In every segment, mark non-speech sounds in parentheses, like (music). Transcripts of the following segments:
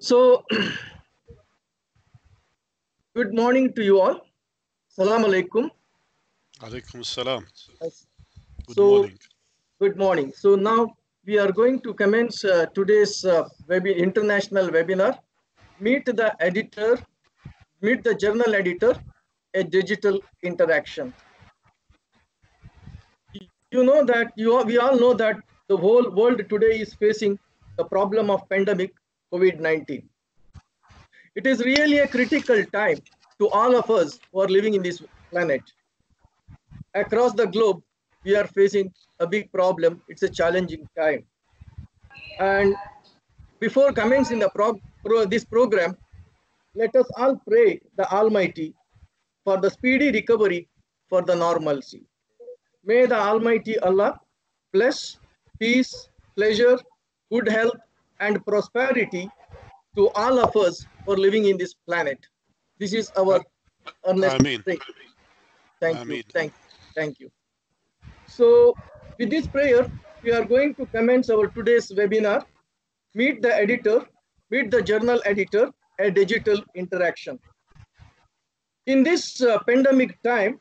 So, (clears throat) good morning to you all. Salam alaikum. Alaikum salam. Good So- morning. Good morning. So now we are going to commence uh, today's uh, webi- international webinar. Meet the editor, meet the journal editor, a digital interaction. You know that you all, we all know that the whole world today is facing the problem of pandemic COVID-19. It is really a critical time to all of us who are living in this planet. Across the globe, we are facing a big problem. It's a challenging time. And before commencing the prog- pro- this program, let us all pray the Almighty for the speedy recovery for the normalcy. May the Almighty Allah bless peace, pleasure, good health, and prosperity to all of us for living in this planet. This is our earnest Ameen. prayer. Thank you. Ameen. Thank, thank you. So, with this prayer, we are going to commence our today's webinar. Meet the editor, meet the journal editor, a digital interaction. In this uh, pandemic time,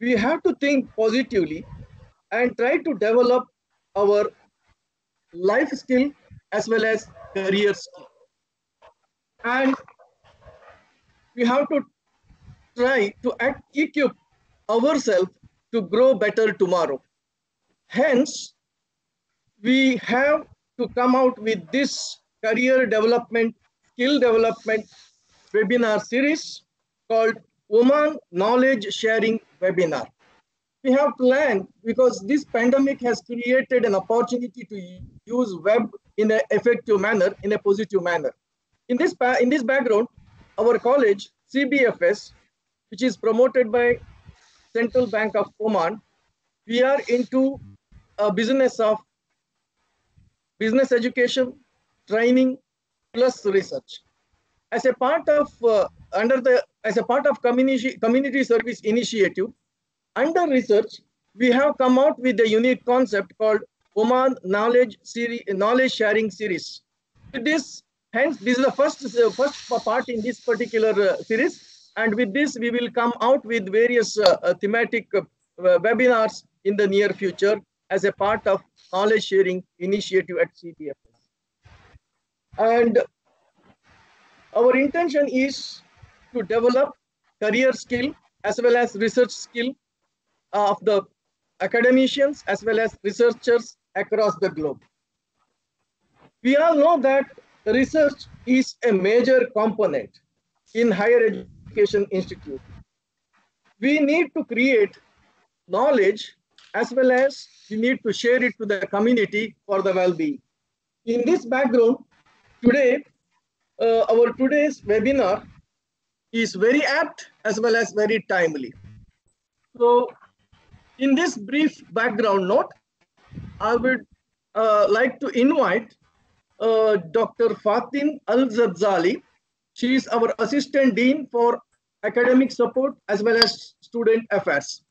we have to think positively and try to develop our life skill as well as career skill. And we have to try to equip ourselves to grow better tomorrow. Hence, we have to come out with this career development, skill development webinar series called Oman Knowledge Sharing Webinar. We have planned because this pandemic has created an opportunity to use web in an effective manner, in a positive manner. In this, in this background, our college, CBFS, which is promoted by Central Bank of Oman, we are into a business of business education, training, plus research. As a part of uh, under the as a part of community community service initiative, under research, we have come out with a unique concept called Oman Knowledge Series, Knowledge Sharing Series. With this, hence, this is the first uh, first part in this particular uh, series, and with this, we will come out with various uh, uh, thematic uh, webinars in the near future as a part of knowledge sharing initiative at CBFS. And our intention is to develop career skill as well as research skill of the academicians as well as researchers across the globe. We all know that research is a major component in higher education institute. We need to create knowledge as well as we need to share it to the community for the well-being. In this background, today, uh, our today's webinar is very apt as well as very timely. So, in this brief background note, I would uh, like to invite uh, Dr. Fatin Al-Zabzali. She is our Assistant Dean for Academic Support as well as Student Affairs.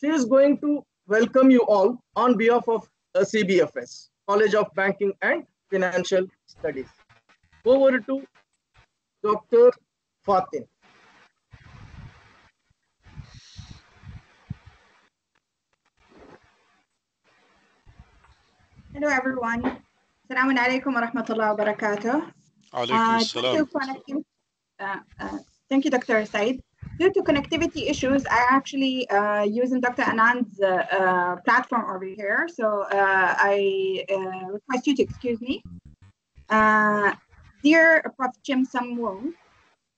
She is going to welcome you all on behalf of uh, CBFS, College of Banking and Financial Studies. Over to Dr. Fatin. Hello everyone. Assalamu alaikum wa rahmatullahi wa barakatuh. Alaikum Uh, due to salam. connecti- uh, uh, thank you, Dr. Said. Due to connectivity issues, I actually uh, using Dr. Anand's uh, platform over here. So uh, I uh, request you to excuse me. Uh, dear Prof. Chi Sum Wong,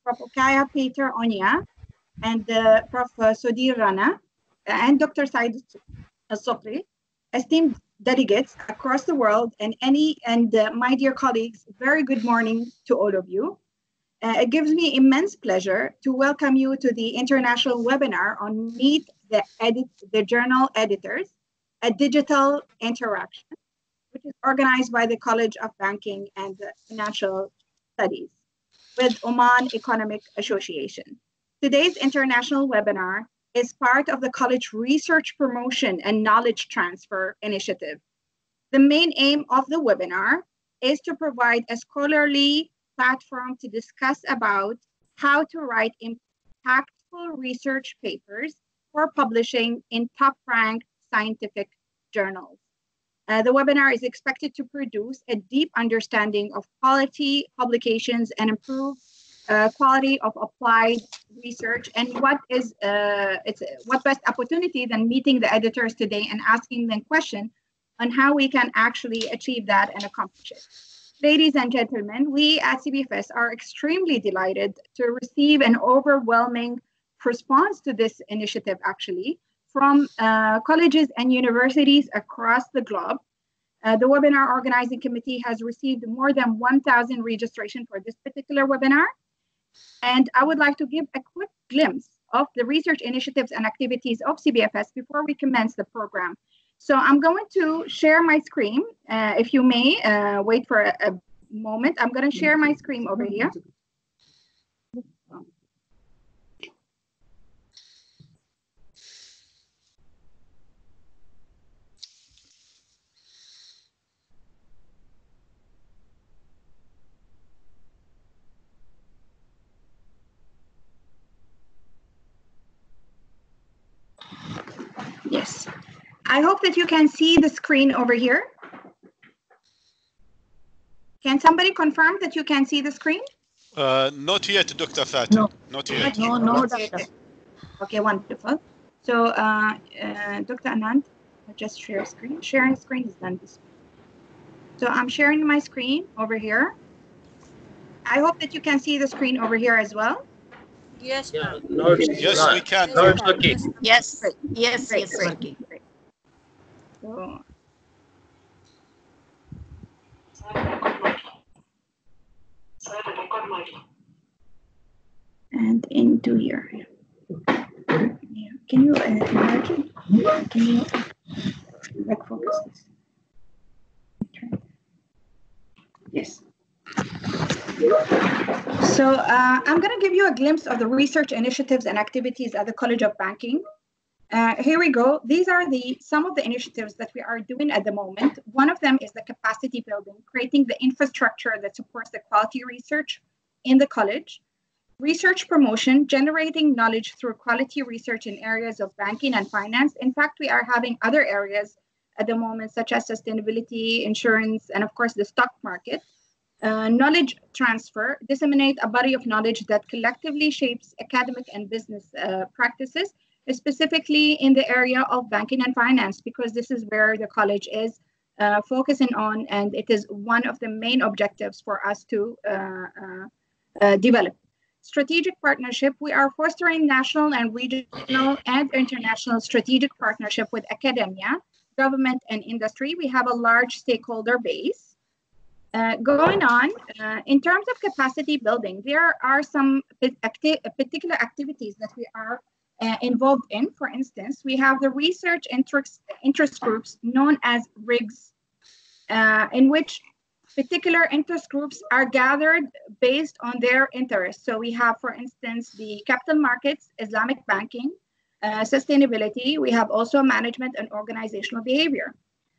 Prof. Okaya Peter Onyia, and uh, Prof. Sudhir Rana, and Dr. Said Al-Sokri, esteemed delegates across the world. And any and uh, my dear colleagues very good morning to all of you. Uh, it gives me immense pleasure to welcome you to the international webinar on meet the edit the journal editors a digital interaction which is organized by the college of banking and financial studies with oman economic association. Today's international webinar is part of the college research promotion and knowledge transfer initiative. The main aim of the webinar is to provide a scholarly platform to discuss about how to write impactful research papers for publishing in top-ranked scientific journals. Uh, the webinar is expected to produce a deep understanding of quality publications and improve uh, quality of applied research and what is uh, it's what best opportunity than meeting the editors today and asking them question on how we can actually achieve that and accomplish it. Ladies and gentlemen, we at CBFS are extremely delighted to receive an overwhelming response to this initiative actually from uh, colleges and universities across the globe. Uh, the webinar organizing committee has received more than 1,000 registration for this particular webinar. And I would like to give a quick glimpse of the research initiatives and activities of CBFS before we commence the program. So I'm going to share my screen. Uh, if you may, uh, wait for a, a moment. I'm going to share my screen over here. Yes. I hope that you can see the screen over here. Can somebody confirm that you can see the screen? Uh, not yet, Dr. Fatin. No. Not yet. No, no, Okay, doctor. Okay, wonderful. So, uh, uh, Dr. Anand, I'll just share screen. Sharing screen is done this way. So I'm sharing my screen over here. I hope that you can see the screen over here as well. Yes, Yeah, ma'am. now it's, Yes, now- we can. now it's okay. Yes, yes, yes, great, working. So, and into here. Yeah. Can you uh, imagine? Can you like focus this? Yes. So uh, I'm going to give you a glimpse of the research initiatives and activities at the College of Banking. Uh, here we go. These are the some of the initiatives that we are doing at the moment. One of them is the capacity building, creating the infrastructure that supports the quality research in the college. Research promotion, generating knowledge through quality research in areas of banking and finance. In fact, we are having other areas at the moment, such as sustainability, insurance, and of course the stock market. Uh, knowledge transfer, disseminate a body of knowledge that collectively shapes academic and business uh, practices, specifically in the area of banking and finance, because this is where the college is uh, focusing on, and it is one of the main objectives for us to uh, uh, uh, develop. Strategic partnership, we are fostering national and regional and international strategic partnership with academia, government, and industry. We have a large stakeholder base. Uh, going on, uh, in terms of capacity building, there are some acti- particular activities that we are uh, involved in. For instance, we have the research interest, interest groups known as RIGS, uh, in which particular interest groups are gathered based on their interests. So we have, for instance, the capital markets, Islamic banking, uh, sustainability. We have also management and organizational behavior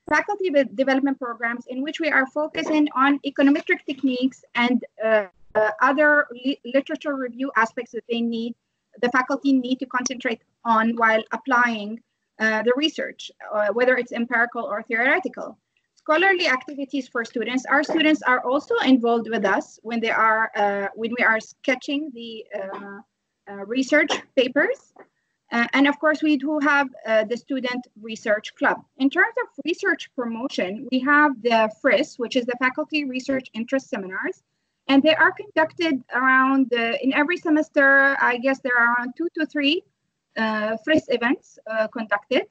faculty de- development programs in which we are focusing on econometric techniques and uh, uh, other li- literature review aspects that they need, the faculty need to concentrate on while applying uh, the research, uh, whether it's empirical or theoretical. Scholarly activities for students. Our students are also involved with us when they are uh, when we are sketching the uh, research papers. Uh, and of course, we do have uh, the Student Research Club. In terms of research promotion, we have the FRIS, which is the Faculty Research Interest Seminars. And they are conducted around, the, in every semester, I guess there are around two to three uh, FRIS events uh, conducted.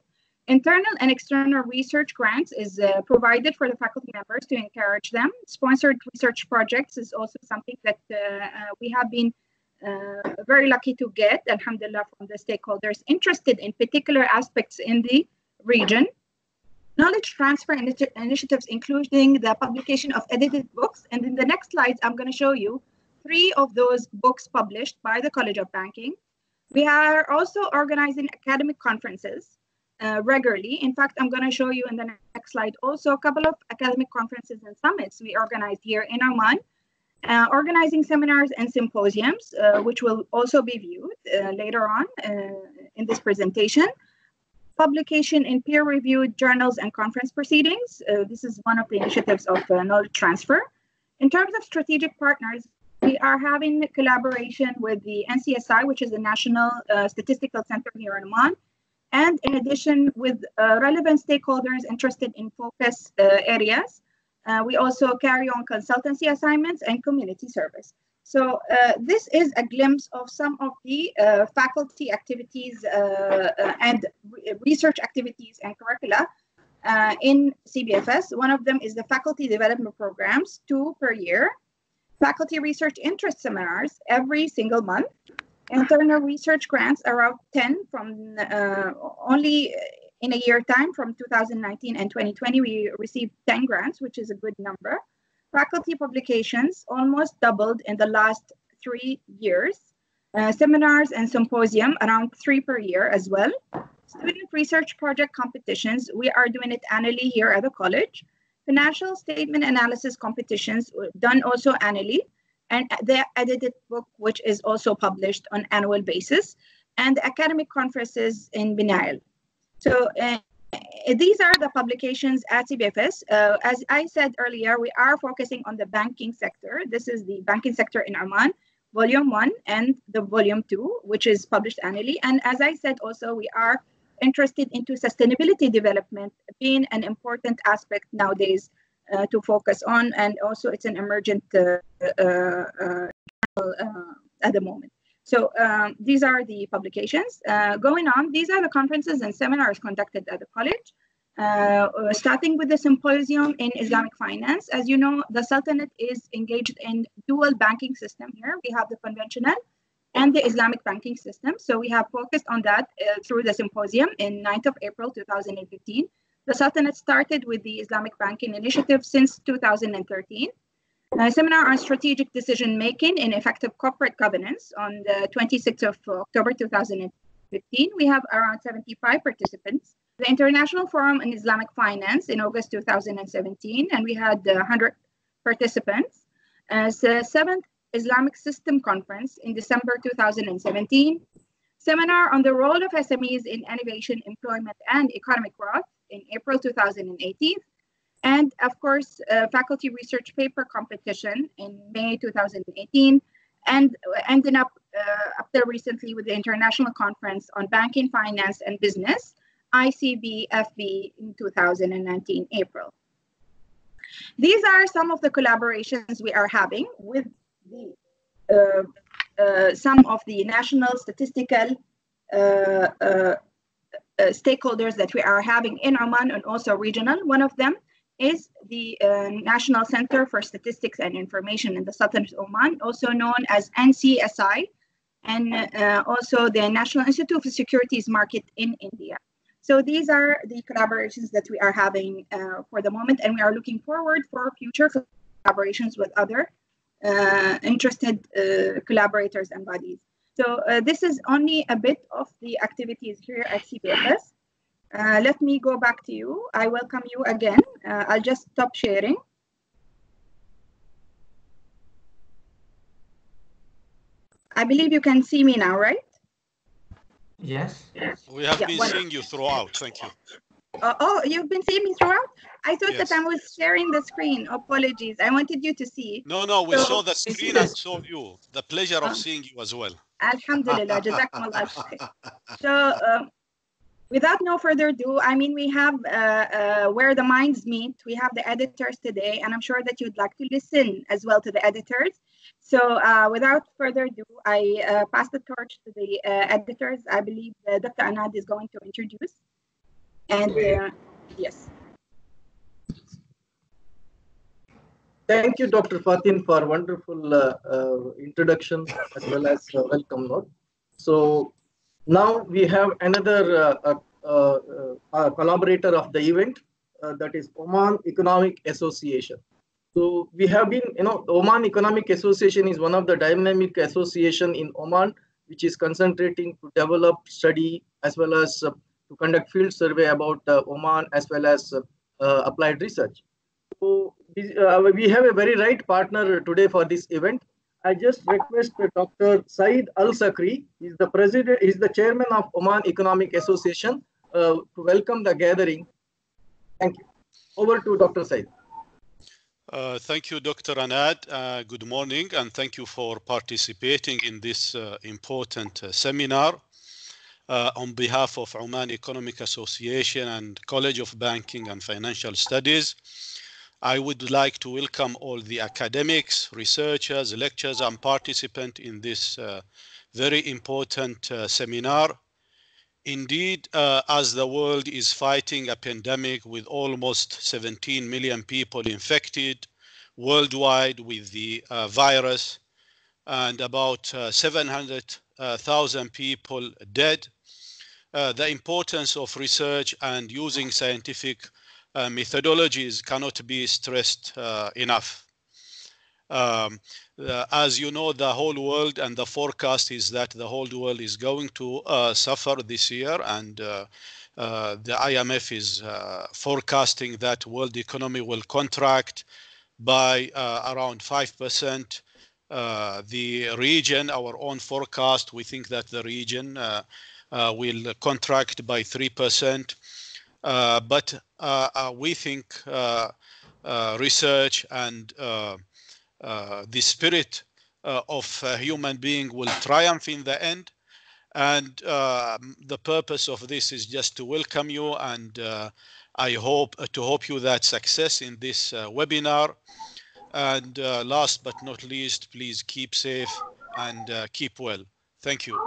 Internal and external research grants is uh, provided for the faculty members to encourage them. Sponsored research projects is also something that uh, we have been very lucky to get, alhamdulillah, from the stakeholders interested in particular aspects in the region. Knowledge transfer initi- initiatives, including the publication of edited books. And in the next slides, I'm going to show you three of those books published by the College of Banking. We are also organizing academic conferences uh, regularly. In fact, I'm going to show you in the next slide also a couple of academic conferences and summits we organized here in Oman uh, organizing seminars and symposiums, uh, which will also be viewed uh, later on in this presentation. Publication in peer-reviewed journals and conference proceedings. this is one of the initiatives of knowledge transfer. In terms of strategic partners, we are having collaboration with the NCSI, which is the National uh, Statistical Center here in Oman, and in addition with uh, relevant stakeholders interested in focus uh, areas. Uh, we also carry on consultancy assignments and community service. So uh, this is a glimpse of some of the uh, faculty activities and re research activities and curricula in CBFS. One of them is the faculty development programs, two per year faculty research interest seminars every single month, internal research grants around 10 from uh, only in a year time from 2019 and 2020 we received 10 grants which is a good number. Faculty publications almost doubled in the last three years. Uh, seminars and symposium around three per year as well. Student research project competitions we are doing it annually here at the college. Financial statement analysis competitions done also annually. And the edited book which is also published on annual basis. And academic conferences in Binail. So uh, these are the publications at CBFS. Uh, as I said earlier, we are focusing on the banking sector. This is the banking sector in Oman, volume one and the volume two, which is published annually. And as I said also, we are interested into sustainability development being an important aspect nowadays uh, to focus on and also it's an emergent uh, uh, uh, at the moment so um, these are the publications going on these are the conferences and seminars conducted at the college starting with the symposium in Islamic finance as you know the Sultanate is engaged in dual banking system here we have the conventional and the Islamic banking system. So we have focused on that uh, through the symposium in 9th of April 2015. The Sultanate started with the Islamic Banking Initiative since 2013. A seminar on strategic decision making in effective corporate governance on the 26th of October 2015. We have around 75 participants. The International Forum on Islamic Finance in August 2017, and we had uh, 100 participants. As the seventh Islamic System Conference in December 2017, seminar on the role of SMEs in innovation, employment, and economic growth in April 2018, and of course, faculty research paper competition in May 2018, and ending up uh, up there recently with the International Conference on Banking, Finance, and Business, ICBFB in 2019 April. These are some of the collaborations we are having with the uh, uh, some of the national statistical uh, stakeholders that we are having in Oman and also regional. One of them is the uh, National Center for Statistics and Information in the Sultanate of Oman, also known as NCSI, and uh, also the National Institute for Securities Market in India. So these are the collaborations that we are having uh, for the moment, and we are looking forward for future collaborations with other uh, interested uh, collaborators and bodies. So uh, this is only a bit of the activities here at CBFS. Let me go back to you. I welcome you again. I'll just stop sharing. I believe you can see me now, right? Yes. Yes. We have yeah, been seeing you throughout. Thank you. Uh, oh, you've been seeing me throughout? I thought yes. that I was sharing the screen. Apologies. I wanted you to see. No, no, we so, saw the screen and saw you. The pleasure of uh, seeing you as well. Alhamdulillah. (laughs) Jazakumullah. so, um, without no further ado, I mean, we have uh, uh, where the minds meet. We have the editors today, and I'm sure that you'd like to listen as well to the editors. So, uh, without further ado, I uh, pass the torch to the editors. I believe Dr. Anand is going to introduce. And uh, yes. Thank you, Dr. Fatin, for wonderful uh, uh, introduction as well as welcome note. So now we have another uh, uh, uh, collaborator of the event, that is Oman Economic Association. So we have been, you know, Oman Economic Association is one of the dynamic association in Oman, which is concentrating to develop, study, as well as to conduct field survey about uh, Oman as well as uh, applied research. So uh, we have a very right partner today for this event. I just request Dr. Saeed Al Sakri, he's the president, he's the chairman of Oman Economic Association, uh, to welcome the gathering. Thank you. Over to Dr. Saeed. Uh, thank you, Dr. Anand. Uh, good morning, and thank you for participating in this uh, important uh, seminar uh, on behalf of Oman Economic Association and College of Banking and Financial Studies. I would like to welcome all the academics, researchers, lecturers, and participants in this uh, very important seminar. Indeed, uh, as the world is fighting a pandemic with almost 17 million people infected worldwide with the uh, virus and about uh, 700,000 people dead, uh, the importance of research and using scientific uh, methodologies cannot be stressed uh, enough. Um, uh, as you know, the whole world and the forecast is that the whole world is going to uh, suffer this year and uh, the IMF is forecasting that world economy will contract by around 5%. the region, our own forecast, we think that the region will contract by 3%. Uh, but uh, uh, we think research and uh, the spirit uh, of a human being will triumph in the end. And uh, the purpose of this is just to welcome you and I hope to hope you that success in this webinar. And last but not least, please keep safe and keep well. Thank you.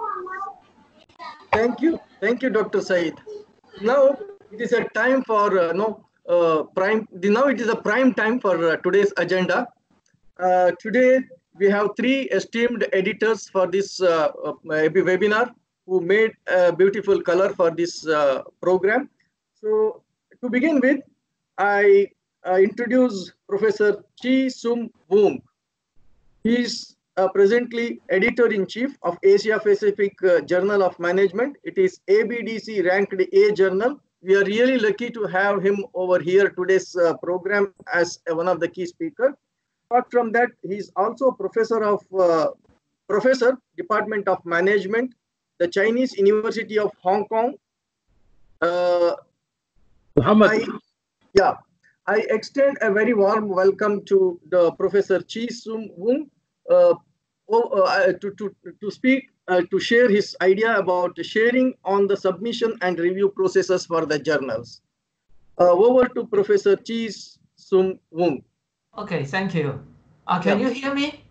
Thank you. Thank you, Dr. Said. Now it is a time for uh, no uh, prime. Now it is a prime time for uh, today's agenda. Uh, today, we have three esteemed editors for this uh, uh, webinar who made a beautiful color for this uh, program. So to begin with, I introduce Professor Chi Sum Wong. He is presently editor-in-chief of Asia Pacific Journal of Management. It is ABDC ranked A journal. We are really lucky to have him over here today's program as one of the key speakers apart from that, he's also a professor of uh, professor, Department of Management, the Chinese University of Hong Kong. Uh, Muhammad. I, yeah, I extend a very warm welcome to the Professor Chi Sum uh, uh, to, to, to speak, uh, to share his idea about sharing on the submission and review processes for the journals. Uh, over to Professor Chi Sum Wong. Okay, thank you. Uh, can yeah. you hear me?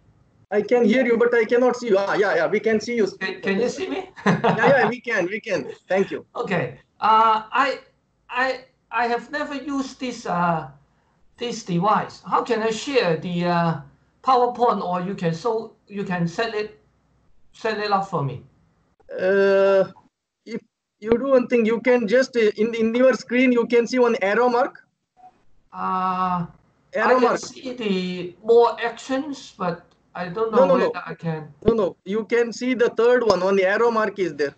I can hear you, but I cannot see you. Ah, yeah, yeah, we can see you. Can, can you see me? (laughs) yeah, yeah, we can, we can. Thank you. Okay. Uh, I, I, I have never used this, uh, this device. How can I share the uh, PowerPoint, or you can so you can set it, set it up for me? Uh, if you do one thing, you can just uh, in in your screen you can see one arrow mark. Uh I can see the more actions, but I don't know no, no, whether no. I can. No, no. You can see the third one when the arrow mark is there.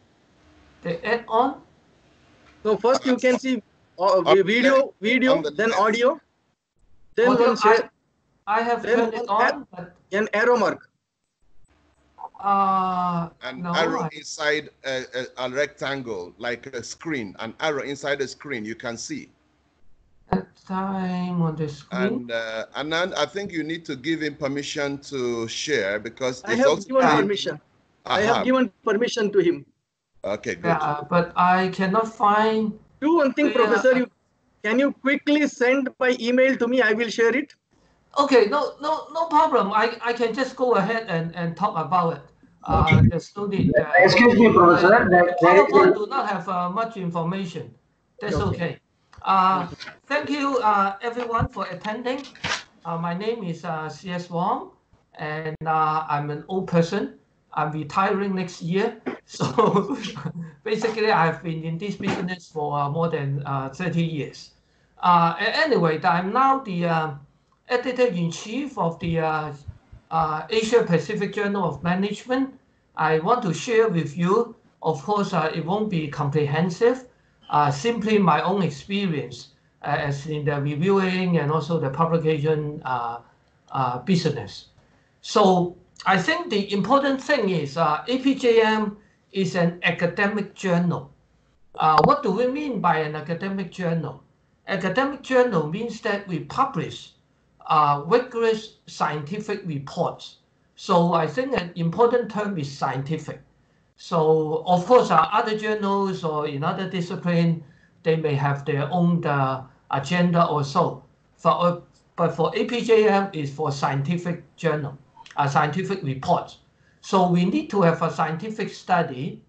The add-on? So first you can see uh, video, video, the then audio, then audio, one share. I, I have turned it on, but an arrow mark. Uh, an no, arrow I... inside a, a, a rectangle, like a screen. An arrow inside a screen, you can see time on the screen. And uh, Anand, I think you need to give him permission to share because I have given permission. I have given permission to him. Okay, good. Yeah, but I cannot find. Do one thing, Professor. You, can you quickly send by email to me? I will share it. Okay, no, no, no problem. I, I can just go ahead and, and talk about it. Uh, no need. Uh, Excuse me, Professor. PowerPoint do not have uh, much information. That's okay. okay. Uh, thank you, uh, everyone, for attending. Uh, my name is uh, C.S. Wong, and uh, I'm an old person. I'm retiring next year. (laughs) So basically, I've been in this business for uh, more than 30 years. anyway, I'm now the editor-in-chief of the Asia Pacific Journal of Management. I want to share with you, of course, it won't be comprehensive, uh, simply my own experience as in the reviewing and also the publication uh, uh, business. So I think the important thing is uh, APJM is an academic journal. Uh, what do we mean by an academic journal? Academic journal means that we publish uh, rigorous scientific reports. So I think an important term is scientific. So of course, uh, other journals or in other discipline, they may have their own uh, agenda or so. For, uh, but for APJM is for scientific journal, uh, scientific reports. So we need to have a scientific study,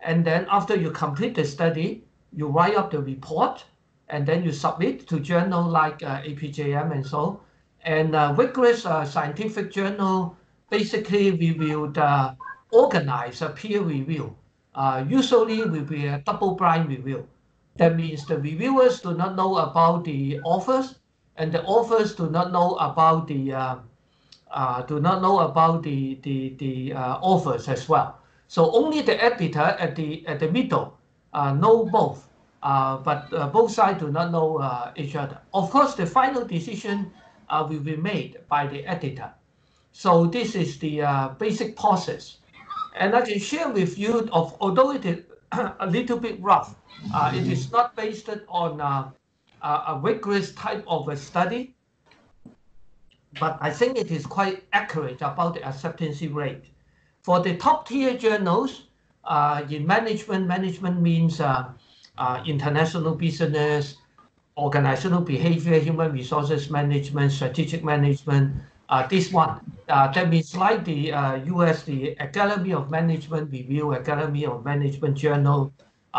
and then after you complete the study, you write up the report, and then you submit to journal like uh, APJM and so. And uh, rigorous uh, scientific journal, basically we will uh, organize a peer review. Uh, usually will be a double blind review. That means the reviewers do not know about the authors, and the authors do not know about the uh, uh, do not know about the the the uh, authors as well. So only the editor at the at the middle uh, know both, uh, but both sides do not know each other. Of course, the final decision uh, will be made by the editor. So this is the uh, basic process, and I can share with you. Of although it is (coughs) a little bit rough, uh, it is not based on uh, a rigorous type of a study, but I think it is quite accurate about the acceptance rate. For the top tier journals uh, in management, management means uh, international business, organizational behavior, human resources management, strategic management. Uh, this one, uh, that means like the US, uh, the Academy of Management Review, Academy of Management Journal,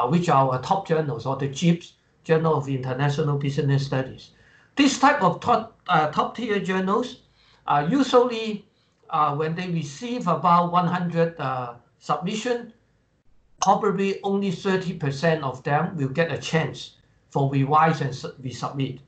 which are our top journals, or the JIBS, Journal of International Business Studies. This type of top, top tier journals are usually uh, when they receive about 100 uh, submission, probably only 30% of them will get a chance for revise and resubmit.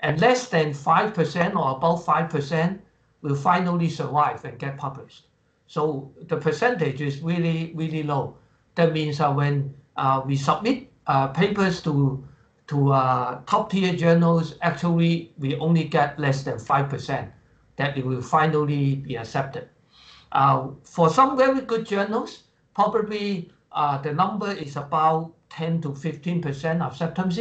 And less than 5% or about 5% will finally survive and get published. So the percentage is really, really low. That means uh, when uh, we submit uh, papers to to uh, top tier journals, actually we only get less than 5% that it will finally be accepted. Uh, for some very good journals, probably uh, the number is about 10 to 15% acceptance.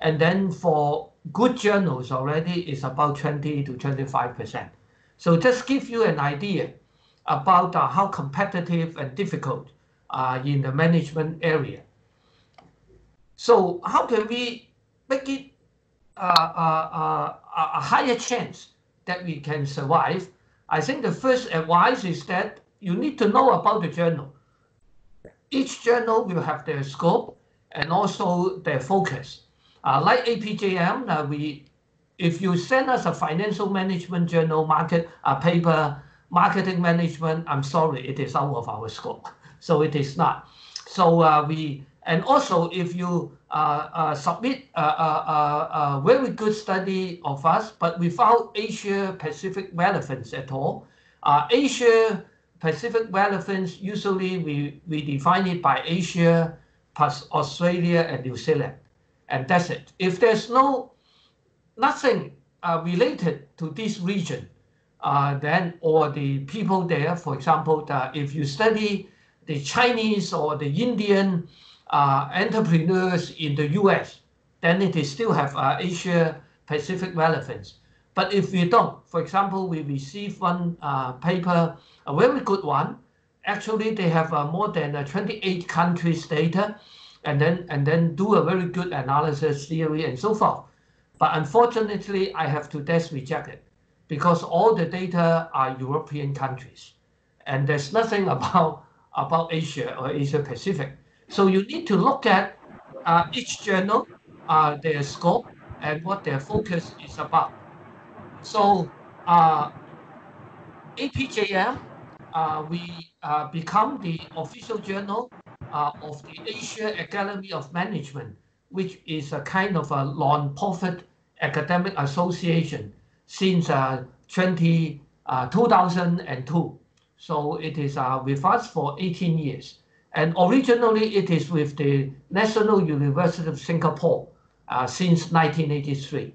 And then for good journals already is about 20 to 25%. So just give you an idea about uh, how competitive and difficult uh, in the management area. So how can we make it uh, uh, uh a higher chance that we can survive, I think the first advice is that you need to know about the journal. Each journal will have their scope and also their focus. Uh, like APJM, uh, we, if you send us a financial management journal market a paper, marketing management, I'm sorry, it is out of our scope. (laughs) So it is not. So uh, we and also, if you uh, uh, submit a, a, a, very good study of us, but without Asia Pacific relevance at all, uh, Asia Pacific relevance, usually we, we define it by Asia plus Australia and New Zealand. And that's it. If there's no nothing uh, related to this region, uh, then or the people there, for example, if you study the Chinese or the Indian uh, entrepreneurs in the US, then it is still have uh, Asia Pacific relevance. But if we don't, for example, we receive one uh, paper, a very good one. Actually, they have uh, more than uh, 28 countries data, and then and then do a very good analysis theory and so forth. But unfortunately, I have to just reject it because all the data are European countries, and there's nothing (laughs) about about Asia or Asia Pacific. So you need to look at uh, each journal, uh, their scope, and what their focus is about. So uh, APJM, uh, we uh, become the official journal uh, of the Asia Academy of Management, which is a kind of a non-profit academic association since 20, 2002. So it is with us for 18 years. And originally, it is with the National University of Singapore uh, since 1983.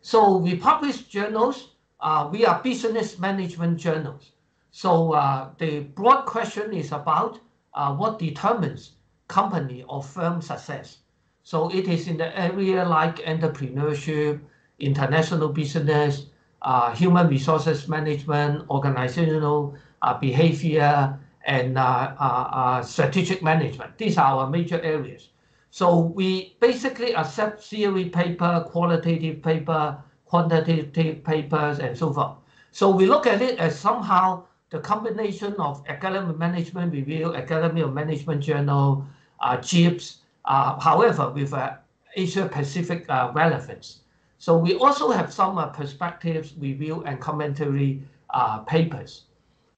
So we publish journals. Uh, we are business management journals. So uh, the broad question is about uh, what determines company or firm success. So it is in the area like entrepreneurship, international business, uh, human resources management, organizational uh, behavior, and uh, uh, uh, strategic management. These are our major areas. So we basically accept theory paper, qualitative paper, quantitative papers, and so forth. So we look at it as somehow the combination of academic management review, academy of management journal, uh, JIBS, uh, however, with uh, Asia Pacific uh, relevance. So we also have some uh, perspectives, review, and commentary uh, papers.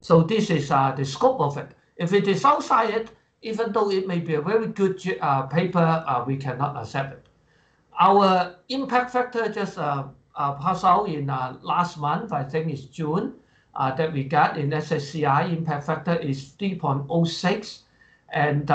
So this is uh, the scope of it. If it is outside it, even though it may be a very good paper, we cannot accept it. Our impact factor just passed out in last month, I think it's June, that we got in SSCI impact factor is 3.06 and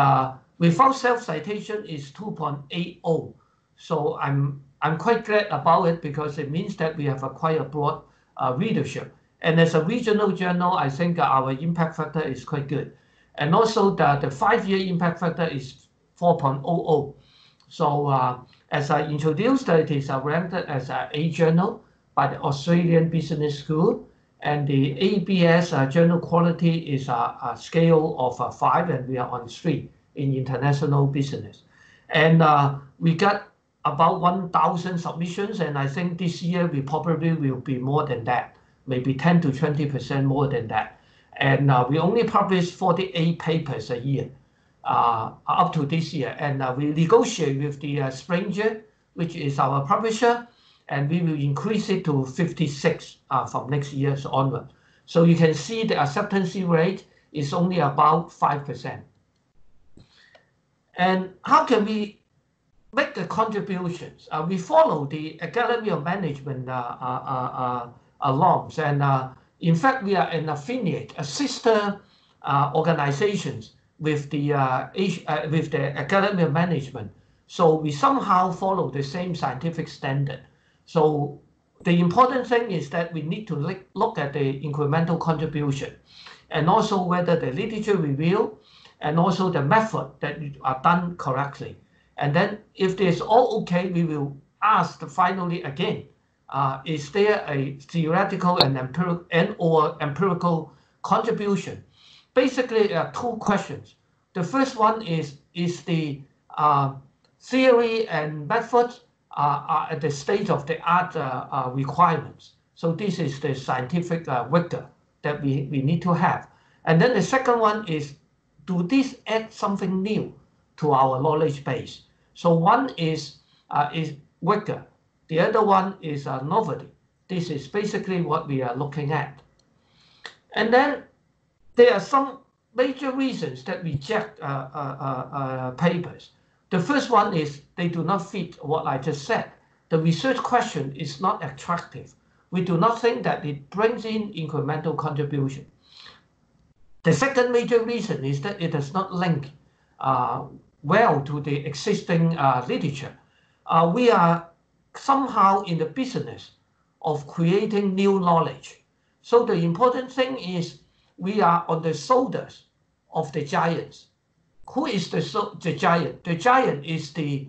without self-citation is 2.80. So I'm I'm quite glad about it because it means that we have a acquired broad uh, readership. And as a regional journal, I think our impact factor is quite good. And also the, the five-year impact factor is 4.00. So uh, as I introduced, it is ranked as a A journal by the Australian Business School. And the ABS uh, journal quality is a, a scale of uh, five, and we are on three in international business. And uh, we got about 1,000 submissions, and I think this year we probably will be more than that, maybe 10 to 20% more than that. And uh, we only publish 48 papers a year uh, up to this year. And uh, we negotiate with the uh, Springer, which is our publisher, and we will increase it to 56 uh, from next year onward. So you can see the acceptance rate is only about 5%. And how can we make the contributions. Uh, we follow the Academy of Management uh, uh, uh and uh, in fact, we are an affiliate, a sister organizations with the with the Academy of Management. So we somehow follow the same scientific standard. So the important thing is that we need to look at the incremental contribution and also whether the literature review and also the method that are done correctly. And then if it's all okay, we will ask finally again, uh, is there a theoretical and, empirical and or empirical contribution? Basically, there are two questions. The first one is, is the uh, theory and methods are at the state of the art uh, uh, requirements. So this is the scientific uh, rigor that we, we need to have. And then the second one is, do this add something new to our knowledge base? So one is uh, is rigor, the other one is uh, novelty. This is basically what we are looking at. And then there are some major reasons that reject uh, uh, uh, uh, papers. The first one is they do not fit what I just said. The research question is not attractive. We do not think that it brings in incremental contribution. The second major reason is that it does not link uh, well to the existing uh, literature. Uh, we are somehow in the business of creating new knowledge. So the important thing is we are on the shoulders of the giants. Who is the, the giant? The giant is the,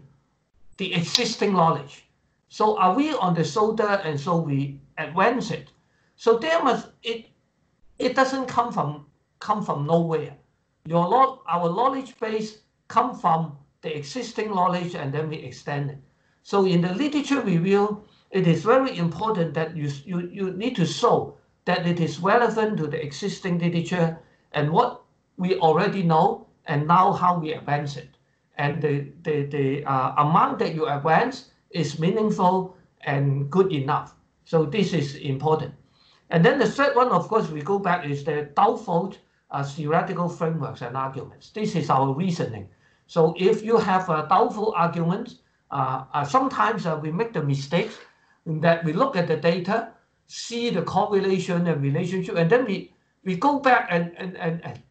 the existing knowledge. So are we on the shoulder and so we advance it? So there must it it doesn't come from come from nowhere. Your our knowledge base come from the existing knowledge and then we extend it. So in the literature review, it is very important that you, you, you need to show that it is relevant to the existing literature and what we already know and now how we advance it. And the, the, the uh, amount that you advance is meaningful and good enough. So this is important. And then the third one, of course, we go back is the doubtful uh, theoretical frameworks and arguments. This is our reasoning. So if you have a doubtful argument, uh, uh, sometimes uh, we make the mistake that we look at the data, see the correlation and relationship, and then we, we go back and, and, and, and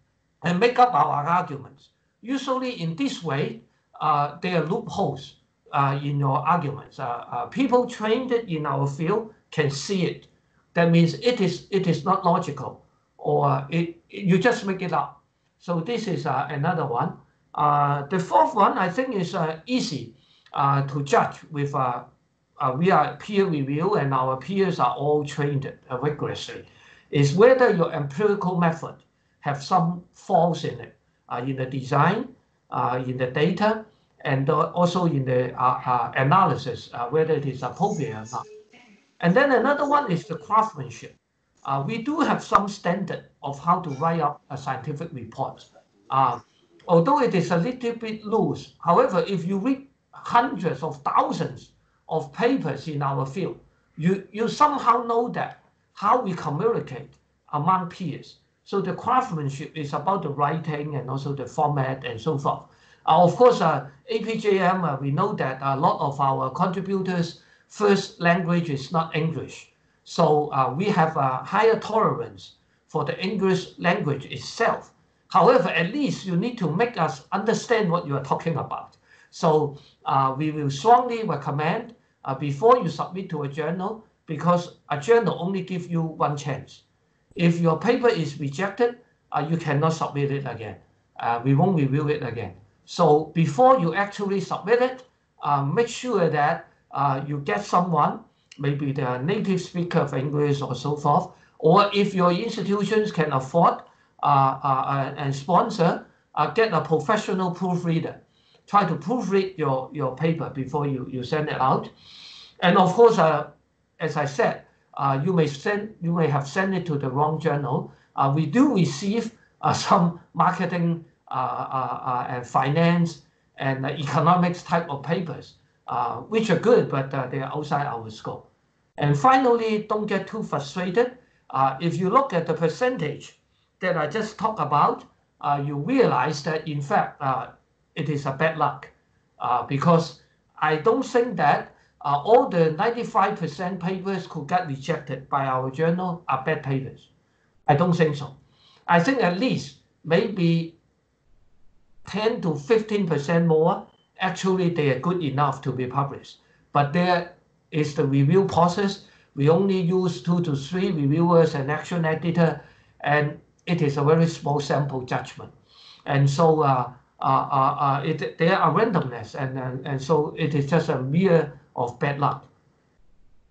make up our arguments. Usually in this way, uh, there are loopholes uh, in your arguments. Uh, uh, people trained in our field can see it. That means it is it is not logical, or it you just make it up. So this is uh, another one. Uh, the fourth one I think is easy to judge with. we are peer review and our peers are all trained rigorously. Is whether your empirical method have some faults in it, in the design, in the data, and also in the uh, uh, analysis, uh, whether it is appropriate or not. And then another one is the craftsmanship. we do have some standard of how to write up a scientific report. although it is a little bit loose, however, if you read hundreds of thousands of papers in our field, you, you somehow know that how we communicate among peers. So the craftsmanship is about the writing and also the format and so forth. Uh, of course, uh, APJM, uh, we know that a lot of our contributors' first language is not English. So we have a higher tolerance for the English language itself. However, at least you need to make us understand what you are talking about. So we will strongly recommend before you submit to a journal, because a journal only gives you one chance. If your paper is rejected, uh, you cannot submit it again. Uh, we won't review it again. So before you actually submit it, uh, make sure that uh, you get someone, maybe the native speaker of English or so forth, or if your institutions can afford uh, uh and sponsor, get a professional proofreader. Try to proofread your, your paper before you, you send it out. And of course, as I said, Uh, you may send you may have sent it to the wrong journal. Uh, we do receive uh, (laughs) some marketing uh, uh, uh, and finance and economics type of papers, which are good, but they are outside our scope. And finally, don't get too frustrated. if you look at the percentage that I just talked about, you realize that in fact it is a bad luck because I don't think that uh, all the 95% papers could get rejected by our journal are bad papers. I don't think so. I think at least maybe 10 to 15% more, actually they are good enough to be published. But there is the review process. We only use two to three reviewers and action editor, and it is a very small sample judgment. And so uh, uh, uh, uh it, there are randomness, and, and, and so it is just a mere of bad luck.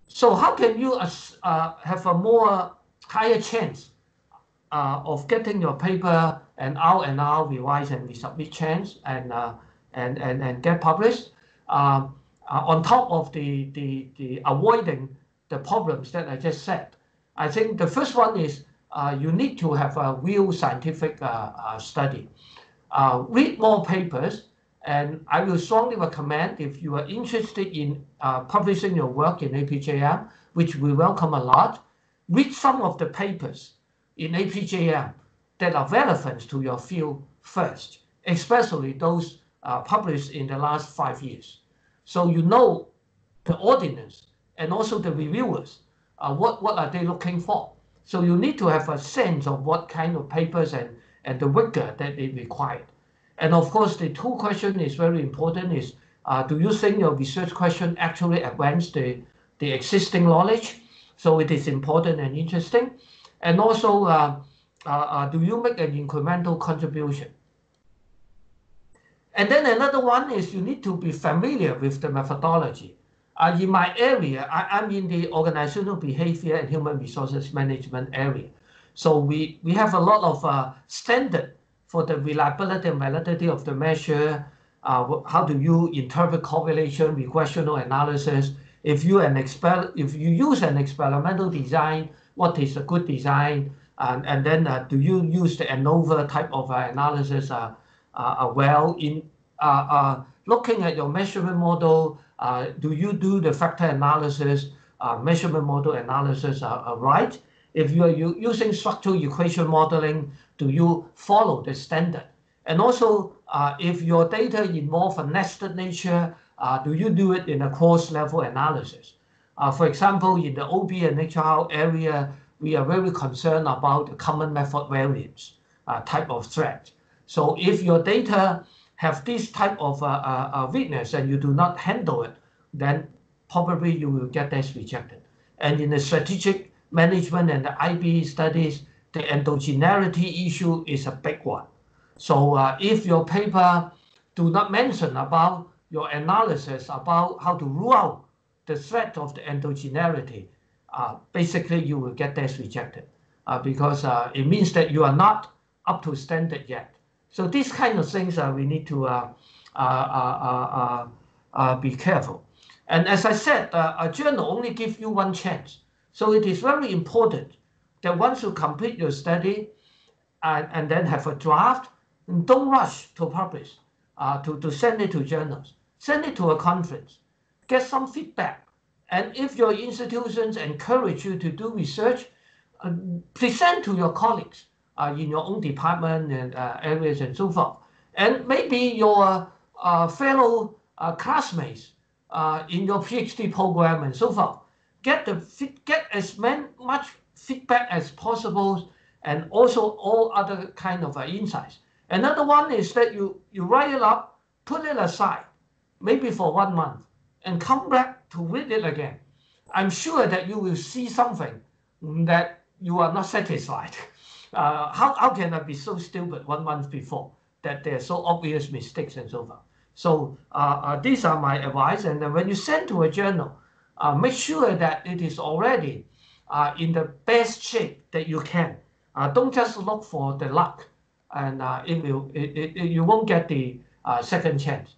So how can you uh, uh have a more higher chance uh, of getting your paper and out and out revise and resubmit chance and uh, and, and and get published. Um, uh, on top of the, the the avoiding the problems that I just said, I think the first one is uh, you need to have a real scientific uh, uh, study. Uh, read more papers, and I will strongly recommend if you are interested in publishing your work in APJM, which we welcome a lot, read some of the papers in APJM that are relevant to your field first, especially those uh, published in the last five years. So you know the audience and also the reviewers, uh, what, what are they looking for? So you need to have a sense of what kind of papers and, and the rigor that they required. And of course, the two question is very important is, uh, do you think your research question actually advance the, the existing knowledge? So it is important and interesting. And also, uh, uh, uh, do you make an incremental contribution? And then another one is you need to be familiar with the methodology. Uh, in my area, I, am in the organizational behavior and human resources management area. So we, we have a lot of uh, standard for the reliability and validity of the measure. Uh, how do you interpret correlation, regressional analysis? If you an exper if you use an experimental design, what is a good design? and, and then uh, do you use the ANOVA type of uh, analysis uh, well in looking at your measurement model? do you do the factor analysis, measurement model analysis right? If you are using structural equation modeling, do you follow the standard? And also, uh, if your data involve a nested nature, uh, do you do it in a cross-level analysis? Uh, for example, in the OB and HR area, we are very concerned about the common method variance uh, type of threat. So if your data have this type of uh, uh, weakness and you do not handle it, then probably you will get this rejected. And in the strategic management and the IB studies, the endogeneity issue is a big one. So uh, if your paper do not mention about your analysis about how to rule out the threat of the endogeneity, uh, basically you will get this rejected uh, because uh, it means that you are not up to standard yet. So these kind of things uh, we need to uh, uh, be careful. And as I said, a journal only gives you one chance. So it is very important that once you complete your study and, and then have a draft, don't rush to publish, to, to send it to journals. Send it to a conference. Get some feedback. And if your institutions encourage you to do research, uh, present to your colleagues uh, in your own department and uh, areas and so forth. And maybe your uh, fellow uh, classmates uh, in your PhD program and so forth. Get the get as man, much feedback as possible, and also all other kind of insights. Another one is that you you write it up, put it aside, maybe for one month, and come back to read it again. I'm sure that you will see something that you are not satisfied. (laughs) Uh, how, how can I be so stupid one month before that there are so obvious mistakes and so forth? So uh, uh, these are my advice. And then when you send to a journal, uh, make sure that it is already uh, in the best shape that you can. Uh, don't just look for the luck, and it will it, it, it, you won't get the second chance.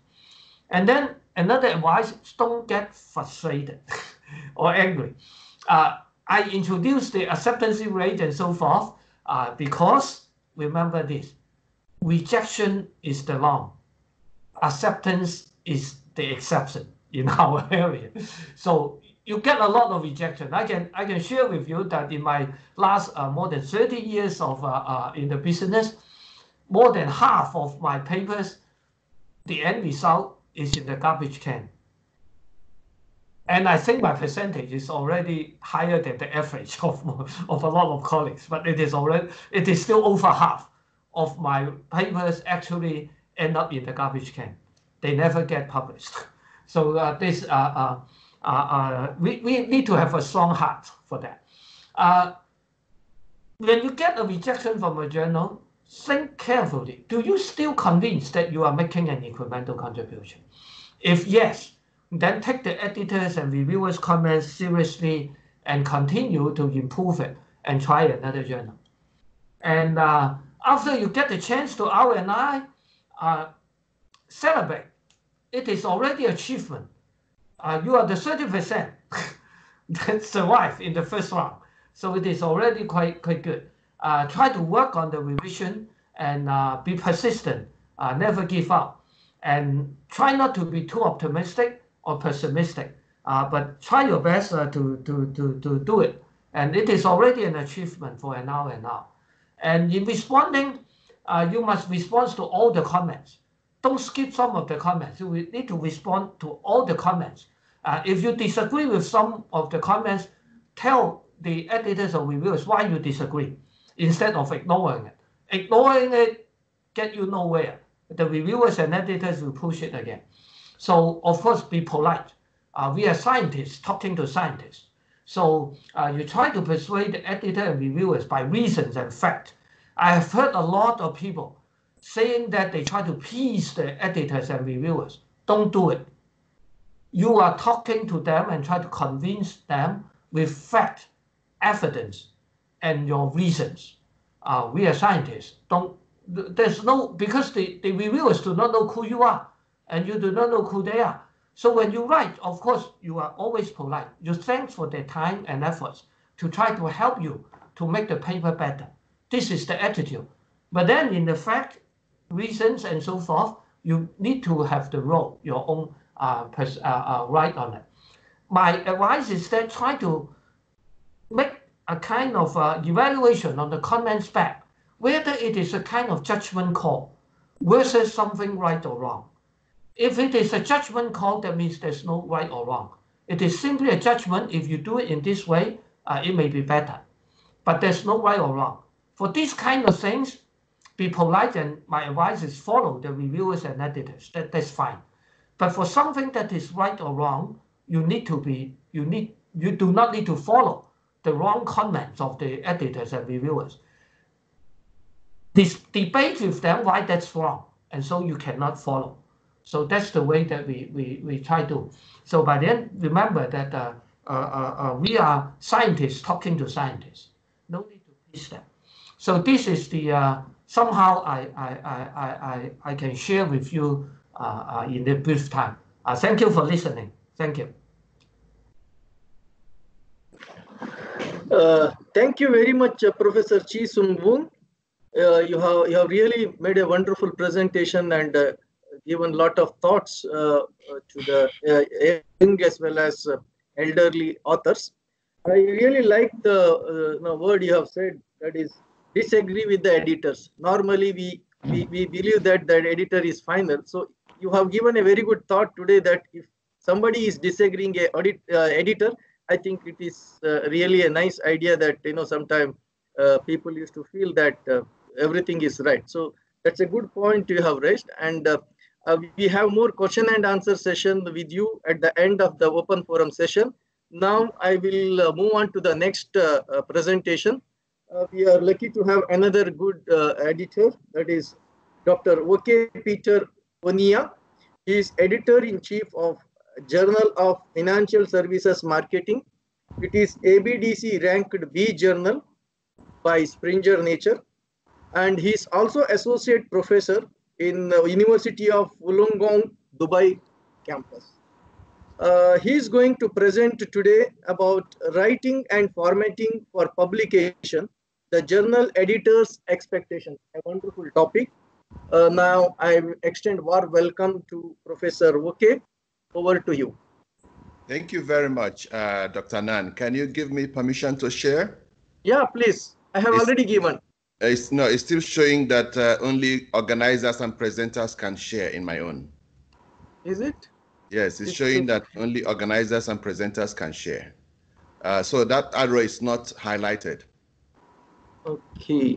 And then another advice: don't get frustrated (laughs) or angry. I introduced the acceptance rate and so forth uh, because remember this, rejection is the norm, acceptance is the exception in (laughs) our area. So you get a lot of rejection. I can I can share with you that in my last uh, more than 30 years of uh, uh, in the business, more than half of my papers, the end result is in the garbage can. And I think my percentage is already higher than the average (laughs) of, of a lot of colleagues, but it is already it is still over half of my papers actually end up in the garbage can. They never get published. (laughs) So uh, this uh, uh, we, we need to have a strong heart for that. Uh, when you get a rejection from a journal, think carefully. Do you still convinced that you are making an incremental contribution? If yes, then take the editors and reviewers' comments seriously and continue to improve it and try another journal. And uh, after you get the chance to R&R, uh, celebrate. It is already achievement. Uh, you are the 30% (laughs) that survive in the first round. So it is already quite, quite good. Uh, try to work on the revision and uh, be persistent. Uh, never give up. And try not to be too optimistic or pessimistic, uh, but try your best uh, to, to, to, to do it. And it is already an achievement for an hour and now. And in responding, you must respond to all the comments. Don't skip some of the comments. You need to respond to all the comments. Uh, if you disagree with some of the comments, tell the editors or reviewers why you disagree instead of ignoring it. Ignoring it get you nowhere. The reviewers and editors will push it again. So of course, be polite. Uh, we are scientists talking to scientists. So uh, you try to persuade the editor and reviewers by reasons and fact. I have heard a lot of people saying that they try to please the editors and reviewers. Don't do it. You are talking to them and try to convince them with fact, evidence, and your reasons. Uh, we are scientists. Don't. There's no because the, the reviewers do not know who you are and you do not know who they are. So when you write, of course, you are always polite. You thank for their time and efforts to try to help you to make the paper better. This is the attitude. But then in the fact, reasons and so forth, you need to have the role, your own pers- uh, uh, right on it. My advice is that try to make a kind of uh, evaluation on the comments back, whether it is a kind of judgment call versus something right or wrong. If it is a judgment call, that means there's no right or wrong. It is simply a judgment. If you do it in this way, uh, it may be better. But there's no right or wrong. For these kind of things, be polite and my advice is follow the reviewers and editors. That, that's fine. But for something that is right or wrong, you need to be, you need, you do not need to follow the wrong comments of the editors and reviewers. This debate with them why that's wrong, and so you cannot follow. So that's the way that we we, we try to. So by then, remember that uh, uh, uh, uh we are scientists talking to scientists. No need to please them. So this is the uh, somehow I, I, I, I, I can share with you uh, uh, in the brief time. Uh, thank you for listening. Thank you. Uh, thank you very much, uh, Professor Chi Sum Wong. Uh, you have you have really made a wonderful presentation and given a lot of thoughts to the young as well as elderly authors. I really like the word you have said that is disagree with the editors. Normally, we, we, we believe that the editor is final. So you have given a very good thought today that if somebody is disagreeing a audit, uh, editor, I think it is uh, really a nice idea that, you know, sometimes uh, people used to feel that uh, everything is right. So that's a good point you have raised. And uh, uh, we have more question and answer session with you at the end of the open forum session. Now I will move on to the next presentation we are lucky to have another good editor, that is Dr. Okey Peter Onyia. He is editor-in-chief of Journal of Financial Services Marketing. It is ABDC ranked B journal by Springer Nature. And he is also associate professor in the University of Wollongong, Dubai campus. Uh, he is going to present today about writing and formatting for publication the journal editor's expectations, a wonderful topic. Uh, now I extend warm welcome to Professor Woke. Over to you. Thank you very much, uh, Dr. Anand. Can you give me permission to share? Yeah, please. I have it's, already given. It's, no, it's still showing that uh, only organizers and presenters can share in my own. Is it? Yes, it's, it's showing that only organizers and presenters can share. Uh, so that arrow is not highlighted. Okay.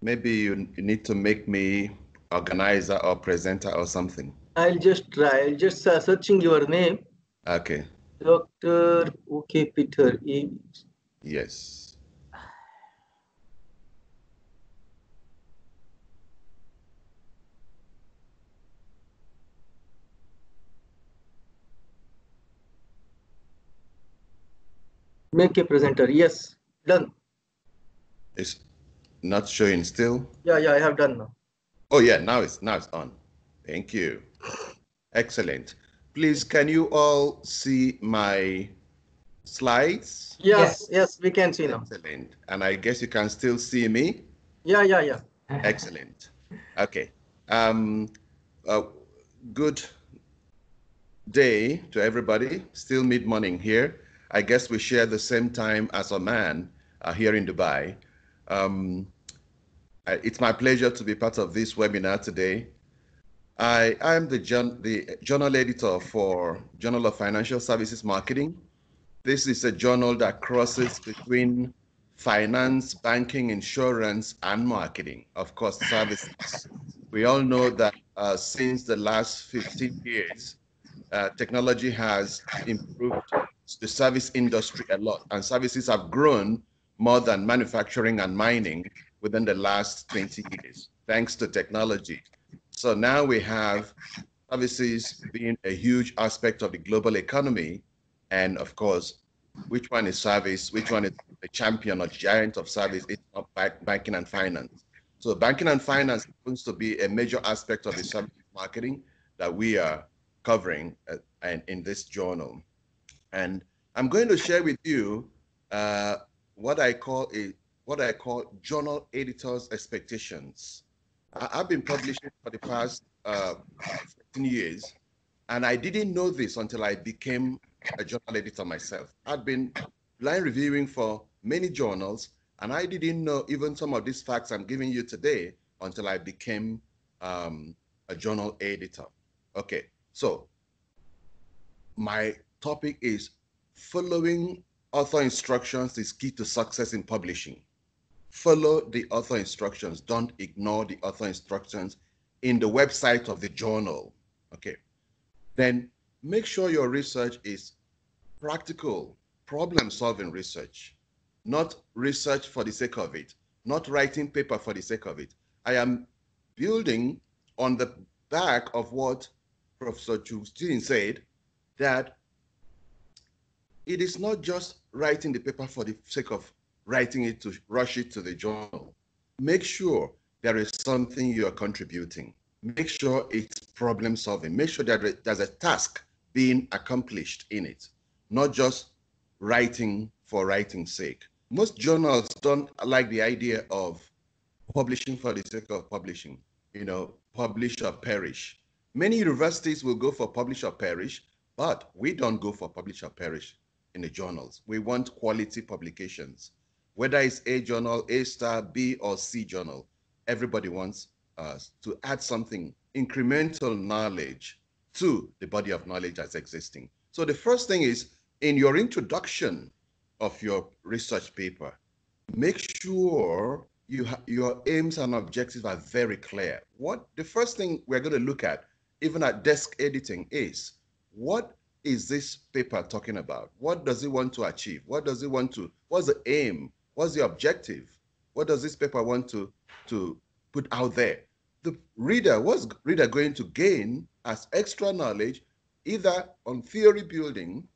Maybe you, you need to make me organizer or presenter or something. I'll just try. I'll just uh, searching your name. Okay. Dr. Okey Peter. Yes. Make a presenter. Yes, done. It's not showing still. Yeah, yeah, I have done now. Oh yeah, now it's now it's on. Thank you. Excellent. Please, can you all see my slides? Yes, yes, yes, we can see now. Excellent. And I guess you can still see me? Yeah, yeah, yeah. Excellent. Okay. Um, uh, good day to everybody. Still mid-morning here. I guess we share the same time as Oman uh, here in Dubai. Um, it's my pleasure to be part of this webinar today. I am the, the journal editor for Journal of Financial Services Marketing. This is a journal that crosses between finance, banking, insurance, and marketing, of course, services. we all know that uh, since the last 15 years, uh, technology has improved the service industry a lot, and services have grown more than manufacturing and mining within the last 20 years, thanks to technology. So now we have services being a huge aspect of the global economy. And of course, which one is service, which one is the champion or giant of service, it's not banking and finance. So banking and finance happens to be a major aspect of the service marketing that we are covering uh, and in this journal. And I'm going to share with you uh, what I call a what I call journal editors expectations. I've been publishing for the past uh, 15 years, and I didn't know this until I became a journal editor myself. I'd been line reviewing for many journals, And I didn't know even some of these facts I'm giving you today until I became um, a journal editor. Okay, so my topic is following author instructions is key to success in publishing. Follow the author instructions. Don't ignore the author instructions in the website of the journal. Okay. Then make sure your research is practical, problem solving research, not research for the sake of it, not writing paper for the sake of it. I am building on the back of what Professor Justin said that it is not just writing the paper for the sake of writing it to rush it to the journal. Make sure there is something you are contributing. Make sure it's problem solving. Make sure that there's a task being accomplished in it, not just writing for writing's sake. Most journals don't like the idea of publishing for the sake of publishing, you know, publish or perish. Many universities will go for publish or perish, but we don't go for publish or perish in the journals. We want quality publications. Whether it's A journal, A star, B or C journal, everybody wants us to add something, incremental knowledge to the body of knowledge that's existing. So the first thing is in your introduction of your research paper, make sure you your aims and objectives are very clear. What the first thing we're going to look at, even at desk editing, is what is this paper talking about? What does it want to achieve? What does it want to, what's the aim? What's the objective? What does this paper want to, to put out there? The reader, what's reader going to gain as extra knowledge, either on theory building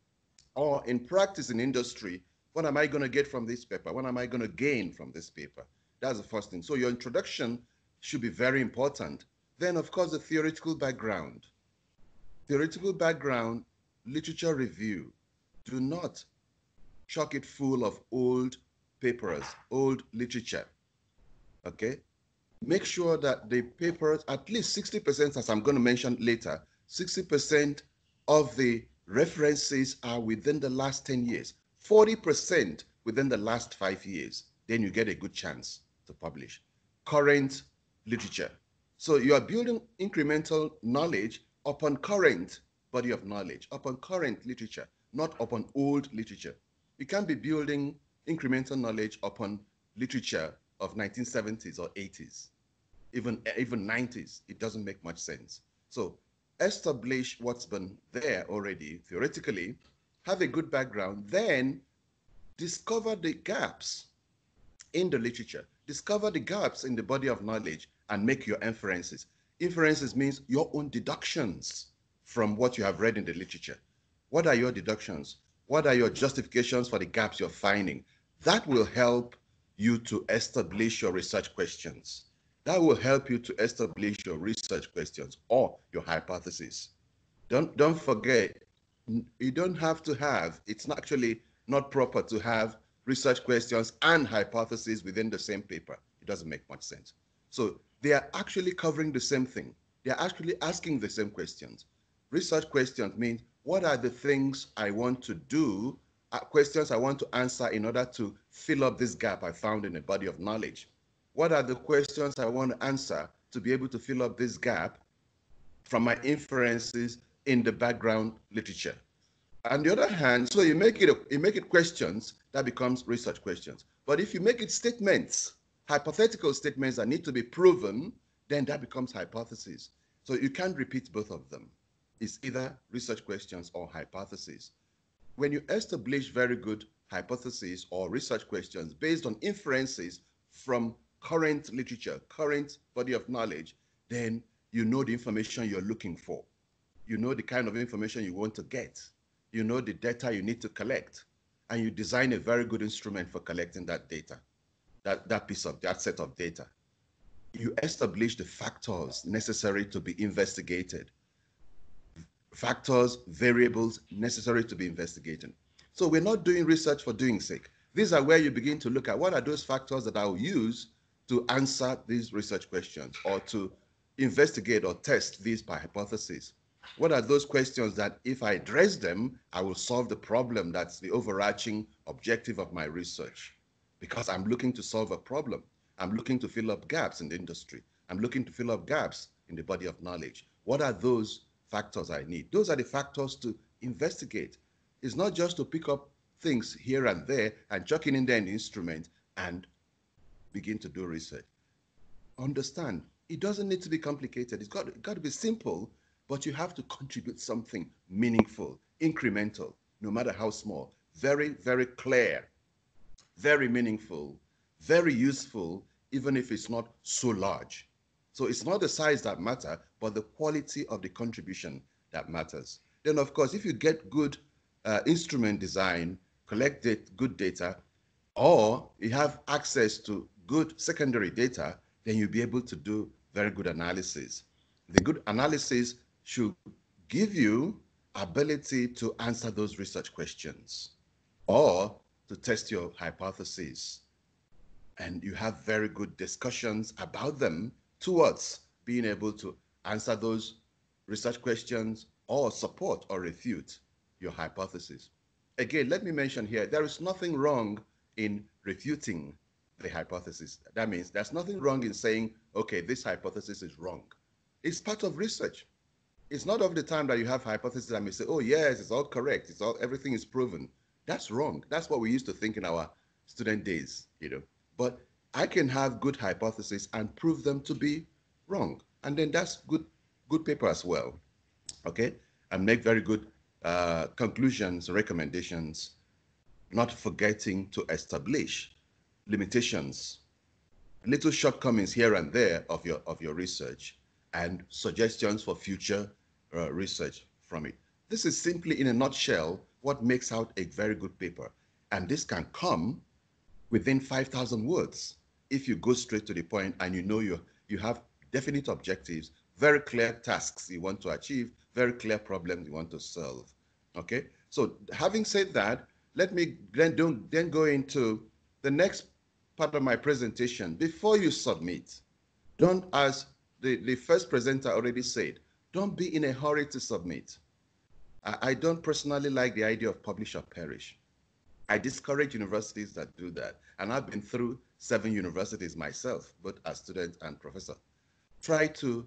or in practice in industry? What am I going to get from this paper? What am I going to gain from this paper? That's the first thing. So your introduction should be very important. Then, of course, the theoretical background. Theoretical background literature review. Do not chock it full of old papers, old literature. Okay? Make sure that the papers, at least 60%, as I'm going to mention later, 60% of the references are within the last 10 years, 40% within the last five years. Then you get a good chance to publish. Current literature. So you are building incremental knowledge upon current body of knowledge upon current literature, not upon old literature. You can't be building incremental knowledge upon literature of 1970s or 80s, even, even 90s. It doesn't make much sense. So establish what's been there already, theoretically, have a good background, then discover the gaps in the literature, discover the gaps in the body of knowledge, and make your inferences. Inferences means your own deductions from what you have read in the literature. What are your deductions? What are your justifications for the gaps you're finding? That will help you to establish your research questions. That will help you to establish your research questions or your hypothesis. Don't, don't forget, you don't have to have, it's actually not proper to have research questions and hypotheses within the same paper. It doesn't make much sense. So they are actually covering the same thing. They are actually asking the same questions. Research questions means what are the things I want to do, uh, questions I want to answer in order to fill up this gap I found in a body of knowledge. What are the questions I want to answer to be able to fill up this gap from my inferences in the background literature? On the other hand, so you make it you make it questions that becomes research questions. But if you make it statements, hypothetical statements that need to be proven, then that becomes hypotheses. So you can't repeat both of them is either research questions or hypotheses. When you establish very good hypotheses or research questions based on inferences from current literature, current body of knowledge, then you know the information you're looking for. You know the kind of information you want to get. You know the data you need to collect. And you design a very good instrument for collecting that data, that, that piece of that set of data. You establish the factors necessary to be investigated factors, variables necessary to be investigated. So we're not doing research for doing sake. These are where you begin to look at what are those factors that I'll use to answer these research questions or to investigate or test these by hypothesis. What are those questions that if I address them, I will solve the problem that's the overarching objective of my research. because I'm looking to solve a problem. I'm looking to fill up gaps in the industry. I'm looking to fill up gaps in the body of knowledge. What are those factors I need? Those are the factors to investigate. It's not just to pick up things here and there and chuck it in there an instrument and begin to do research. Understand, it doesn't need to be complicated. It's got, it got to be simple, but you have to contribute something meaningful, incremental, no matter how small. Very, very clear, very meaningful, very useful, even if it's not so large. So it's not the size that matter, but the quality of the contribution that matters. Then, of course, if you get good uh, instrument design, collect good data, or you have access to good secondary data, then you'll be able to do very good analysis. The good analysis should give you ability to answer those research questions or to test your hypotheses. And you have very good discussions about them towards being able to answer those research questions or support or refute your hypothesis. Again, let me mention here, there is nothing wrong in refuting the hypothesis. That means there's nothing wrong in saying, okay, this hypothesis is wrong. It's part of research. It's not of the time that you have hypothesis and you say, oh yes, it's all correct. It's all everything is proven. That's wrong. That's what we used to think in our student days, you know. But I can have good hypotheses and prove them to be wrong. And then that's good good paper as well. Okay? And make very good uh, conclusions, recommendations, not forgetting to establish limitations, little shortcomings here and there of your of your research, and suggestions for future uh, research from it. This is simply, in a nutshell, what makes out a very good paper, and this can come within 5,000 words if you go straight to the point and you know you you have definite objectives, very clear tasks you want to achieve, very clear problems you want to solve. Okay. So having said that, let me then, don't, then go into the next part of my presentation. Before you submit, don't, as the, the first presenter already said, don't be in a hurry to submit. I, I don't personally like the idea of publish or perish. I discourage universities that do that. And I've been through seven universities myself, both as student and professor. Try to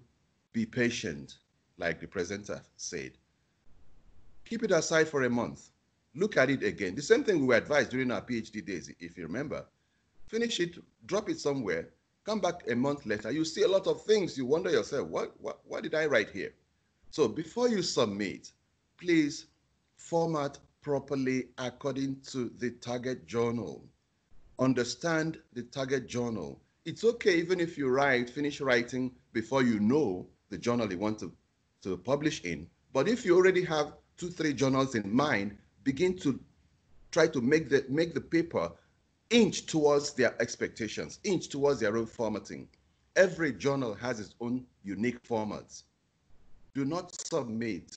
be patient, like the presenter said. Keep it aside for a month look at it again. The same thing we were advised during our PhD days, if you remember. Finish it, drop it somewhere, come back a month later, you see a lot of things. You wonder yourself, what, what, what did I write here? So before you submit, please format properly according to the target journal. Understand the target journal. It's okay even if you write, finish writing before you know the journal you want to, to publish in. But if you already have two, three journals in mind, begin to try to make the make the paper inch towards their expectations, inch towards their own formatting. Every journal has its own unique formats. Do not submit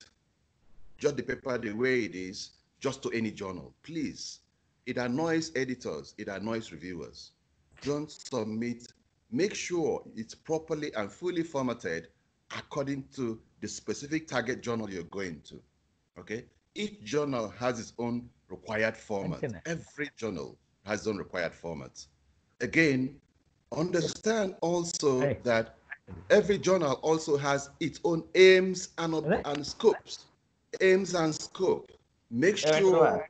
just the paper the way it is, just to any journal. Please. It annoys editors, it annoys reviewers. Don't submit. Make sure it's properly and fully formatted according to the specific target journal you're going to. Okay? each journal has its own required format. Every journal has its own required format. Again, understand also hey. that every journal also has its own aims and, and scopes. Aims and scope. Make sure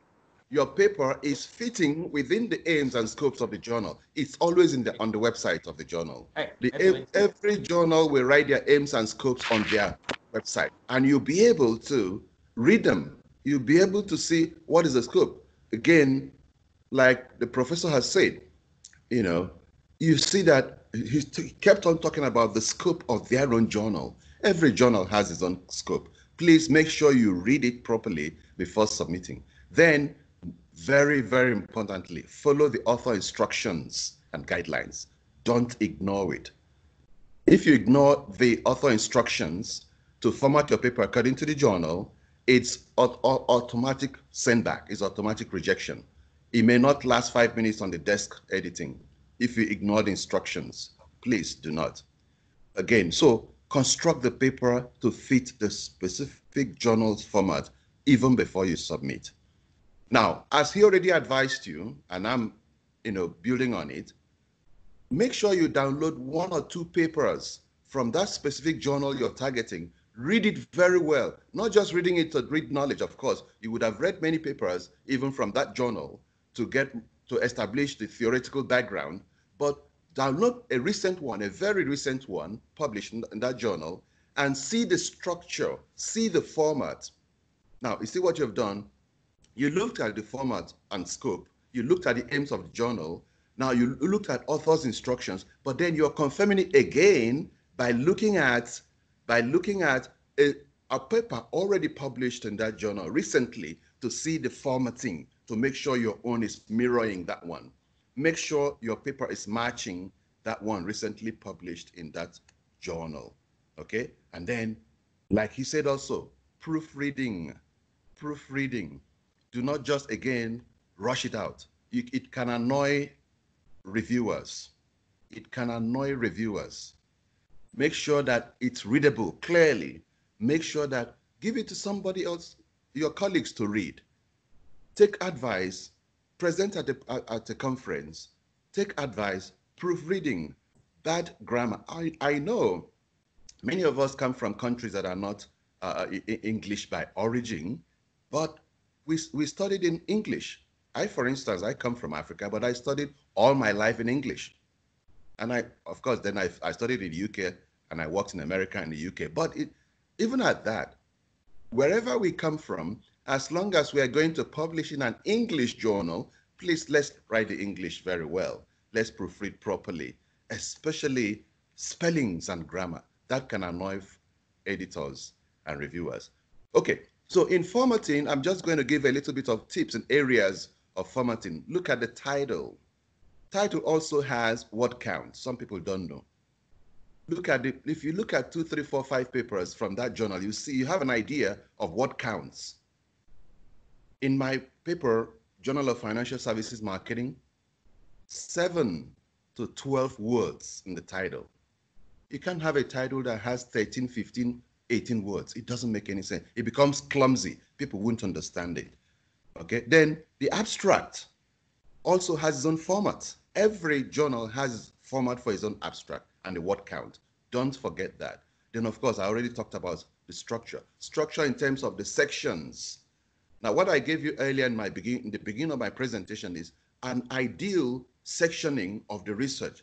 your paper is fitting within the aims and scopes of the journal. It's always in the on the website of the journal. The, every journal will write their aims and scopes on their website, and you'll be able to read them you'll be able to see what is the scope. Again, like the professor has said, you know, you see that he kept on talking about the scope of their own journal. Every journal has its own scope. Please make sure you read it properly before submitting. Then, very, very importantly, follow the author instructions and guidelines. Don't ignore it. If you ignore the author instructions to format your paper according to the journal, it's automatic sendback, it's automatic rejection. It may not last five minutes on the desk editing if you ignore the instructions. Please do not. Again, so construct the paper to fit the specific journal's format even before you submit. Now, as he already advised you, and I'm you know, building on it, make sure you download one or two papers from that specific journal you're targeting. Read it very well, not just reading it to read knowledge, of course. You would have read many papers, even from that journal, to get to establish the theoretical background, but download a recent one, a very recent one published in, in that journal, and see the structure, see the format. Now, you see what you've done? You looked at the format and scope, you looked at the aims of the journal, now you looked at author's instructions, but then you're confirming it again by looking at by looking at a, a paper already published in that journal recently to see the formatting to make sure your own is mirroring that one. Make sure your paper is matching that one recently published in that journal. Okay? And then, like he said also, proofreading. Proofreading. Do not just again rush it out. You, it can annoy reviewers. It can annoy reviewers. Make sure that it's readable clearly. Make sure that give it to somebody else, your colleagues to read. Take advice, present at a, at a conference, take advice, proofreading, bad grammar. I, I know many of us come from countries that are not uh, English by origin, but we, we studied in English. I, for instance, I come from Africa, but I studied all my life in English. And I, of course, then I, I studied in the UK and I worked in America and the UK. But it, even at that, wherever we come from, as long as we are going to publish in an English journal, please let's write the English very well. Let's proofread properly, especially spellings and grammar. That can annoy editors and reviewers. Okay, so in formatting, I'm just going to give a little bit of tips and areas of formatting. Look at the title. Title also has word count. Some people don't know. Look at it. If you look at two, three, four, five papers from that journal, you see you have an idea of what counts. In my paper, Journal of Financial Services Marketing, seven to 12 words in the title. You can't have a title that has 13, 15, 18 words. It doesn't make any sense. It becomes clumsy. People won't understand it. Okay, then the abstract also has its own format. Every journal has format for its own abstract and the word count. Don't forget that. Then, of course, I already talked about the structure. Structure in terms of the sections. Now, what I gave you earlier in my begin in the beginning of my presentation is an ideal sectioning of the research.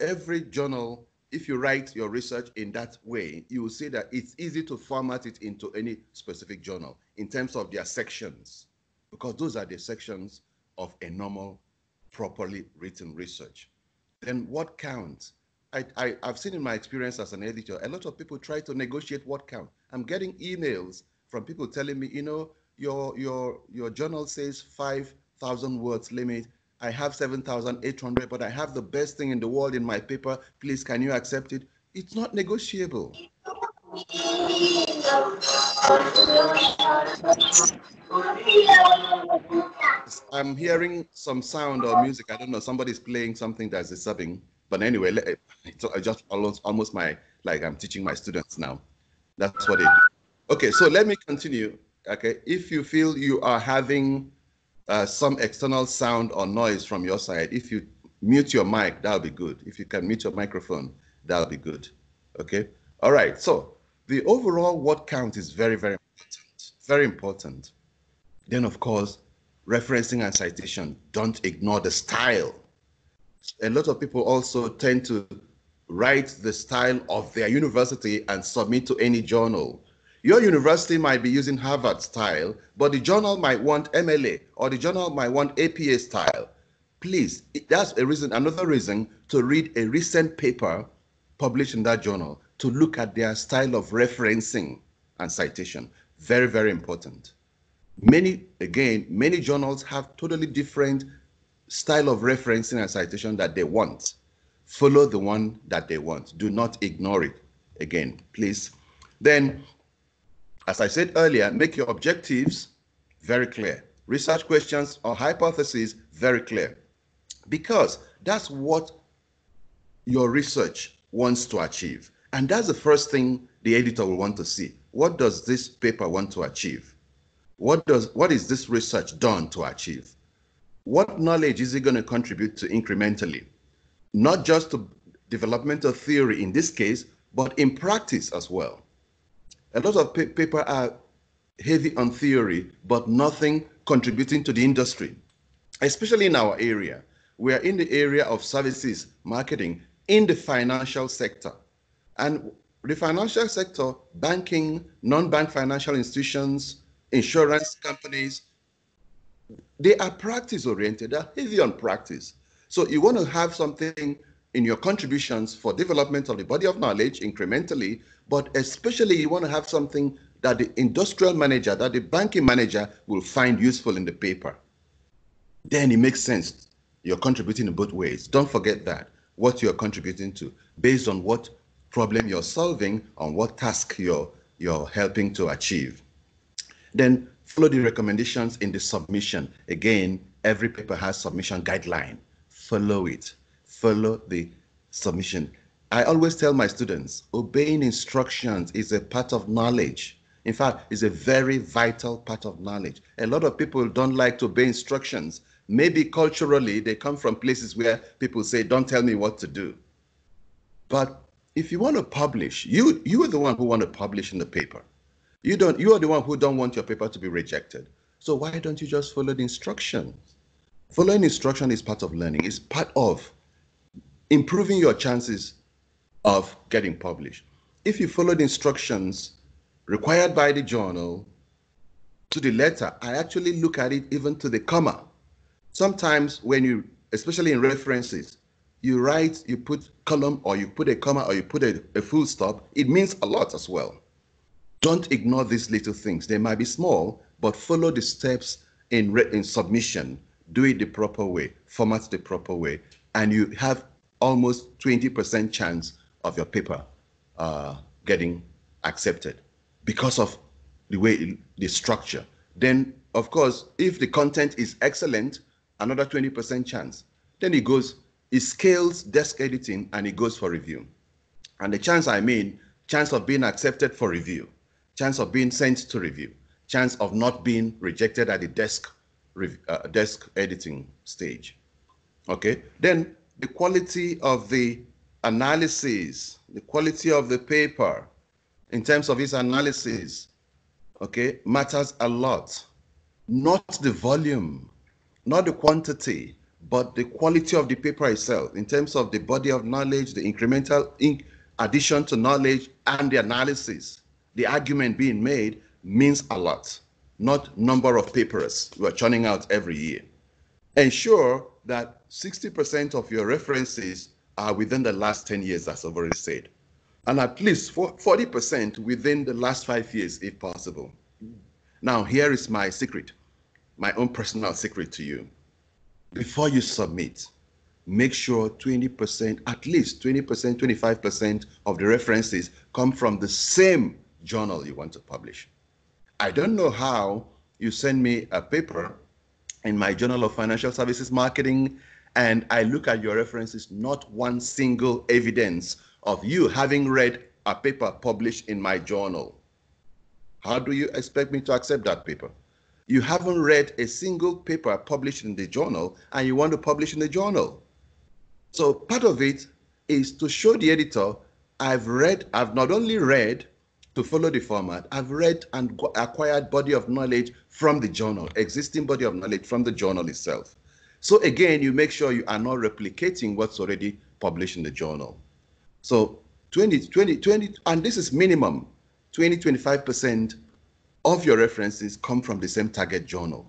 Every journal, if you write your research in that way, you will see that it's easy to format it into any specific journal in terms of their sections because those are the sections of a normal, properly written research. Then what counts? I, I, have seen in my experience as an editor, a lot of people try to negotiate what counts. I'm getting emails from people telling me, you know, your your your journal says 5,000 words limit. I have 7,800, but I have the best thing in the world in my paper. Please, can you accept it? It's not negotiable. I'm hearing some sound or music. I don't know. Somebody's playing something that's disturbing. But anyway, it's just almost almost my like I'm teaching my students now. That's what they do. Okay, so let me continue. Okay, if you feel you are having uh, some external sound or noise from your side, if you mute your mic, that'll be good. If you can mute your microphone, that'll be good. Okay. All right. So the overall word count is very, very important. Very important. Then, of course, referencing and citation. Don't ignore the style. A lot of people also tend to write the style of their university and submit to any journal. Your university might be using Harvard style, but the journal might want MLA or the journal might want APA style. Please, that's a reason, another reason to read a recent paper published in that journal to look at their style of referencing and citation. Very, very important. Many, again, many journals have totally different style of referencing and citation that they want. Follow the one that they want. Do not ignore it. Again, please. Then, as I said earlier, make your objectives very clear. Research questions or hypotheses very clear. Because that's what your research wants to achieve. And that's the first thing the editor will want to see. What does this paper want to achieve? What does what is this research done to achieve? what knowledge is it going to contribute to incrementally? Not just to developmental theory in this case, but in practice as well. A lot of paper are heavy on theory, but nothing contributing to the industry, especially in our area. We are in the area of services, marketing, in the financial sector. And the financial sector, banking, non-bank financial institutions, insurance companies, they are practice oriented, they're heavy on practice. So you want to have something in your contributions for development of the body of knowledge incrementally, but especially you want to have something that the industrial manager, that the banking manager will find useful in the paper. Then it makes sense. You're contributing in both ways. Don't forget that, what you're contributing to, based on what problem you're solving, on what task you're, you're helping to achieve. Then follow the recommendations in the submission. Again, every paper has submission guideline. Follow it. Follow the submission. I always tell my students, obeying instructions is a part of knowledge. In fact, it's a very vital part of knowledge. A lot of people don't like to obey instructions. Maybe culturally, they come from places where people say, don't tell me what to do. But if you want to publish, you, you are the one who want to publish in the paper. You don't. You are the one who don't want your paper to be rejected. So why don't you just follow the instructions? Following instruction is part of learning. It's part of improving your chances of getting published. If you follow the instructions required by the journal to the letter, I actually look at it even to the comma. Sometimes when you, especially in references, you write, you put column or you put a comma or you put a, a full stop, it means a lot as well. Don't ignore these little things. They might be small, but follow the steps in, in submission. Do it the proper way, format the proper way, and you have almost 20% chance of your paper uh, getting accepted because of the way the structure. Then, of course, if the content is excellent, another 20% chance. Then it goes, it scales desk editing and it goes for review. And the chance I mean, chance of being accepted for review chance of being sent to review, chance of not being rejected at the desk uh, desk editing stage. Okay, then the quality of the analysis, the quality of the paper in terms of its analysis, okay, matters a lot. Not the volume, not the quantity, but the quality of the paper itself in terms of the body of knowledge, the incremental in addition to knowledge and the analysis the argument being made means a lot, not number of papers we're churning out every year. Ensure that 60% of your references are within the last 10 years, as I've already said, and at least 40% within the last five years, if possible. Now, here is my secret, my own personal secret to you. Before you submit, make sure 20%, at least 20%, 25% of the references come from the same journal you want to publish. I don't know how you send me a paper in my Journal of Financial Services Marketing and I look at your references, not one single evidence of you having read a paper published in my journal. How do you expect me to accept that paper? You haven't read a single paper published in the journal and you want to publish in the journal. So part of it is to show the editor I've read, I've not only read, to follow the format, I've read and acquired body of knowledge from the journal, existing body of knowledge from the journal itself. So again, you make sure you are not replicating what's already published in the journal. So 20, 20, 20, and this is minimum, 20, 25% of your references come from the same target journal.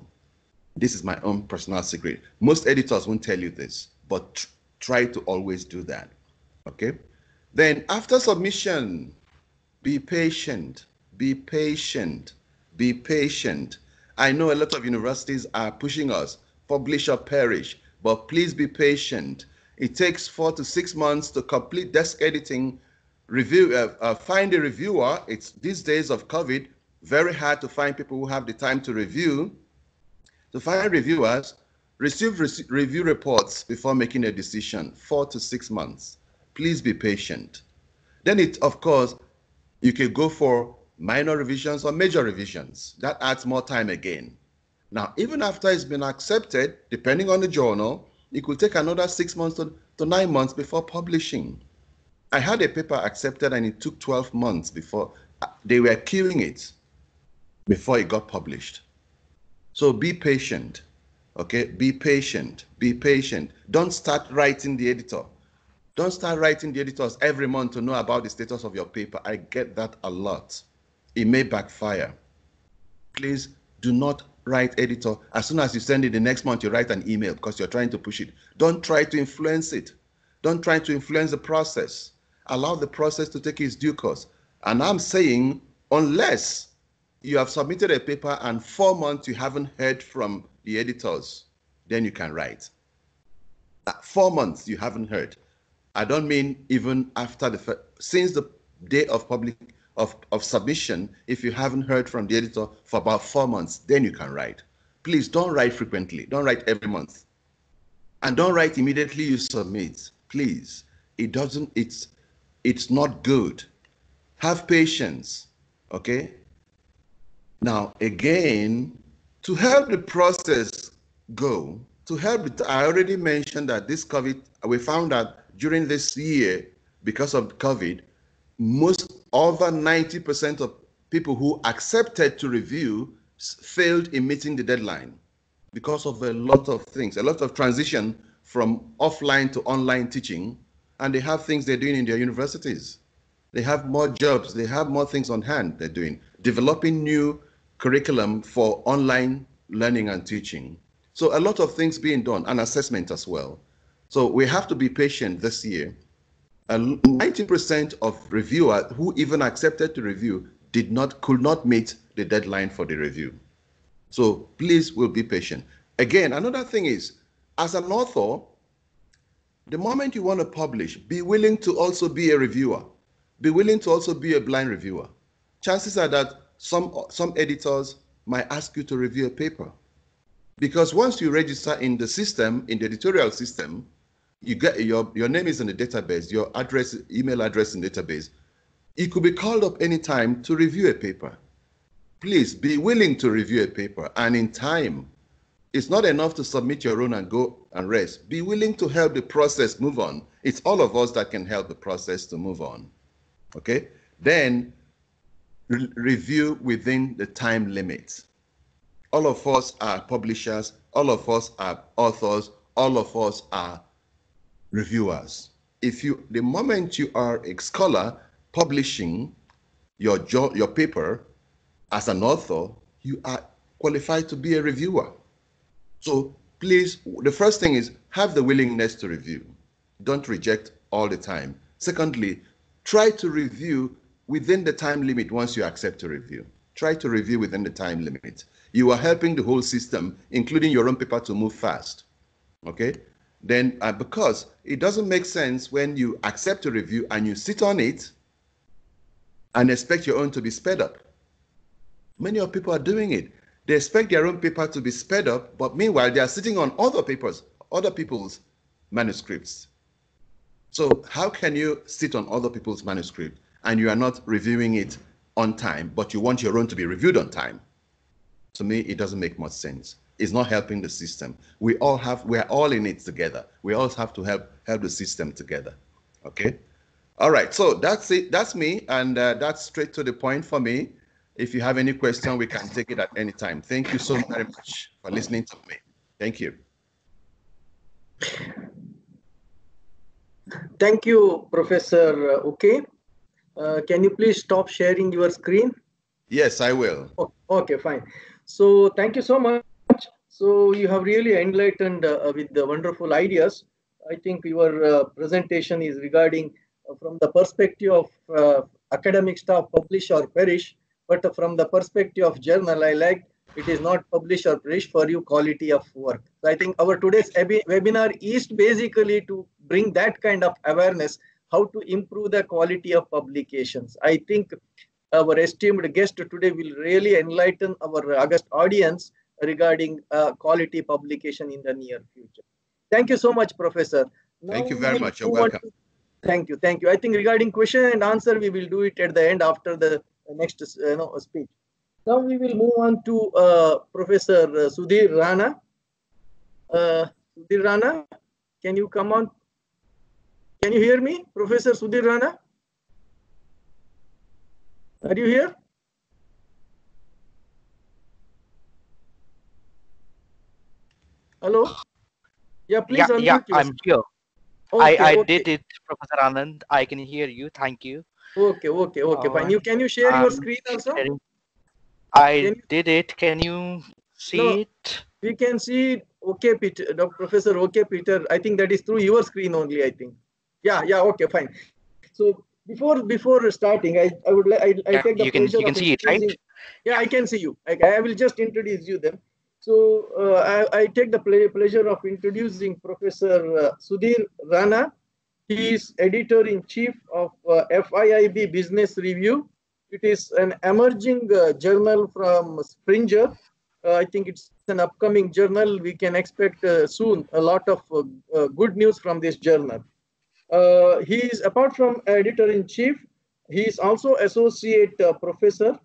This is my own personal secret. Most editors won't tell you this, but try to always do that. Okay. Then after submission, be patient. Be patient. Be patient. I know a lot of universities are pushing us, publish or perish, but please be patient. It takes four to six months to complete desk editing, review, uh, uh, find a reviewer. It's these days of COVID, very hard to find people who have the time to review. To find reviewers, receive re review reports before making a decision, four to six months. Please be patient. Then it, of course, you can go for minor revisions or major revisions. That adds more time again. Now, even after it's been accepted, depending on the journal, it could take another six months to, to nine months before publishing. I had a paper accepted and it took 12 months before uh, they were killing it before it got published. So be patient, okay? Be patient, be patient. Don't start writing the editor. Don't start writing the editors every month to know about the status of your paper. I get that a lot. It may backfire. Please do not write editor. As soon as you send it the next month, you write an email because you're trying to push it. Don't try to influence it. Don't try to influence the process. Allow the process to take its due course. And I'm saying, unless you have submitted a paper and four months you haven't heard from the editors, then you can write. Uh, four months you haven't heard. I don't mean even after the since the day of public of, of submission, if you haven't heard from the editor for about four months, then you can write. Please don't write frequently. Don't write every month. And don't write immediately you submit. Please. It doesn't, it's it's not good. Have patience. Okay? Now, again, to help the process go, to help it, I already mentioned that this COVID, we found that during this year, because of COVID, most over 90% of people who accepted to review failed in meeting the deadline because of a lot of things, a lot of transition from offline to online teaching, and they have things they're doing in their universities. They have more jobs, they have more things on hand they're doing, developing new curriculum for online learning and teaching. So a lot of things being done, and assessment as well. So we have to be patient this year 90% of reviewers who even accepted to review did not could not meet the deadline for the review. So please we'll be patient. Again, another thing is, as an author, the moment you want to publish, be willing to also be a reviewer. Be willing to also be a blind reviewer. Chances are that some some editors might ask you to review a paper. Because once you register in the system, in the editorial system, you get your your name is in the database, your address, email address in database. You could be called up anytime to review a paper. Please be willing to review a paper and in time. It's not enough to submit your own and go and rest. Be willing to help the process move on. It's all of us that can help the process to move on. Okay? Then re review within the time limit. All of us are publishers, all of us are authors, all of us are reviewers. If you, the moment you are a scholar publishing your your paper as an author, you are qualified to be a reviewer. So please, the first thing is have the willingness to review. Don't reject all the time. Secondly, try to review within the time limit once you accept a review. Try to review within the time limit. You are helping the whole system, including your own paper, to move fast. Okay? Then uh, because it doesn't make sense when you accept a review and you sit on it and expect your own to be sped up. Many of people are doing it. They expect their own paper to be sped up, but meanwhile they are sitting on other papers, other people's manuscripts. So how can you sit on other people's manuscript and you are not reviewing it on time, but you want your own to be reviewed on time? To me, it doesn't make much sense is not helping the system. We all have, we're all in it together. We all have to help help the system together. Okay. All right. So that's it. That's me, and uh, that's straight to the point for me. If you have any question, we can take it at any time. Thank you so very much for listening to me. Thank you. Thank you, Professor Okay. Uh, can you please stop sharing your screen? Yes, I will. Oh, okay, fine. So thank you so much. So you have really enlightened uh, with the wonderful ideas. I think your uh, presentation is regarding uh, from the perspective of uh, academic staff publish or perish, but from the perspective of journal, I like it is not publish or perish for you quality of work. So I think our today's webinar is basically to bring that kind of awareness, how to improve the quality of publications. I think our esteemed guest today will really enlighten our August audience regarding uh, quality publication in the near future. Thank you so much, Professor. Now thank you very much. You're welcome. To, thank you. Thank you. I think regarding question and answer, we will do it at the end after the next uh, you know, speech. Now we will move on to uh, Professor Sudhir Rana. Uh, Sudhir Rana, can you come on? Can you hear me, Professor Sudhir Rana? Are you here? Hello? Yeah, please yeah, yeah. I'm here. Okay, I, I okay. did it, Professor Anand. I can hear you. Thank you. Okay, okay, okay, fine. Uh, You can you share your screen also? I you- did it. Can you see No. it? We can see. it. Okay, Peter, Dr. Professor. Okay, Peter. I think that is through your screen only. I think. Yeah, yeah. Okay, fine. So before before starting, I I would like I, I Yeah, take the you can- you can see it, right? Yeah, I can see you. I, I will just introduce you then. So uh, I, I take the ple- pleasure of introducing Professor uh, Sudhir Rana. He is editor in chief of uh, FIIB Business Review. It is an emerging uh, journal from Springer. Uh, I think it's an upcoming journal. We can expect uh, soon a lot of good news from this journal. He is, apart from editor in chief, he is also associate professor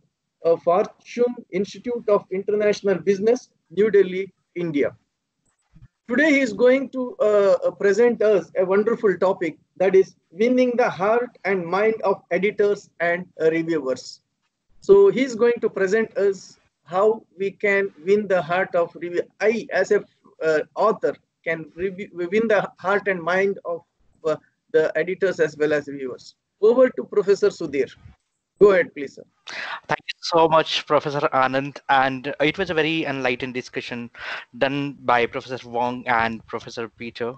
of Fortune Institute of International Business, New Delhi, India. Today he is going to uh, present us a wonderful topic that is winning the heart and mind of editors and uh, reviewers. So he is going to present us how we can win the heart of review. I, as a uh, author, can review, win the heart and mind of uh, the editors as well as reviewers. Over to Professor Sudhir. Go ahead, please, sir. Thank you so much, Professor Anand. And it was a very enlightened discussion done by Professor Wong and Professor Peter.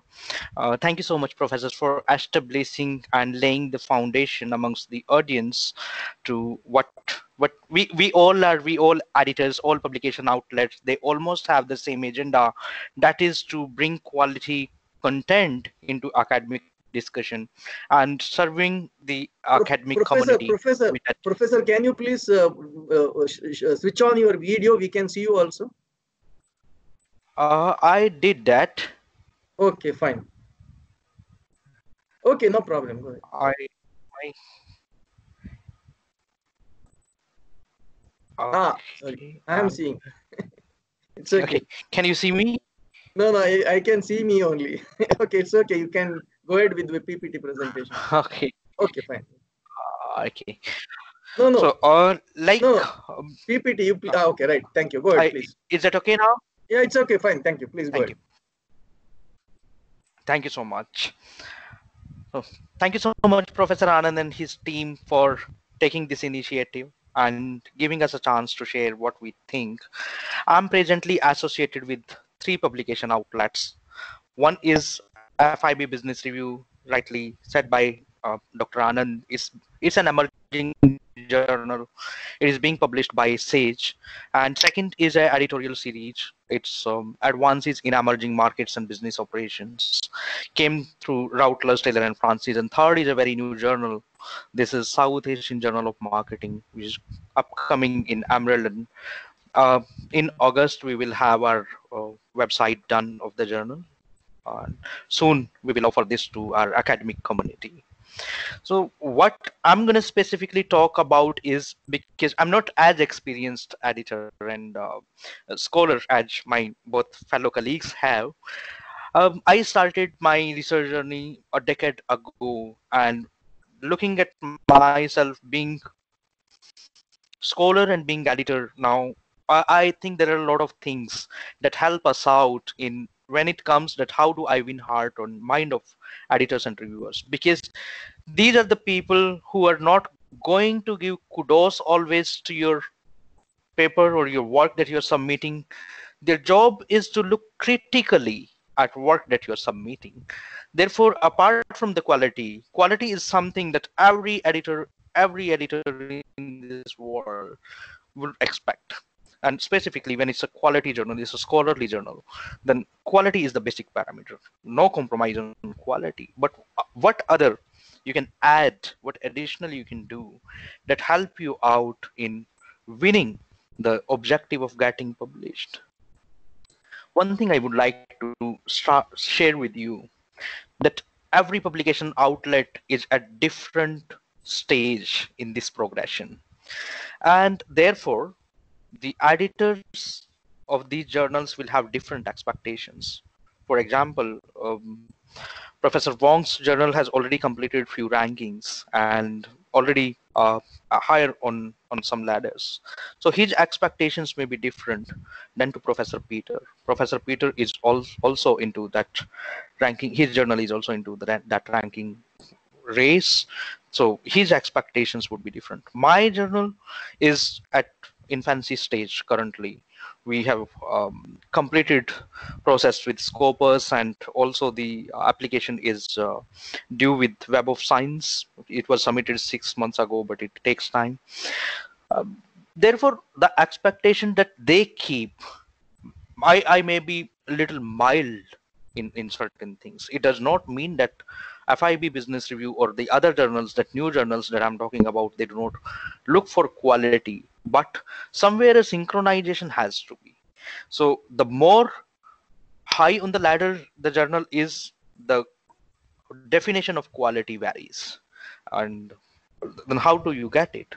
Uh, thank you so much, professors, for establishing and laying the foundation amongst the audience to what what we we all are we all editors all publication outlets they almost have the same agenda that is to bring quality content into academic discussion and serving the academic Professor, community Professor, Professor, can you please uh, uh, sh- sh- switch on your video? We can see you also. Uh, I did that. Okay, fine. Okay, no problem. Go ahead. I, I. Ah. Okay, I am um, seeing. (laughs) it's okay. okay. Can you see me? No, no, I, I can see me only. (laughs) okay, it's okay. You can go ahead with the PPT presentation. (laughs) Okay. Okay, fine. uh, Okay. No, no, So, uh, like, No. um, PPT. You, pl- ah, okay, right. Thank you. Go ahead, I- please. is that okay now? Yeah, it's okay. Fine. Thank you. Please go Thank ahead. you. Thank you so much. So, thank you so much, Professor Anand and his team for taking this initiative and giving us a chance to share what we think. I'm presently associated with three publication outlets. One is FIIB Business Review, rightly said by uh, Dr. Anand. Is it's an emerging journal. It is being published by Sage. And second is a editorial series. It's um, advances in emerging markets and business operations. Came through Routledge, Taylor and Francis. And third is a very new journal. This is South Asian Journal of Marketing, which is upcoming in Emerald. Uh, in August, we will have our uh, website done of the journal. And soon we will offer this to our academic community. So what I'm going to specifically talk about is because I'm not as experienced editor and uh, scholar as my both fellow colleagues have. Um, I started my research journey a decade ago and looking at myself being scholar and being editor now, I, I think there are a lot of things that help us out in when it comes that how do I win heart or mind of editors and reviewers? Because these are the people who are not going to give kudos always to your paper or your work that you're submitting. Their job is to look critically at work that you're submitting. Therefore apart from the quality quality is something that every editor every editor in this world would expect and specifically when it's a quality journal it's a scholarly journal then quality is the basic parameter. No compromise on quality. But uh, what other you can add what additional you can do that help you out in winning the objective of getting published? One thing i would like to start share with you that every publication outlet is at different stage in this progression. And therefore the editors of these journals will have different expectations. For example, um, Professor Wong's journal has already completed few rankings and already uh, higher on on some ladders. So his expectations may be different than to Professor Peter. Professor Peter is also into that ranking. His journal is also into the, that ranking race. So his expectations would be different. My journal is at infancy stage currently we have um, completed process with Scopus and also the application is uh, due with Web of Science. It was submitted six months ago, but it takes time. Um, therefore, the expectation that they keep, I, I may be a little mild in, in certain things. It does not mean that FIIB Business Review or the other journals, that new journals that I'm talking about, they do not look for quality but somewhere a synchronization has to be. So the more high on the ladder the journal is the definition of quality varies. And then how do you get it?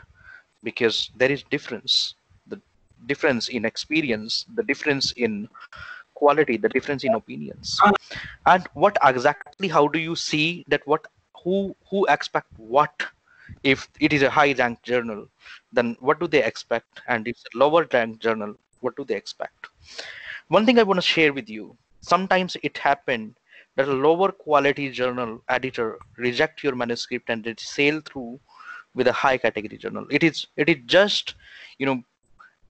Because there is difference. The difference in experience the difference in quality the difference in opinions. Ah. And what exactly how do you see that what who who expect what? If it is a high ranked journal then what do they expect? And if it's a lower ranked journal what do they expect? One thing i want to share with you sometimes it happened that a lower quality journal editor reject your manuscript and it sail through with a high category journal. It is it is just you know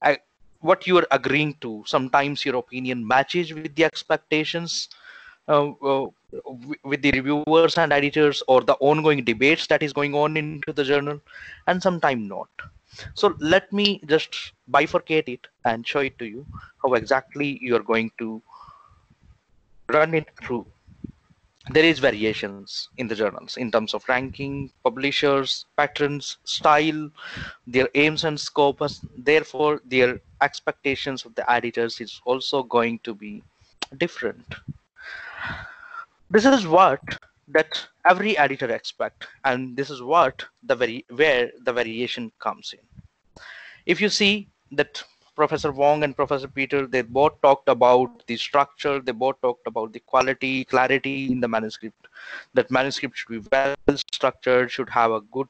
I, what you are agreeing to. Sometimes your opinion matches with the expectations uh, uh, with the reviewers and editors or the ongoing debates that is going on into the journal and sometime not. So let me just bifurcate it and show it to you how exactly you are going to run it through there is variations in the journals in terms of ranking publishers patterns style their aims and scopes therefore their expectations of the editors is also going to be different. This is what that every editor expect and this is what the very where the variation comes in. If you see that professor wong and professor peter they both talked about the structure they both talked about the quality clarity in the manuscript. That manuscript should be well structured should have a good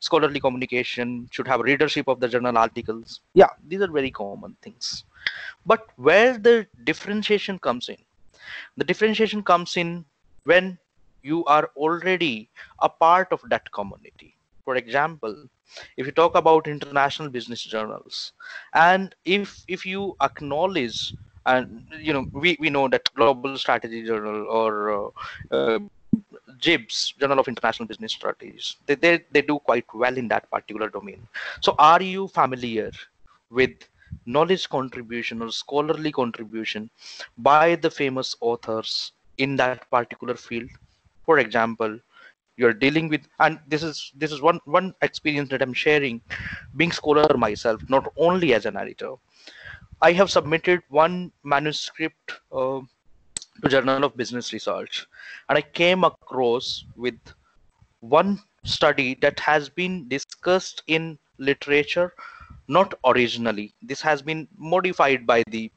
scholarly communication should have readership of the journal articles. Yeah these are very common things. But where the differentiation comes in? The differentiation comes in when you are already a part of that community for example if you talk about international business journals and if if you acknowledge and you know we, we know that global strategy journal or uh, uh, JIBS, Journal of International Business Strategies, they, they, they do quite well in that particular domain. So are you familiar with knowledge contribution or scholarly contribution by the famous authors in that particular field for example you're dealing with and this is this is one one experience that i'm sharing being scholar myself not only as an editor. I have submitted one manuscript uh, to journal of business research and i came across with one study that has been discussed in literature not originally. This has been modified by the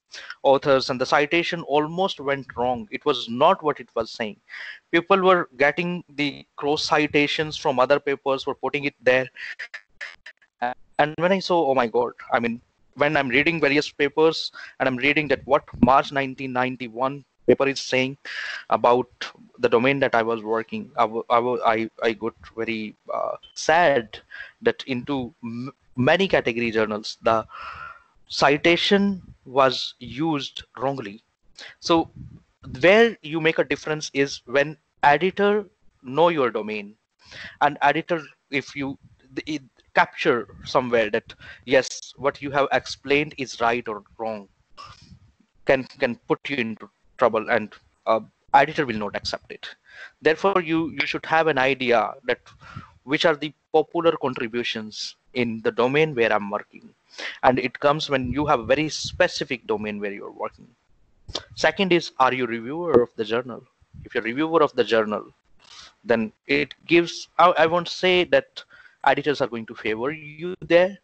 authors and the citation almost went wrong. It was not what it was saying. People were getting the cross citations from other papers, were putting it there. And when I saw, oh my God, I mean, when I'm reading various papers and I'm reading that what March 1991 paper is saying about the domain that I was working, I, I, I got very uh, sad that into many category journals, the citation was used wrongly. So where you make a difference is when editor know your domain and editor, if you it, capture somewhere that yes, what you have explained is right or wrong, can can put you into trouble and uh, editor will not accept it. Therefore, you you should have an idea that which are the popular contributions in the domain where I'm working. And it comes when you have a very specific domain where you're working. Second is, are you reviewer of the journal? If you're reviewer of the journal, then it gives, I, I won't say that editors are going to favor you there,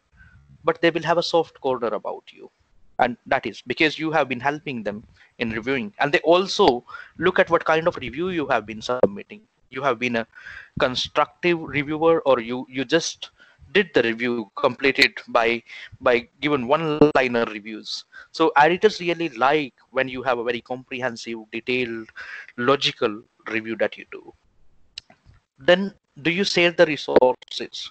but they will have a soft corner about you and that is because you have been helping them in reviewing and they also look at what kind of review you have been submitting you have been a constructive reviewer or you you just did the review completed by by given one liner reviews. So editors really like when you have a very comprehensive detailed logical review that you do. Then do you share the resources?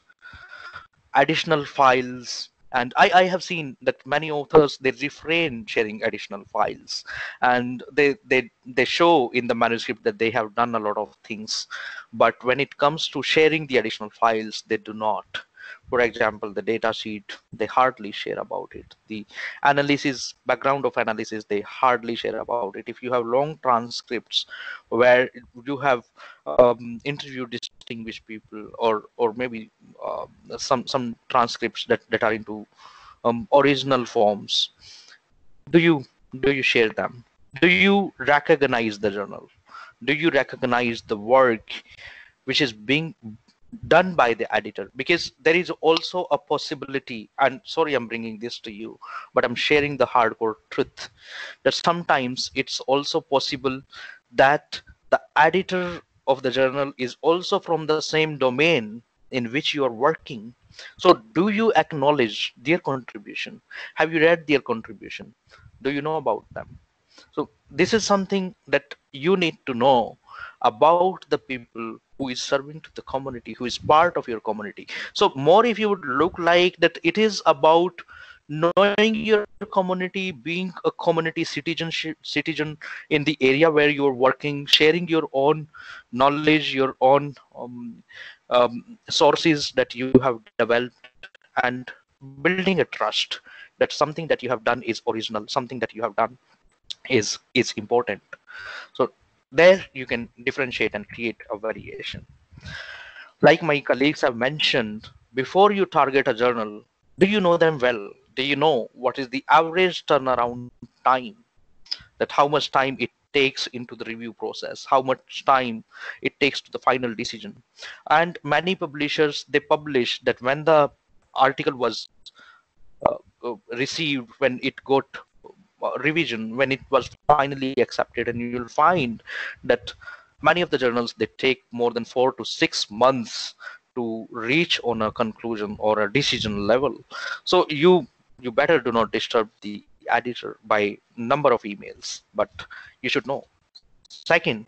Additional files. And I, I have seen that many authors they refrain sharing additional files. And they they they show in the manuscript that they have done a lot of things. But when it comes to sharing the additional files they do not for example the data sheet they hardly share about it. The analysis background of analysis they hardly share about it. If you have long transcripts where you have um, interviewed distinguished people or or maybe uh, some some transcripts that that are into um, original forms do you do you share them? Do you recognize the journal? Do you recognize the work which is being done by the editor because there is also a possibility and sorry i'm bringing this to you but i'm sharing the hardcore truth that sometimes it's also possible that the editor of the journal is also from the same domain in which you are working. So do you acknowledge their contribution? Have you read their contribution? Do you know about them? So this is something that you need to know about the people who is serving to the community who is part of your community. So more if you would look like that it is about knowing your community being a community citizenship citizen in the area where you're working sharing your own knowledge your own um, um, sources that you have developed and building a trust that something that you have done is original something that you have done is is important. So there you can differentiate and create a variation. Like my colleagues have mentioned before you target a journal do you know them well? Do you know what is the average turnaround time? That how much time it takes into the review process how much time it takes to the final decision. And many publishers they publish that when the article was uh, uh received when it got Uh, revision when it was finally accepted and you'll find that many of the journals they take more than four to six months to reach on a conclusion or a decision level. So you you better do not disturb the editor by number of emails but you should know. Second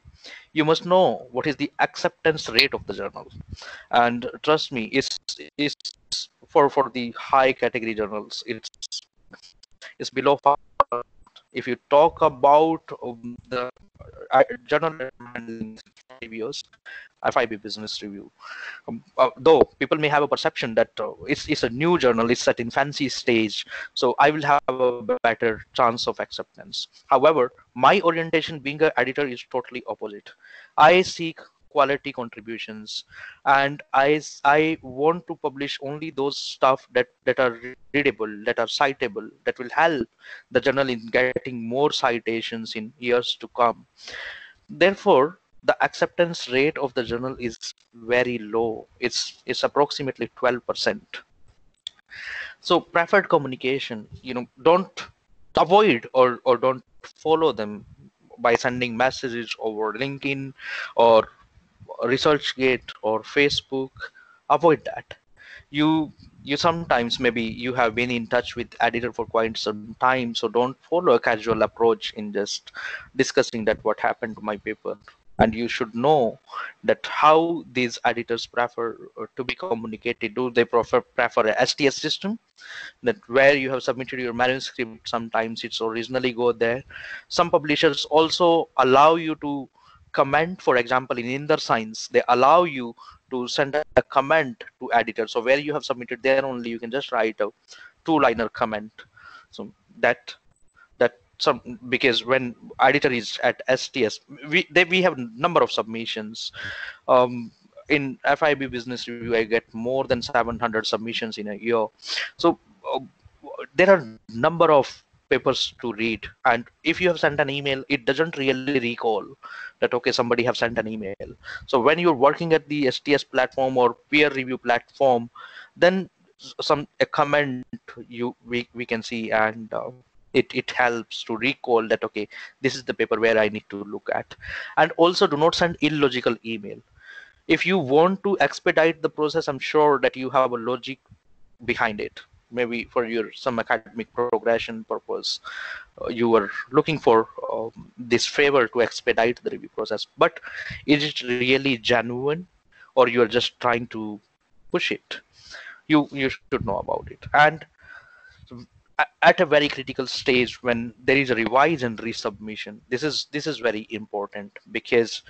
you must know what is the acceptance rate of the journal. And trust me it's is for for the high category journals it's it's below if you talk about um, the uh, journal reviews, FIIB Business Review, um, uh, though people may have a perception that uh, it's, it's a new journal, it's at infancy stage, so I will have a better chance of acceptance. However, my orientation being an editor is totally opposite. I seek quality contributions. And i i want to publish only those stuff that that are readable that are citable that will help the journal in getting more citations in years to come. Therefore the acceptance rate of the journal is very low. It's it's approximately 12 percent. So preferred communication you know don't avoid or or don't follow them by sending messages over linkedin or researchgate or facebook avoid that. You you sometimes maybe you have been in touch with editor for quite some time so don't follow a casual approach in just discussing that what happened to my paper. And you should know that how these editors prefer uh, to be communicated. Do they prefer prefer a sts system? That where you have submitted your manuscript sometimes it's originally go there. Some publishers also allow you to comment for example in Inder they allow you to send a comment to editor. So where you have submitted there only you can just write a two liner comment so that that some because when editor is at sts we they, we have number of submissions. Um, in FIIB business review i get more than 700 submissions in a year. So uh, there are number of papers to read. And if you have sent an email it doesn't really recall that okay somebody have sent an email. So when you're working at the sts platform or peer review platform then some a comment you we, we can see and uh, it, it helps to recall that okay this is the paper where i need to look at. And also do not send illogical email. If you want to expedite the process i'm sure that you have a logic behind it maybe for your some academic progression purpose uh, you were looking for um, this favor to expedite the review process. But is it really genuine or you are just trying to push it? You you should know about it. And at a very critical stage when there is a revise and resubmission this is this is very important because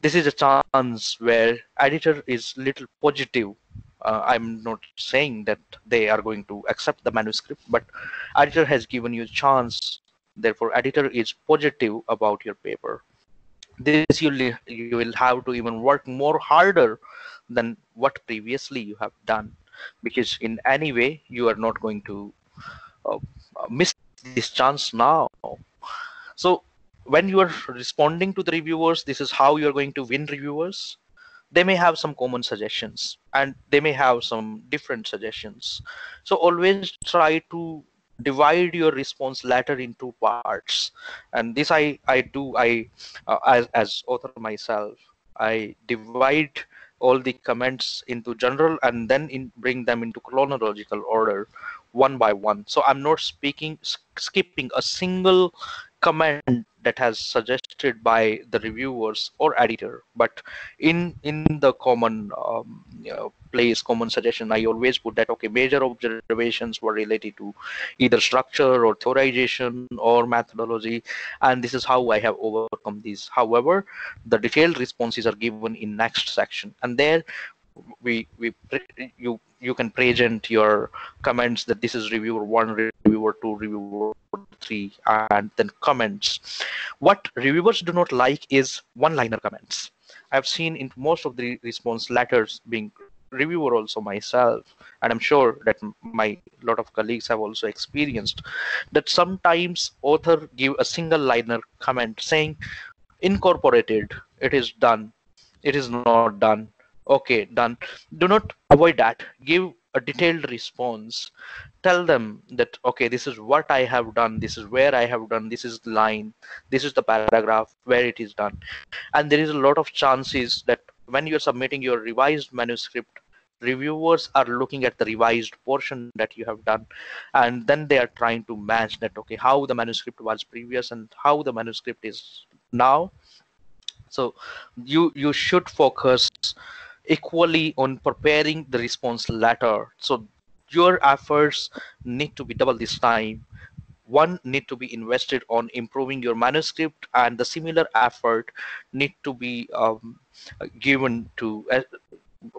this is a chance where editor is little positive uh, i'm not saying that they are going to accept the manuscript but editor has given you a chance. Therefore editor is positive about your paper. This you, you will have to even work more harder than what previously you have done because in any way you are not going to uh, miss this chance now. So when you are responding to the reviewers this is how you're going to win reviewers they may have some common suggestions and they may have some different suggestions. So always try to divide your response letter into parts. And this i i do i uh, as as author myself i divide all the comments into general and then in, bring them into chronological order one by one. So i'm not speaking skipping a single comment that has suggested by the reviewers or editor. But in in the common um, you know, place common suggestion i always put that okay major observations were related to either structure or theorization or methodology and this is how i have overcome these. However the detailed responses are given in next section. And there we we you you can present your comments that this is reviewer one reviewer two reviewer three and then comments. What reviewers do not like is one liner comments i've seen in most of the response letters being reviewer also myself and i'm sure that my lot of colleagues have also experienced that sometimes author give a single liner comment saying incorporated it is done it is not done okay done. Do not avoid that. Give a detailed response. Tell them that okay this is what i have done. This is where i have done this is the line. This is the paragraph where it is done. And there is a lot of chances that when you're submitting your revised manuscript reviewers are looking at the revised portion that you have done. And then they are trying to match that okay how the manuscript was previous and how the manuscript is now. So you you should focus equally on preparing the response letter. So your efforts need to be double this time. One need to be invested on improving your manuscript, and the similar effort need to be um, given to uh,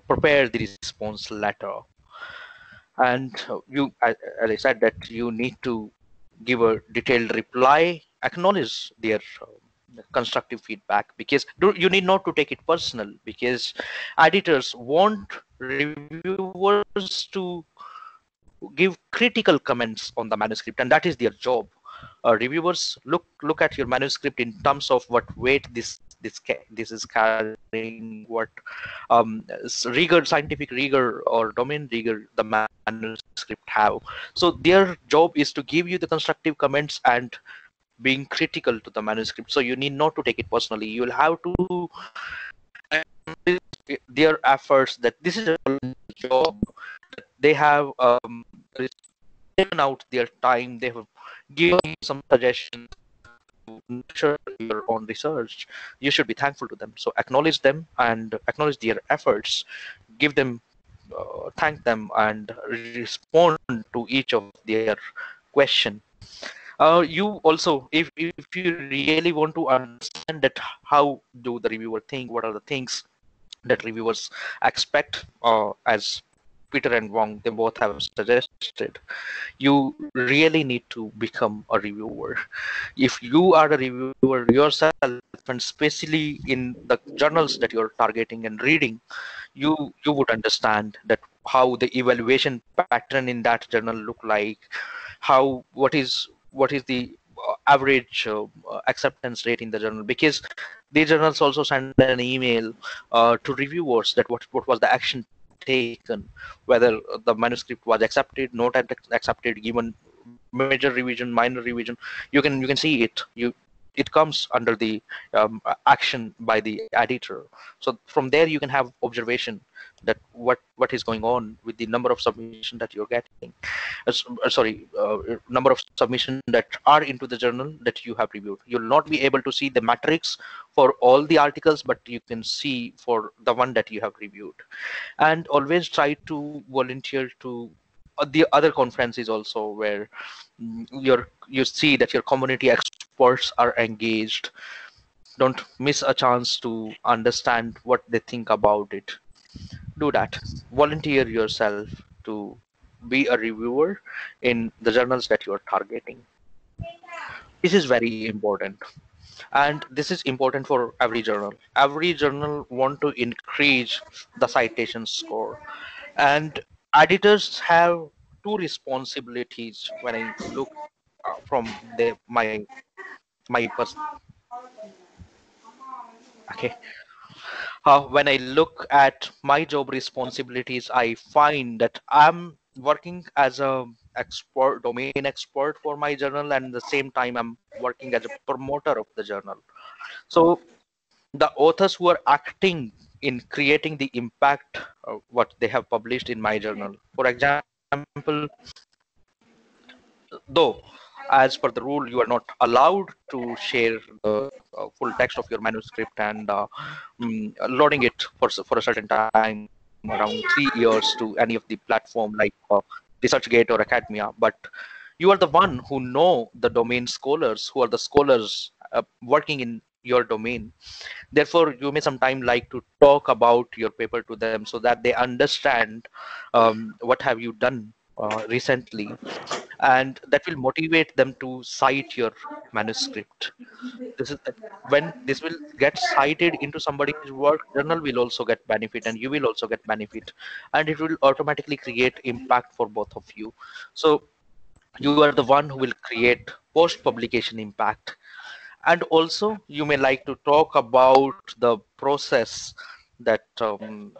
prepare the response letter. And you, as I said, that you need to give a detailed reply, acknowledge their uh, constructive feedback because you need not to take it personal because editors want reviewers to give critical comments on the manuscript and that is their job. Uh, reviewers look look at your manuscript in terms of what weight this this this is carrying what um, rigor scientific rigor or domain rigor the manuscript have. So their job is to give you the constructive comments and being critical to the manuscript. So you need not to take it personally. You will have to their efforts that this is a job they have um, taken out their time. They have given some suggestions to your own research. You should be thankful to them. So acknowledge them and acknowledge their efforts. Give them uh, thank them and respond to each of their question uh, you also if, if you really want to understand that how do the reviewer think what are the things that reviewers expect uh, as peter and wong they both have suggested you really need to become a reviewer. If you are a reviewer yourself and especially in the journals that you're targeting and reading you you would understand that how the evaluation pattern in that journal look like how what is what is the uh, average uh, acceptance rate in the journal because the journals also send an email uh, to reviewers that what, what was the action taken, whether the manuscript was accepted, not accepted, given major revision, minor revision. You can you can see it. You it comes under the um, action by the editor. So from there you can have observation that what what is going on with the number of submission that you're getting. Uh, uh, sorry, uh, number of submission that are into the journal that you have reviewed. You'll not be able to see the metrics for all the articles, but you can see for the one that you have reviewed. And always try to volunteer to uh, the other conferences also where mm, your you see that your community experts are engaged don't miss a chance to understand what they think about it. Do that. Volunteer yourself to be a reviewer in the journals that you are targeting. This is very important. And this is important for every journal. Every journal want to increase the citation score. And editors have two responsibilities when i look from the my my person okay uh, when I look at my job responsibilities, I find that I'm working as a expert domain expert for my journal and the same time I'm working as a promoter of the journal. So the authors who are acting in creating the impact of what they have published in my journal. For example, though as per the rule you are not allowed to share the uh, full text of your manuscript and um, loading it for, for a certain time around three years to any of the platform like uh, researchgate or academia. But you are the one who know the domain scholars who are the scholars uh, working in your domain. Therefore you may sometime like to talk about your paper to them so that they understand um, what have you done uh, recently and that will motivate them to cite your manuscript. This is when this will get cited into somebody's work journal will also get benefit and you will also get benefit. And it will automatically create impact for both of you. So you are the one who will create post publication impact. And also you may like to talk about the process that um,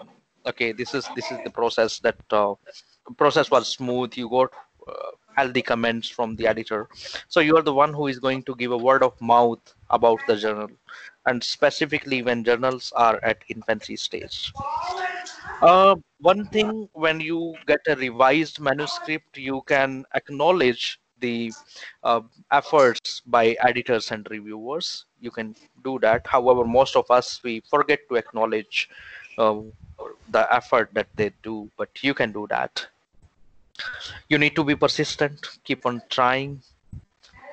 okay this is this is the process that uh, process was smooth. You got uh, healthy comments from the editor. So you are the one who is going to give a word of mouth about the journal and specifically when journals are at infancy stage. Uh, one thing when you get a revised manuscript you can acknowledge the uh, efforts by editors and reviewers. You can do that. However most of us we forget to acknowledge uh, the effort that they do but you can do that you need to be persistent. Keep on trying.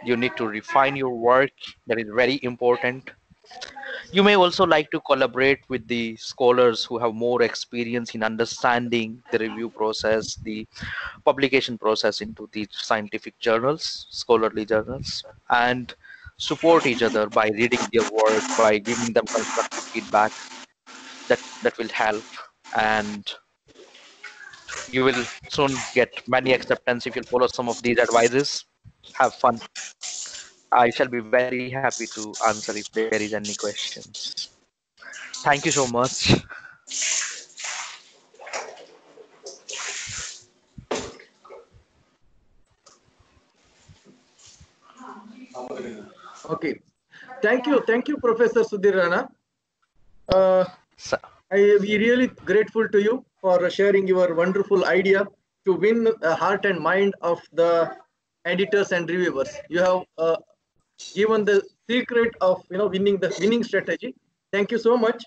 You need to refine your work. That is very important. You may also like to collaborate with the scholars who have more experience in understanding the review process the publication process into the scientific journals scholarly journals and support each other by reading their work by giving them constructive feedback. That that will help. And you will soon get many acceptance if you follow some of these advices. Have fun. I shall be very happy to answer if there is any questions. Thank you so much. Okay. Thank you. Thank you, Professor Sudhir Rana. Uh, I be really grateful to you for sharing your wonderful idea to win the heart and mind of the editors and reviewers. You have uh, given the secret of you know winning the winning strategy. Thank you so much,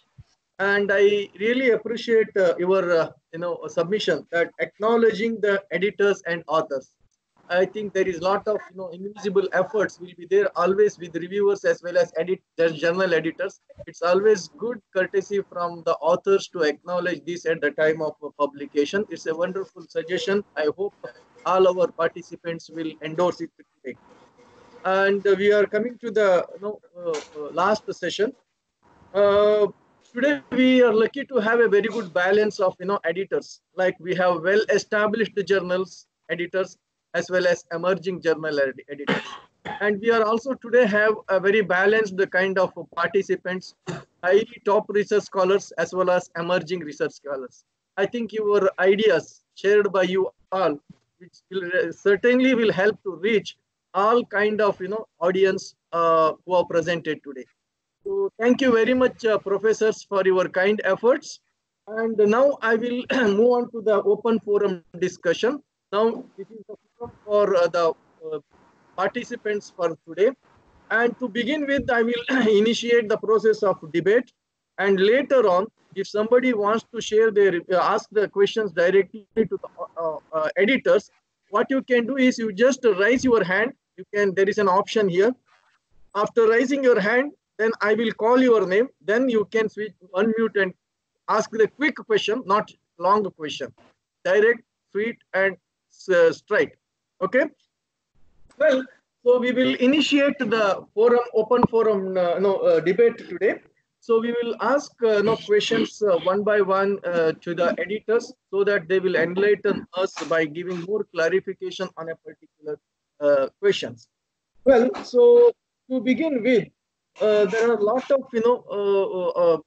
and I really appreciate uh, your uh, you know submission that acknowledging the editors and authors. I think there is a lot of you know invisible efforts will be there always with reviewers as well as edit journal editors. It's always good courtesy from the authors to acknowledge this at the time of publication. It's a wonderful suggestion. I hope all our participants will endorse it today. And we are coming to the you know, uh, uh, last session. Uh, today we are lucky to have a very good balance of you know editors. Like we have well established journals editors as well as emerging journal ed editors. And we are also today have a very balanced kind of participants, highly top research scholars as well as emerging research scholars. I think your ideas shared by you all, which will uh, certainly will help to reach all kind of you know audience uh, who are presented today. So thank you very much, uh, professors, for your kind efforts. And now I will (clears throat) move on to the open forum discussion. Now this is the for uh, the uh, participants for today. And to begin with, I will (clears throat) initiate the process of debate. And later on, if somebody wants to share their, uh, ask the questions directly to the editors, what you can do is you just raise your hand. You can, there is an option here. After raising your hand, then I will call your name. Then you can switch, unmute and ask the quick question, not long question. Direct, sweet, and uh, straight. Okay. Well, so we will initiate the forum, open forum, uh, no uh, debate today. So we will ask uh, no questions uh, one by one uh, to the editors so that they will enlighten us by giving more clarification on a particular uh, questions. Well, so to begin with, uh, there are a lot of you know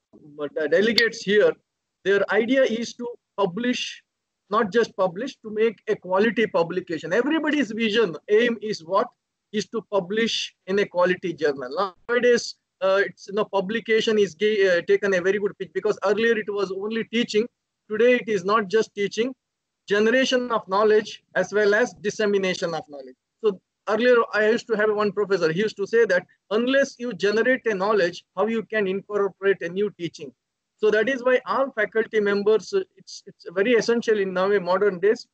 delegates here. Their idea is to publish, not just publish, to make a quality publication. Everybody's vision, aim is what is to publish in a quality journal. Nowadays, uh, it's you know publication is uh, taken a very good pitch because earlier it was only teaching. Today it is not just teaching, generation of knowledge as well as dissemination of knowledge. So earlier I used to have one professor. He used to say that unless you generate a knowledge, how you can incorporate a new teaching. So that is why all faculty members, it's it's very essential in now modern days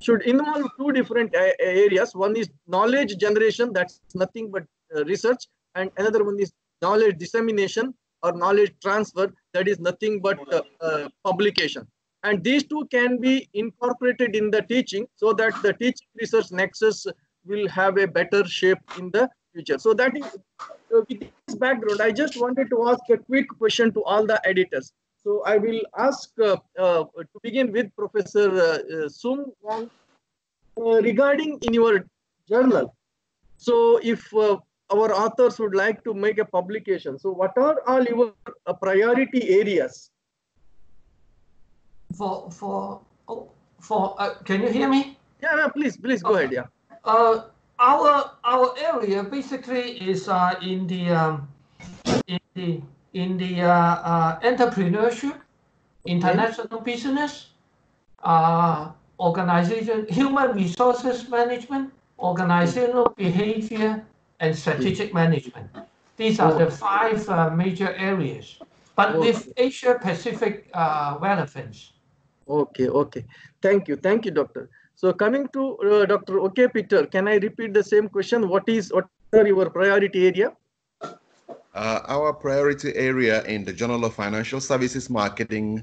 should involve two different areas. One is knowledge generation, that's nothing but uh, research, and another one is knowledge dissemination or knowledge transfer, that is nothing but uh, uh, publication. And these two can be incorporated in the teaching so that the teaching research nexus will have a better shape in the future. So that is, Uh, with this background, I just wanted to ask a quick question to all the editors. So I will ask uh, uh, to begin with Professor uh, uh Sum Wong uh, regarding in your journal. So if our authors would like to make a publication, so what are all your priority areas? For for oh, for can you hear me? Yeah, yeah please please go okay. ahead. Yeah. Our our area basically is uh, in the um, in the in the uh, uh, entrepreneurship, international business, uh, organization, human resources management, organizational behavior, and strategic management. These are the five uh, major areas, but with Asia Pacific uh, relevance. Okay, okay. Thank you. Thank you, doctor. So coming to uh, Dr. Okey, Peter, can I repeat the same question? What is what are your priority area? Uh, our priority area in the Journal of Financial Services Marketing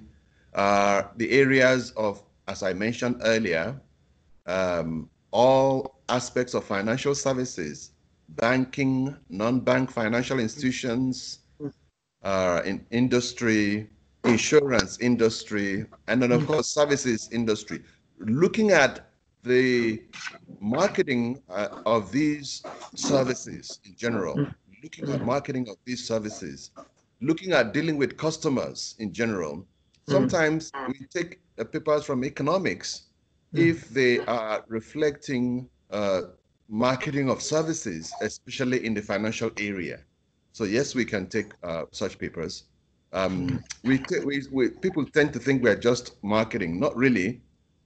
are the areas of, as I mentioned earlier, um, all aspects of financial services, banking, non-bank financial institutions, uh, in industry, insurance industry, and then of course services industry. Looking at the marketing uh, of these services in general, looking at marketing of these services, looking at dealing with customers in general. Sometimes mm. we take uh, papers from economics mm. if they are reflecting uh, marketing of services, especially in the financial area. So yes, we can take uh, such papers. Um, we, we, we, people tend to think we're just marketing. Not really.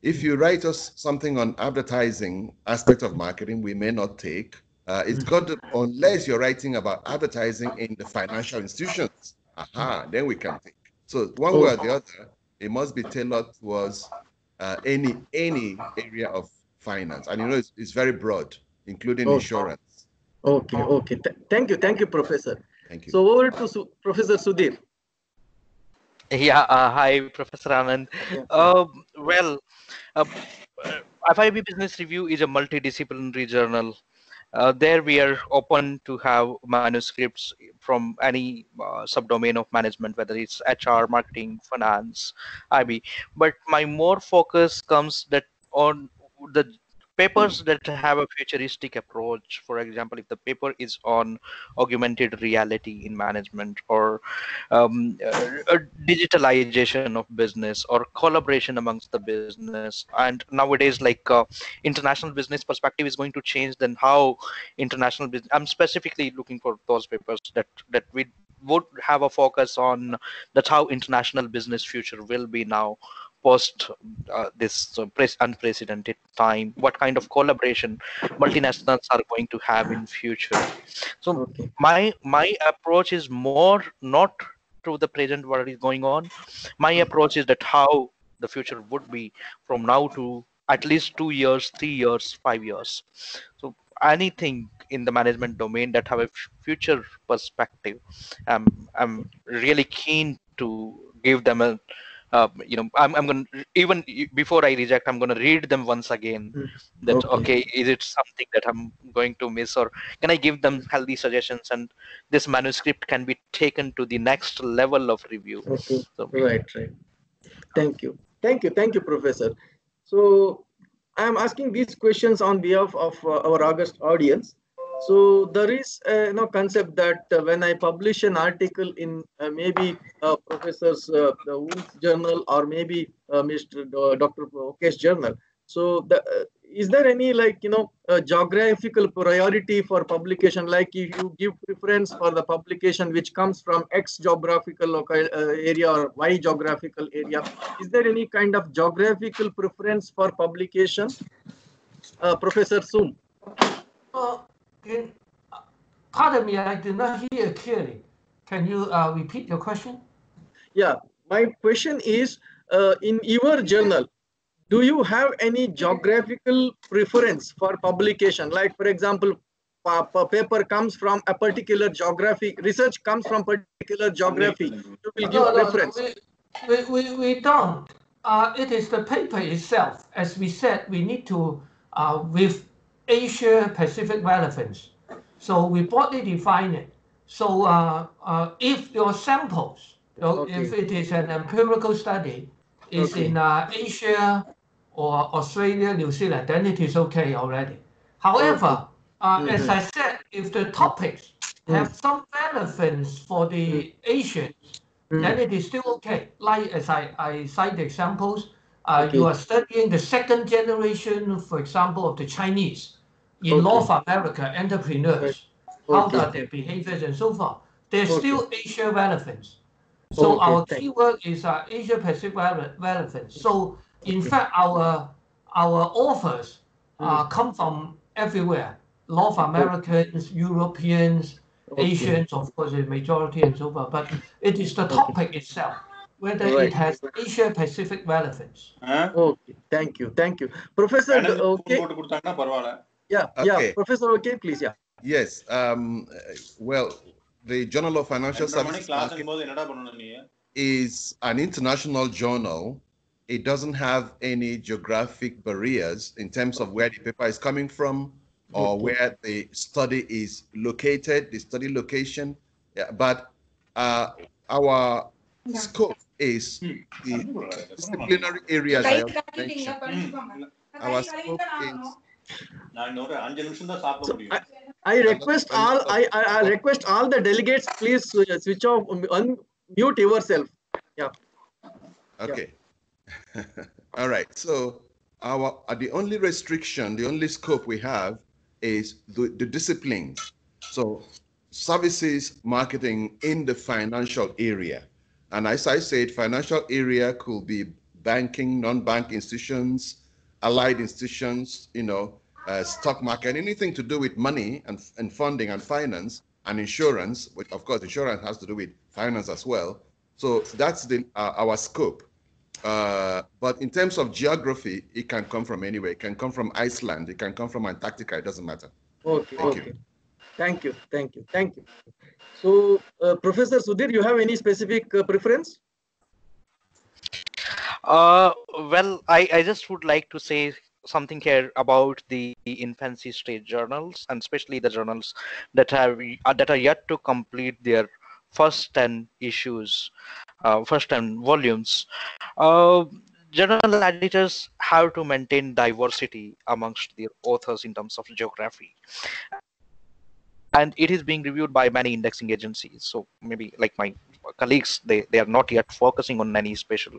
If you write us something on advertising aspect of marketing, we may not take. Uh, it's got to, unless you're writing about advertising in the financial institutions. Aha, then we can take. So one way or the other, it must be tailored towards uh, any any area of finance, and you know it's, it's very broad, including okay. insurance. Okay, okay. Th thank you, thank you, Professor. Thank you. So over to Su Professor Sudhir. (laughs) Yeah, uh, hi, Professor Anand. Yeah. Uh, well, uh, FIIB Business Review is a multidisciplinary journal uh, there we are open to have manuscripts from any uh, subdomain of management whether it's hr marketing finance ib but my more focus comes that on the papers that have a futuristic approach. For example if the paper is on augmented reality in management or um, uh, digitalization of business or collaboration amongst the business. And nowadays like uh, international business perspective is going to change then how international business i'm specifically looking for those papers that that we would have a focus on. That's how international business future will be now post uh, this uh, unprecedented time what kind of collaboration multinationals are going to have in future. So okay. my my approach is more not to the present what is going on. My approach is that how the future would be from now to at least two years three years five years. So anything in the management domain that have a future perspective um, i'm really keen to give them a uh, you know i'm, I'm going to even before i reject i'm going to read them once again mm. that okay. okay. is it something that i'm going to miss or can i give them healthy suggestions and this manuscript can be taken to the next level of review okay. So, right right thank you thank you thank you professor so i'm asking these questions on behalf of uh, our august audience so there is a you know, concept that uh, when I publish an article in uh, maybe uh, Professor's uh, journal or maybe uh, Mr. Dr. Okesh's journal, so the, uh, is there any like you know geographical priority for publication? Like if you give preference for the publication which comes from X geographical local area or Y geographical area, is there any kind of geographical preference for publication, Professor Sum? In, pardon me, I did not hear clearly. Can you uh, repeat your question? Yeah, my question is, uh, in your journal, do you have any geographical preference for publication? Like, for example, a paper comes from a particular geography, research comes from particular geography, you will give no, preference. No, we, we, we don't. Uh, it is the paper itself. As we said, we need to, uh, with Asia Pacific relevance. So we broadly define it. So uh, uh, if your samples, okay. if it is an empirical study, is okay. in uh, Asia or Australia, New Zealand, then it is okay already. However, okay. mm -hmm. as I said, if the topics mm. have some relevance for the mm. Asians, mm. then it is still okay. Like as I, I cite the examples, uh, you are studying the second generation, for example, of the Chinese in okay. North America, entrepreneurs, okay. how are their behaviors and so forth. There's okay. still Asia relevance. So our key keyword is uh, Asia Pacific relevance. So in fact, our our authors uh, mm. come from everywhere. North Americans, Europeans, Asians, of course, the majority and so forth. But it is the topic itself whether right. it has Asia Pacific relevance. Huh? Okay, thank you, thank you, Professor. Okay. Yeah, okay. yeah, Professor, okay, please, yeah. Yes, um, well, the Journal of Financial Services is an international journal. It doesn't have any geographic barriers in terms of where the paper is coming from or where the study is located, the study location. Yeah, but uh, our yeah. scope is hmm. the disciplinary areas I mentioned. Hmm. Our scope is I request all I, I request all the delegates please switch off unmute yourself. Yeah. Okay. Yeah. (laughs) all right. So our uh, the only restriction, the only scope we have is the, the disciplines. So services marketing in the financial area. And as I said, financial area could be banking, non-bank institutions, allied institutions, you know, uh, stock market, anything to do with money and, and funding and finance and insurance, which of course insurance has to do with finance as well. So that's the uh, our scope. Uh, but in terms of geography, it can come from anywhere. It can come from Iceland. It can come from Antarctica. It doesn't matter. Okay. Thank okay. You. Thank you. Thank you. Thank you. So, uh, Professor Sudhir, you have any specific uh, preference? Uh, well, I, I just would like to say something here about the infancy stage journals and especially the journals that have uh, that are yet to complete their first 10 issues uh, first 10 volumes. Uh, journal editors have to maintain diversity amongst their authors in terms of geography and it is being reviewed by many indexing agencies. So maybe like my colleagues they, they are not yet focusing on any special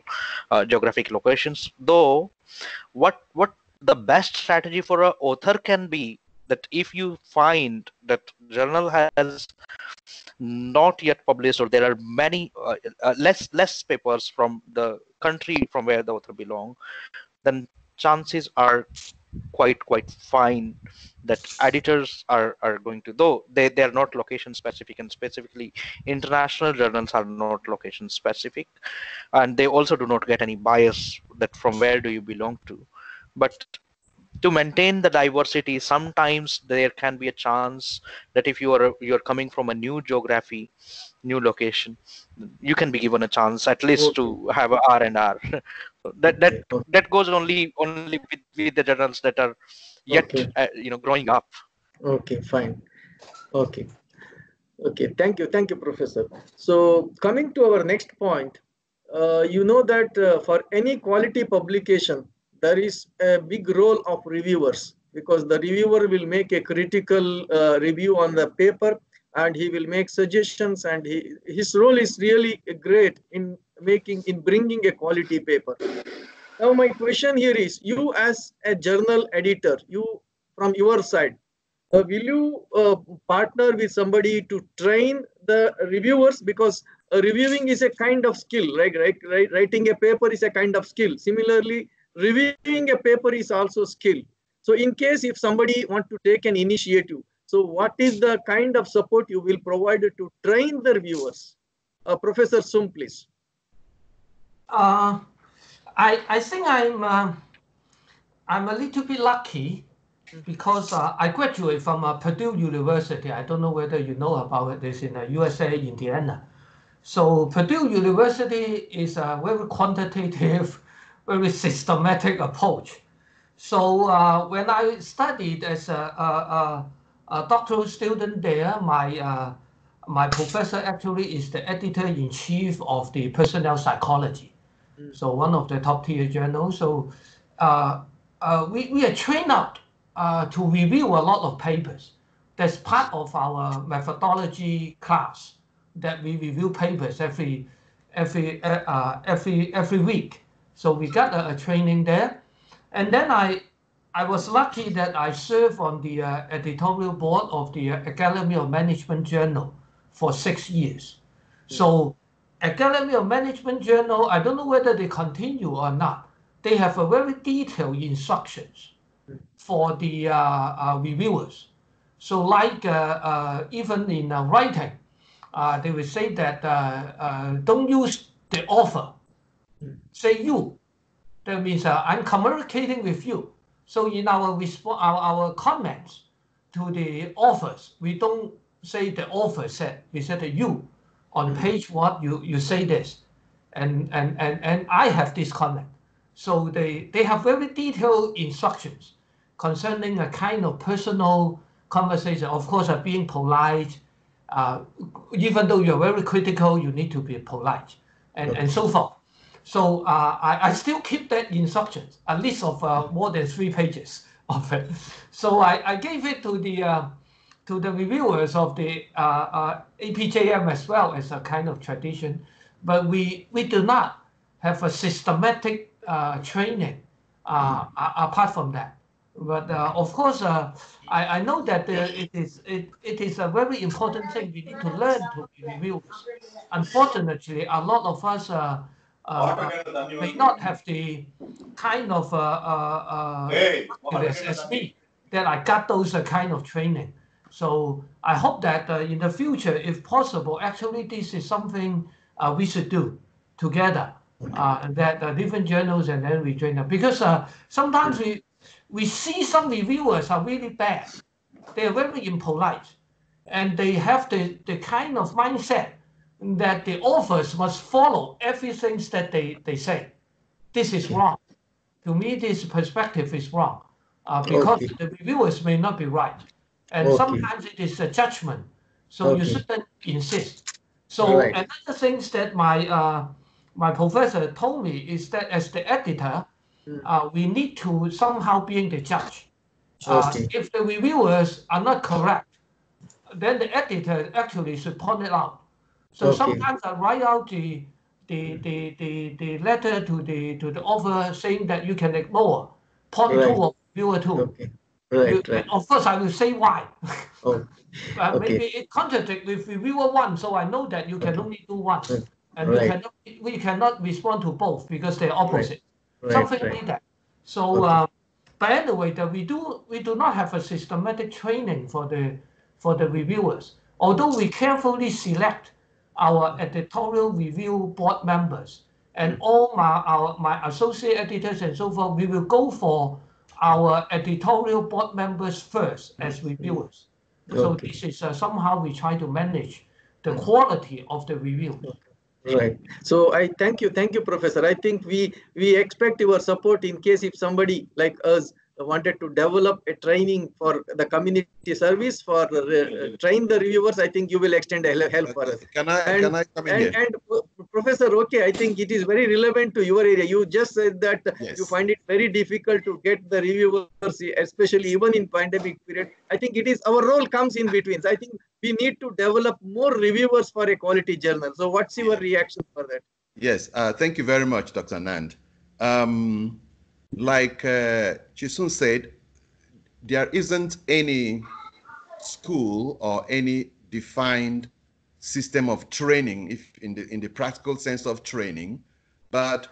uh, geographic locations. Though what what the best strategy for an author can be that if you find that journal has not yet published or there are many uh, uh, less less papers from the country from where the author belong then chances are quite quite fine that editors are are going to though they they are not location specific and specifically international journals are not location specific. And they also do not get any bias that from where do you belong to. But to maintain the diversity sometimes there can be a chance that if you are you're coming from a new geography new location you can be given a chance at least to have a R&R that that that goes only only with, with the journals that are yet Okay. uh, you know growing up Okay, fine. Okay. Okay, thank you. Thank you, Professor. So coming to our next point, uh, you know that uh, for any quality publication, there is a big role of reviewers because the reviewer will make a critical uh, review on the paper and he will make suggestions and he, his role is really great in making, in bringing a quality paper. Now my question here is, you as a journal editor, you from your side, uh, will you uh, partner with somebody to train the reviewers because uh, reviewing is a kind of skill right? right right writing a paper is a kind of skill similarly reviewing a paper is also skill so in case if somebody want to take an initiative so what is the kind of support you will provide to train the reviewers uh, professor sum please Uh, I I think I'm uh, I'm a little bit lucky because uh, I graduated from uh, Purdue University. I don't know whether you know about. It's in uh, USA, Indiana. So Purdue University is a very quantitative, very systematic approach. So uh, when I studied as a, a, a, a doctoral student there, my uh, my professor actually is the editor in chief of the personnel psychology. So one of the top tier journals. So uh, uh, we, we are trained up uh, to review a lot of papers. That's part of our methodology class that we review papers every every uh, every every week. So we got a, a training there, and then I I was lucky that I served on the uh, editorial board of the uh, Academy of Management Journal for six years. So Academy of Management Journal, I don't know whether they continue or not. They have a very detailed instructions for the uh, uh, reviewers. So like uh, uh, even in uh, writing, uh, they will say that uh, uh, don't use the author. Say you. That means uh, I'm communicating with you. So in our response, our, our comments to the authors, we don't say the offer said. We said that you on page one, you you say this, and and and and I have this comment. So they they have very detailed instructions concerning a kind of personal conversation. Of course, uh, being polite. Uh, even though you're very critical, you need to be polite, and and so forth. So uh, I, I still keep that instructions, a list of uh, more than three pages (laughs) of it. So I, I gave it to the uh, to the reviewers of the uh, uh, APJM as well as a kind of tradition, but we we do not have a systematic uh, training apart from that. But of course, I, I know that it is it, it is a very important thing we need to learn to reviewers. Unfortunately, a lot of us uh, may not have the kind of uh, uh, uh, as, as me that I got those uh, kind of training. So I hope that uh, in the future, if possible, actually this is something uh, we should do together. Uh, that uh, different journals and then we train them because uh, sometimes we we see some reviewers are really bad. They are very impolite, and they have the, the kind of mindset that the authors must follow everything that they, they say. This is wrong. To me, this perspective is wrong uh, because Okay. the reviewers may not be right. And Okay. sometimes it is a judgment. So you shouldn't insist. So Right. another thing that my uh, my professor told me is that as the editor, Mm. uh, we need to somehow being the judge. Uh, if the reviewers are not correct, then the editor actually should point it out. So Okay. sometimes I write out the, the, the, the, the letter to the, to the author saying that you can ignore point Right. two of viewer two. Okay. Right, You- right. Of course, I will say why. Oh, (laughs) Uh, Okay. Maybe it contradict with reviewer one, so I know that you can Okay. only do one. Right. And we Right. cannot, we cannot respond to both because they're opposite. right, Something like that. So, Okay. uh, but anyway, that we do, we do not have a systematic training for the, for the reviewers. Although we carefully select our editorial review board members and mm. all my, our, my associate editors and so forth, we will go for our editorial board members first as mm. reviewers. So this is uh, somehow we try to manage the mm. quality of the review. Right. So I thank you, thank you, Professor. I think we we expect your support in case if somebody like us wanted to develop a training for the community service for uh, train the reviewers. I think you will extend help help for us. Can I And- can I come in And, here? and uh, Professor, okay, I think it is very relevant to your area. You just said that Yes. you find it very difficult to get the reviewers, especially even in pandemic period. I think it is our role comes in between. so I think we need to develop more reviewers for a quality journal. So what's your reaction for that? Yes, uh, thank you very much, Dr. Nand. Um, like uh, Chi Sum said, there isn't any school or any defined system of training, if in the in the practical sense of training, but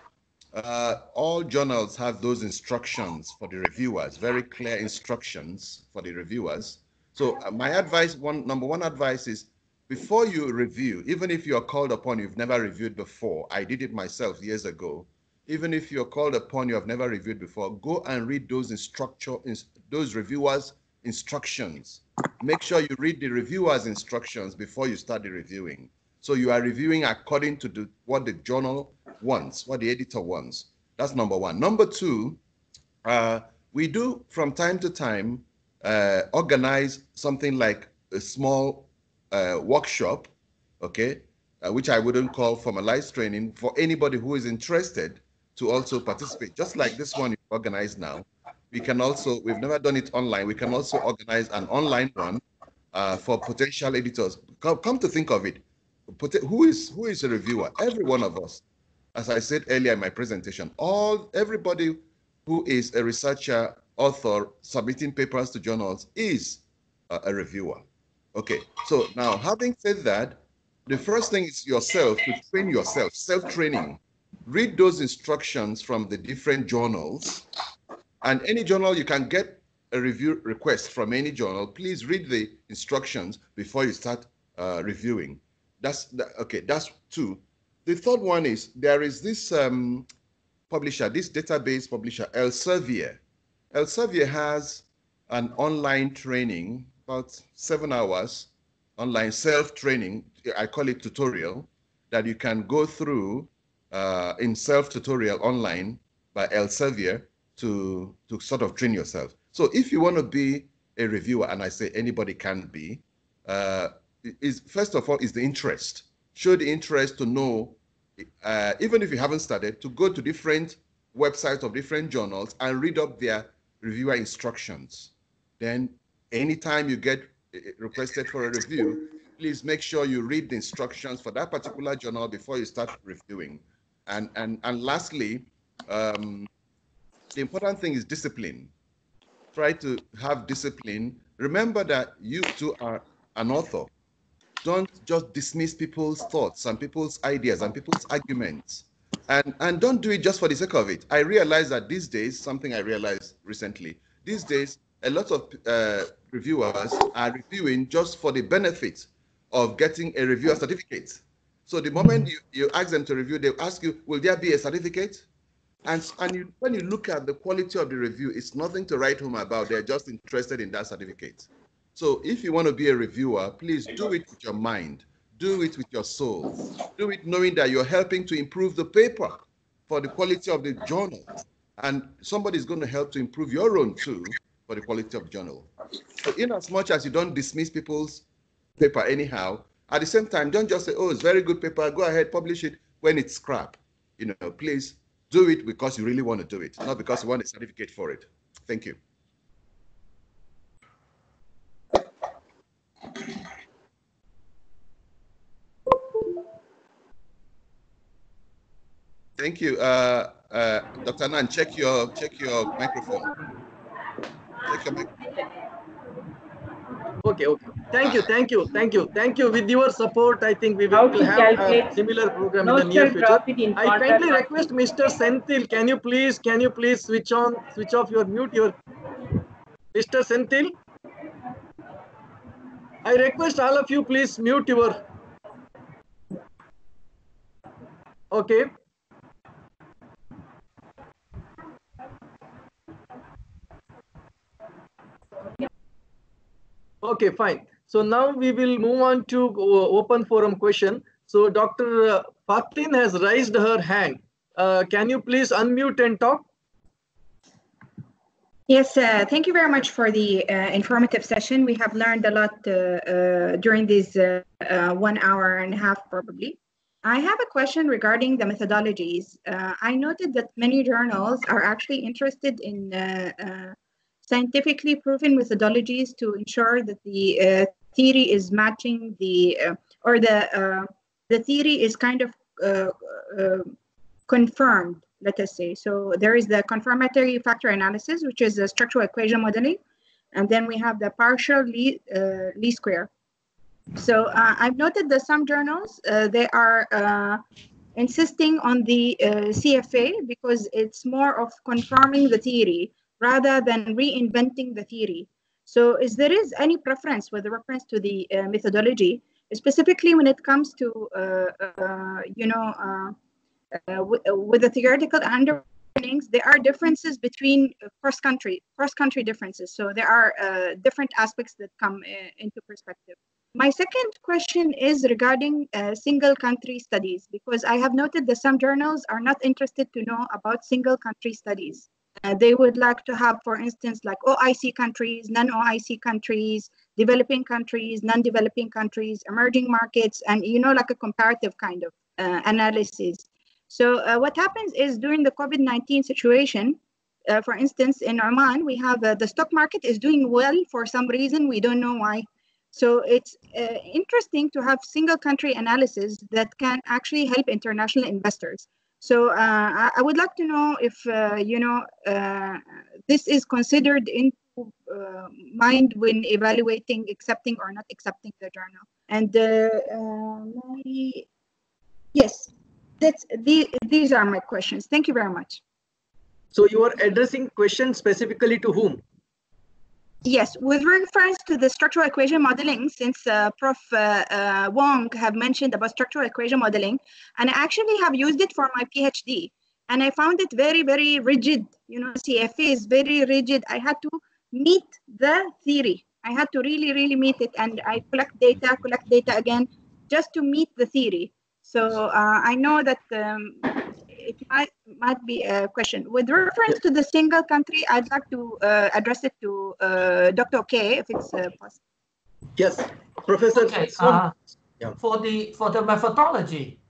uh, all journals have those instructions for the reviewers, very clear instructions for the reviewers. So uh, my advice, one number one advice is before you review, even if you're called upon, you've never reviewed before. I did it myself years ago. Even if you're called upon, you have never reviewed before, go and read those instructor, ins- those reviewers' instructions. Make sure you read the reviewers' instructions before you start the reviewing. So you are reviewing according to the, what the journal wants, what the editor wants. That's number one. Number two, uh, we do from time to time uh, organize something like a small uh, workshop, okay, uh, which I wouldn't call formalized training for anybody who is interested to also participate. Just like this one you organize now, we can also, we've never done it online, we can also organize an online one uh, for potential editors. Come, come to think of it, who is who is a reviewer? Every one of us. As I said earlier in my presentation, all everybody who is a researcher, author, submitting papers to journals is a, a reviewer. Okay, so now having said that, the first thing is yourself to train yourself, self-training. Read those instructions from the different journals. And any journal you can get a review request from any journal, please read the instructions before you start uh, reviewing. That's that, okay. That's two. The third one is there is this um, publisher, this database publisher, Elsevier. Elsevier has an online training, about seven hours, online self-training. I call it tutorial that you can go through uh, in self-tutorial online by Elsevier to to sort of train yourself. So if you want to be a reviewer, and I say anybody can be, uh, is first of all is the interest. Show the interest to know, uh, even if you haven't started, to go to different websites of different journals and read up their reviewer instructions. Then, anytime you get uh, requested for a review, please make sure you read the instructions for that particular journal before you start reviewing. And and and lastly, um, the important thing is discipline. Try to have discipline. Remember that you too are an author. Don't just dismiss people's thoughts and people's ideas and people's arguments. And, and don't do it just for the sake of it. I realize that these days, something I realized recently, these days, a lot of uh, reviewers are reviewing just for the benefit of getting a reviewer certificate. So the moment you, you ask them to review, they'll ask you, will there be a certificate? And, and you, when you look at the quality of the review, it's nothing to write home about. They're just interested in that certificate. So if you want to be a reviewer, please do it with your mind, do it with your soul, do it knowing that you're helping to improve the paper for the quality of the journal. And somebody's going to help to improve your own too for the quality of the journal. So in as much as you don't dismiss people's paper anyhow, at the same time, don't just say, oh, it's very good paper, go ahead, publish it when it's crap. you know, please do it because you really want to do it, not because you want a certificate for it. Thank you. Thank you. Uh, uh, Dr. Nan, check your check your microphone. Check your microphone. Okay, okay. Thank you, thank you, thank you, thank you. With your support, I think we will have a similar program in the near future. drop it in I kindly request Mr. Senthil, can you please, can you please switch on, switch off your mute your, Mr. Senthil? I request all of you, please mute your. Okay. Okay, fine. So now we will move on to uh, open forum question. So Dr. uh, Fatin has raised her hand. Uh, can you please unmute and talk? Yes, uh, thank you very much for the uh, informative session. We have learned a lot uh, uh, during this uh, uh, one hour and a half, probably. I have a question regarding the methodologies. Uh, I noted that many journals are actually interested in uh, uh, scientifically proven methodologies to ensure that the uh, theory is matching the, uh, or the, uh, the theory is kind of uh, uh, confirmed let us say. So there is the confirmatory factor analysis, which is the structural equation modeling. And then we have the partial least, least square. So I've noted that some journals, they are insisting on the CFA because it's more of confirming the theory rather than reinventing the theory. So is there is any preference with reference to the uh, methodology, specifically when it comes to, uh, you know, uh, with, uh, with the theoretical underpinnings, there are differences between cross country, cross country differences. So there are uh, different aspects that come uh, into perspective. My second question is regarding uh, single country studies, because I have noted that some journals are not interested to know about single country studies. Uh, they would like to have, for instance, like OIC countries, non-OIC countries, developing countries, non-developing countries, emerging markets, and you know, like a comparative kind of uh, analysis. So uh, what happens is during the COVID-19 situation, uh, for instance, in Oman, we have uh, the stock market is doing well for some reason. We don't know why. So it's interesting to have single country analysis that can actually help international investors. So uh, I, I, would like to know if, uh, you know, uh, this is considered into mind when evaluating accepting or not accepting the journal. And my, yes, that's the, these are my questions. Thank you very much. So you are addressing questions specifically to whom? Yes, with reference to the structural equation modeling, since uh, Prof. Uh, uh, Wong have mentioned about structural equation modeling, and I actually have used it for my PhD, and I found it very, very rigid. You know, CFA is very rigid. I had to meet the theory. I had to really, really meet it, and I collect data, collect data again, just to meet the theory. So uh, I know that um, it might, might be a question. With reference to the single country, I'd like to uh, address it to uh, Dr. K, if it's possible. Yes, Professor. Okay, yeah. For the for the methodology,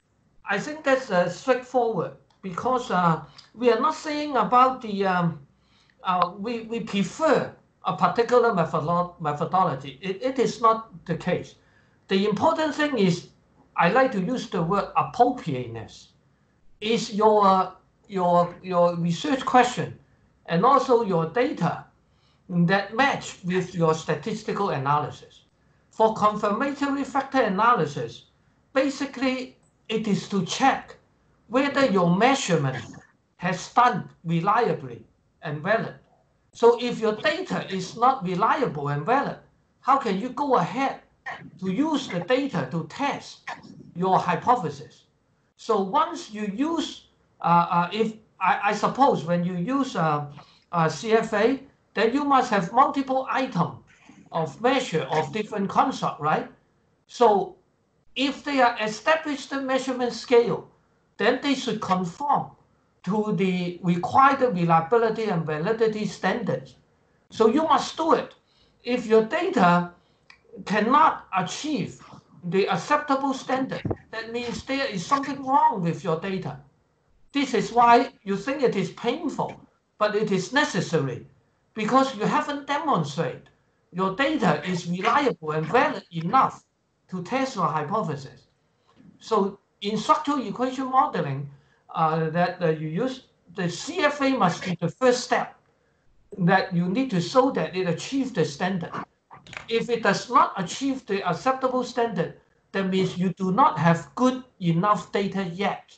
I think that's straightforward because we are not saying about the um, we we prefer a particular methodolo methodology. It, it is not the case. The important thing is I like to use the word appropriateness. Is your your your research question and also your data that match with your statistical analysis. For confirmatory factor analysis, basically it is to check whether your measurement has done reliably and valid. So if your data is not reliable and valid, how can you go ahead to use the data to test your hypothesis. So once you use, uh, uh, if I, I, suppose when you use uh, CFA, then you must have multiple items of measure of different construct, right? So if they are established the measurement scale, then they should conform to the required reliability and validity standards. So you must do it. If your data cannot achieve the acceptable standard, that means there is something wrong with your data. This is why you think it is painful, but it is necessary because you haven't demonstrated your data is reliable and valid enough to test your hypothesis. So in structural equation modeling uh, that uh, you use, the CFA must be the first step that you need to show that it achieves the standard. If it does not achieve the acceptable standard, that means you do not have good enough data yet.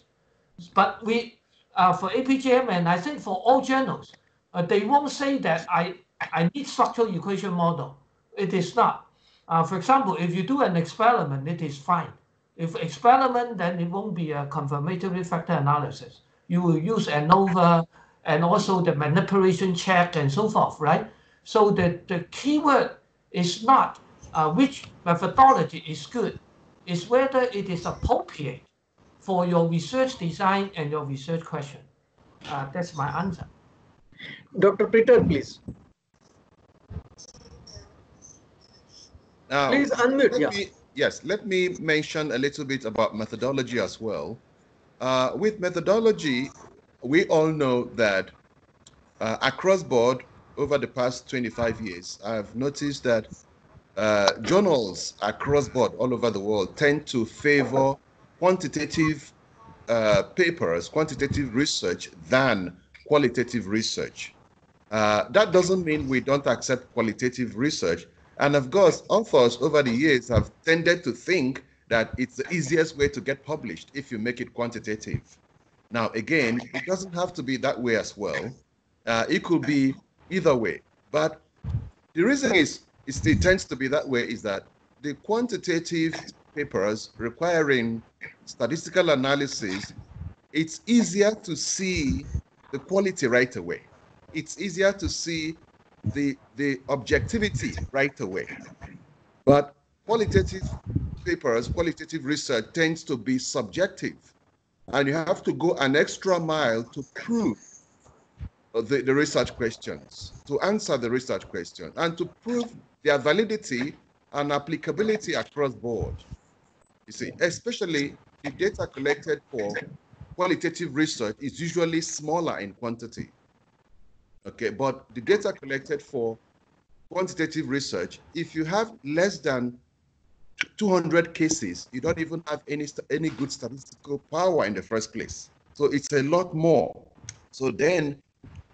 But we, uh, for APJM and I think for all journals, uh, they won't say that I, I need structural equation model. It is not. Uh, for example, if you do an experiment, it is fine. If experiment, then it won't be a confirmatory factor analysis. You will use ANOVA and also the manipulation check and so forth, right? So the, the keyword is not uh, which methodology is good, it's whether it is appropriate for your research design and your research question. Uh, that's my answer. Dr. Peter, please. Now, Please unmute. let Yeah. me, yes, let me mention a little bit about methodology as well. Uh, with methodology, we all know that uh, across board over the past 25 years, I've noticed that uh, journals across board all over the world tend to favor quantitative uh, papers, quantitative research than qualitative research. Uh, that doesn't mean we don't accept qualitative research. And of course, authors over the years have tended to think that it's the easiest way to get published if you make it quantitative. Now, again, it doesn't have to be that way as well. Uh, it could be either way. But the reason is, is it tends to be that way is that the quantitative papers requiring statistical analysis, it's easier to see the quality right away. It's easier to see the, the objectivity right away. But qualitative papers, qualitative research tends to be subjective. And you have to go an extra mile to prove Uh, the, the research questions, to answer the research question, and to prove their validity and applicability across board. You see, especially the data collected for qualitative research is usually smaller in quantity. Okay, but the data collected for quantitative research, if you have less than 200 cases, you don't even have any any good statistical power in the first place. So it's a lot more. So then,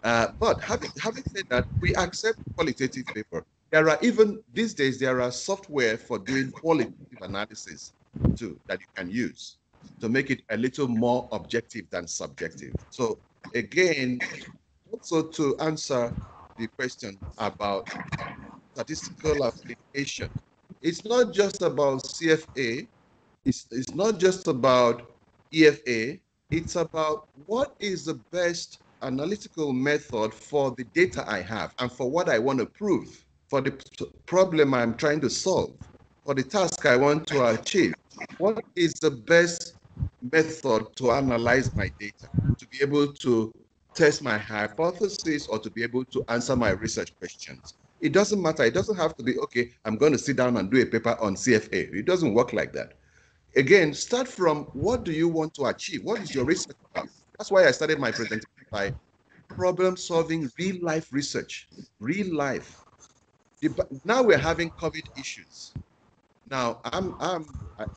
uh, but having having said that, we accept qualitative paper. There are even these days there are software for doing qualitative analysis too that you can use to make it a little more objective than subjective. So again, also to answer the question about statistical application, it's not just about CFA, it's, it's not just about EFA, it's about what is the best analytical method for the data I have and for what I want to prove, for the problem I'm trying to solve, for the task I want to achieve. What is the best method to analyze my data, to be able to test my hypothesis or to be able to answer my research questions. It doesn't matter. It doesn't have to be, okay, I'm going to sit down and do a paper on CFA. It doesn't work like that. Again, start from what do you want to achieve? What is your research about? That's why I started my presentation by problem solving real life research, real life. Now we're having COVID issues. Now, I'm, I'm,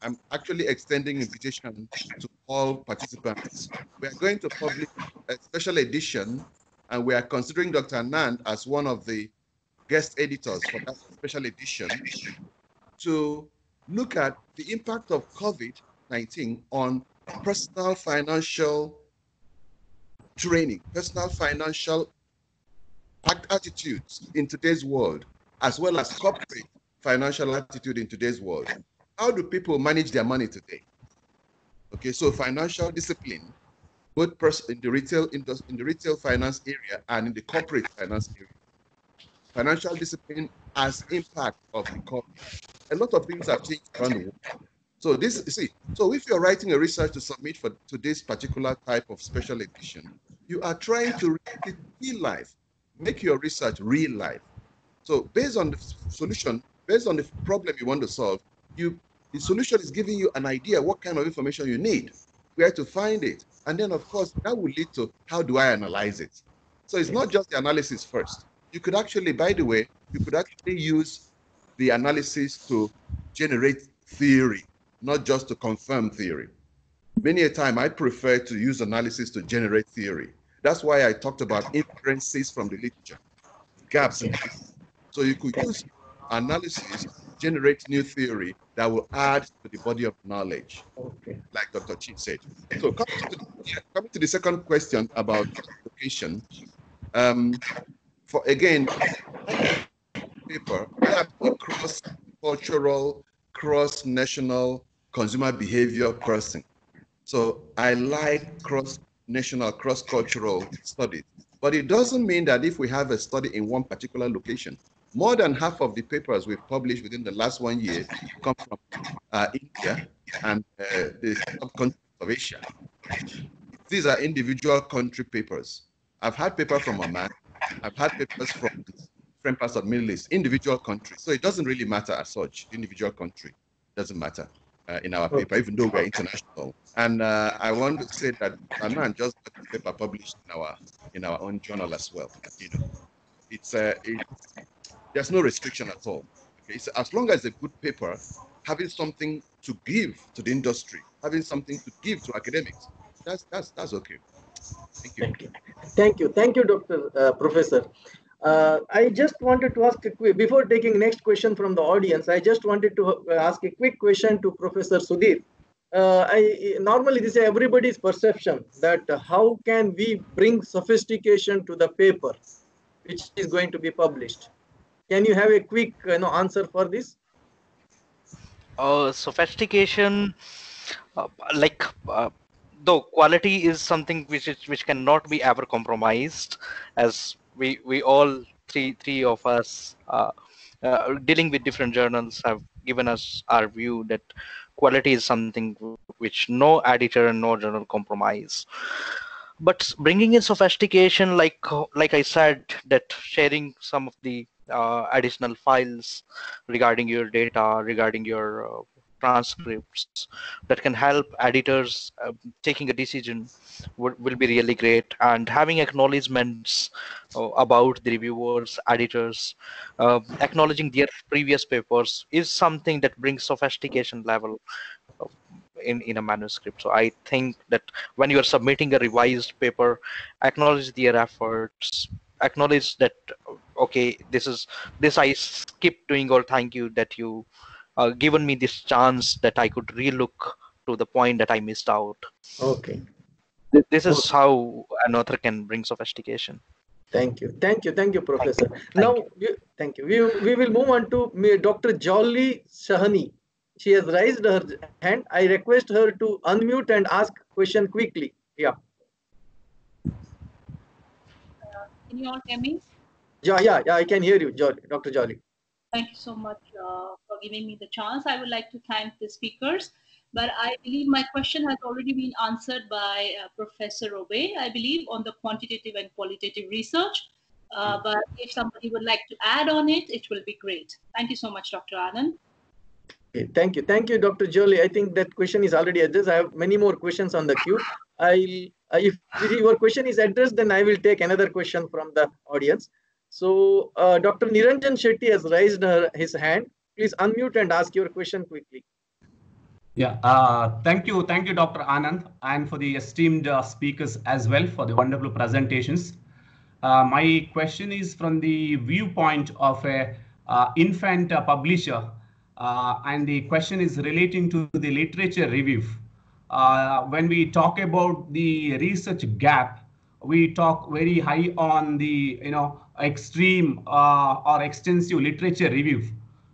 I'm actually extending invitation to all participants. We are going to publish a special edition, and we are considering Dr. Anand as one of the guest editors for that special edition to look at the impact of COVID-19 on personal financial training, personal financial attitudes in today's world, as well as corporate financial attitude in today's world. How do people manage their money today? Okay, so financial discipline, both in the retail in the retail finance area and in the corporate finance area. Financial discipline has impact of the corporate. A lot of things have changed around the world. So this, see, so if you're writing a research to submit for to this particular type of special edition, you are trying to make it real life, make your research real life. So based on the solution, based on the problem you want to solve, you the solution is giving you an idea what kind of information you need. where to find it. And then, of course, that will lead to how do I analyze it? So it's not just the analysis first. You could actually, by the way, you could actually use the analysis to generate theory, not just to confirm theory. Many a time I prefer to use analysis to generate theory. That's why I talked about inferences from the literature, gaps. So you could use analysis generate new theory that will add to the body of knowledge, Okay. like Dr. Chin said. So coming to the, coming to the second question about education, um, for again, paper, we cross-cultural, cross-national consumer behavior person. So I like cross-national, cross-cultural studies. But it doesn't mean that if we have a study in one particular location, more than half of the papers we've published within the last one year come from uh, India and uh, the subcontinent of Asia. These are individual country papers. I've had paper from Oman. I've had papers from different parts of Middle East, individual countries. So it doesn't really matter as such. Individual country doesn't matter uh, in our paper, even though we're international. And uh, I want to say that Anand just got the paper published in our in our own journal as well. You know, it's uh, it, there's no restriction at all. Okay, so as long as a good paper, having something to give to the industry, having something to give to academics, that's that's that's okay. Thank you. Thank you. Thank you. Thank you, Dr. Uh, Professor. Uh, I just wanted to ask a quick, before taking next question from the audience, I just wanted to uh, ask a quick question to Professor Sudhir. Uh, I normally this is everybody's perception that uh, how can we bring sophistication to the paper, which is going to be published. Can you have a quick you know, answer for this? uh, sophistication uh, like uh, though quality is something which is which cannot be ever compromised as we we all three three of us uh, uh, dealing with different journals have given us our view that quality is something which no editor and no journal compromise. But bringing in sophistication like like i said that sharing some of the uh, additional files regarding your data, regarding your uh, transcripts that can help editors uh, taking a decision will, be really great. And having acknowledgements uh, about the reviewers, editors, uh, acknowledging their previous papers is something that brings sophistication level uh, in, in a manuscript. So I think that when you are submitting a revised paper, acknowledge their efforts, acknowledge that okay this is this i skip doing or thank you that you uh, given me this chance that i could relook to the point that i missed out Okay. this is how an author can bring sophistication Thank you. Thank you. Thank you, Professor. now, you, thank you. We, we will move on to me- Dr. Jolly Shahani. She has raised her hand. I request her to unmute and ask question quickly. Yeah. Can you all hear me? Yeah, yeah, yeah. I can hear you, Jolly, Dr. Jolly. Thank you so much uh, for giving me the chance. I would like to thank the speakers, but I believe my question has already been answered by uh, Professor Obe, I believe, on the quantitative and qualitative research. Uh, but if somebody would like to add on it, it will be great. Thank you so much, Dr. Anand. Okay, thank you. Thank you, Dr. Jolly. I think that question is already addressed. I have many more questions on the queue. I'll, uh, if your question is addressed, then I will take another question from the audience. So, uh, Dr. Niranjan Shetty has raised her, his hand. Please unmute and ask your question quickly. Yeah, uh, thank you. Thank you, Dr. Anand, and for the esteemed uh, speakers as well for the wonderful presentations. Uh, my question is from the viewpoint of a uh, infant uh, publisher, and the question is relating to the literature review. When we talk about the research gap, we talk very high on the you know extreme uh, or extensive literature review.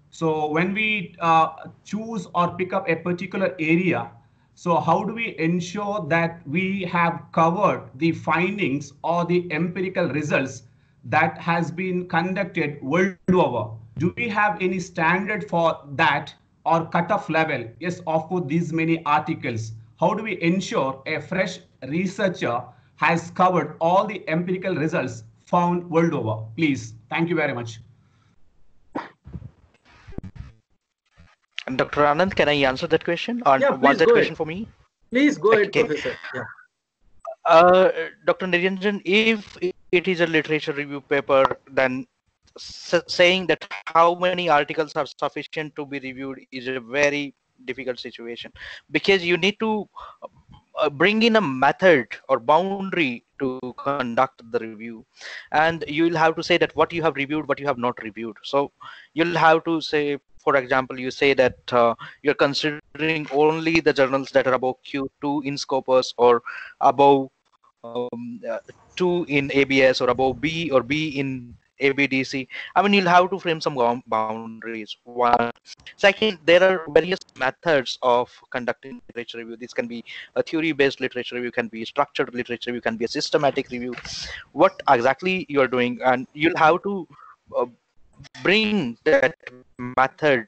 So when we uh, choose or pick up a particular area, so how do we ensure that we have covered the findings or the empirical results that has been conducted world over? Do we have any standard for that or cutoff level? Yes, of course, these many articles. How do we ensure a fresh researcher has covered all the empirical results found world over? Please, thank you very much. dr anand can i answer that question or Yeah, was please that go question ahead. for me Please go ahead, Professor. Yeah. Uh, Dr. Niranjan, if it is a literature review paper, then saying that how many articles are sufficient to be reviewed is a very difficult situation because you need to uh, bring in a method or boundary to conduct the review. And you'll have to say that what you have reviewed what you have not reviewed. So you'll have to say for example you say that uh, you're considering only the journals that are above q2 in scopus or above um, uh, 2 in abs or above b or b in abdc i mean you'll have to frame some boundaries. One second there are various methods of conducting literature review. This can be a theory based literature review can be structured literature review can be a systematic review. What exactly you are doing and you'll have to uh, bring that method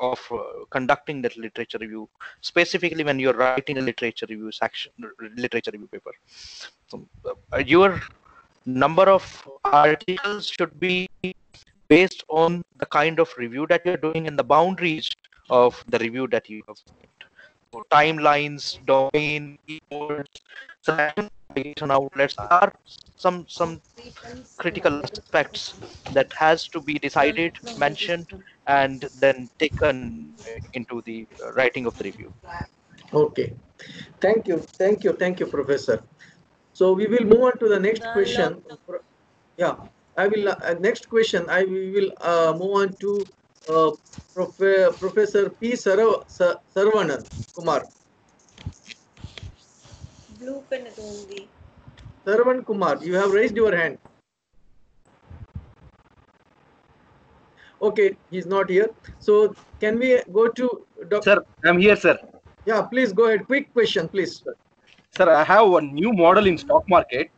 of uh, conducting that literature review specifically when you're writing a literature review section literature review paper. So, uh, your number of articles should be based on the kind of review that you're doing and the boundaries of the review that you have made. So timelines domain keywords selection outlets are some some critical aspects that has to be decided mentioned and then taken into the writing of the review Okay. Thank you. Thank you. Thank you, Professor. So we will move on to the next question yeah i will uh, next question i will uh, move on to uh, prof professor p. Sarav sarvanan kumar. Blue pen is only. Sarvan kumar you have raised your hand. Okay he's not here. So can we go to Dr. sir i'm here sir. Yeah please go ahead. Quick question please. Sir, sir i have a new model in stock market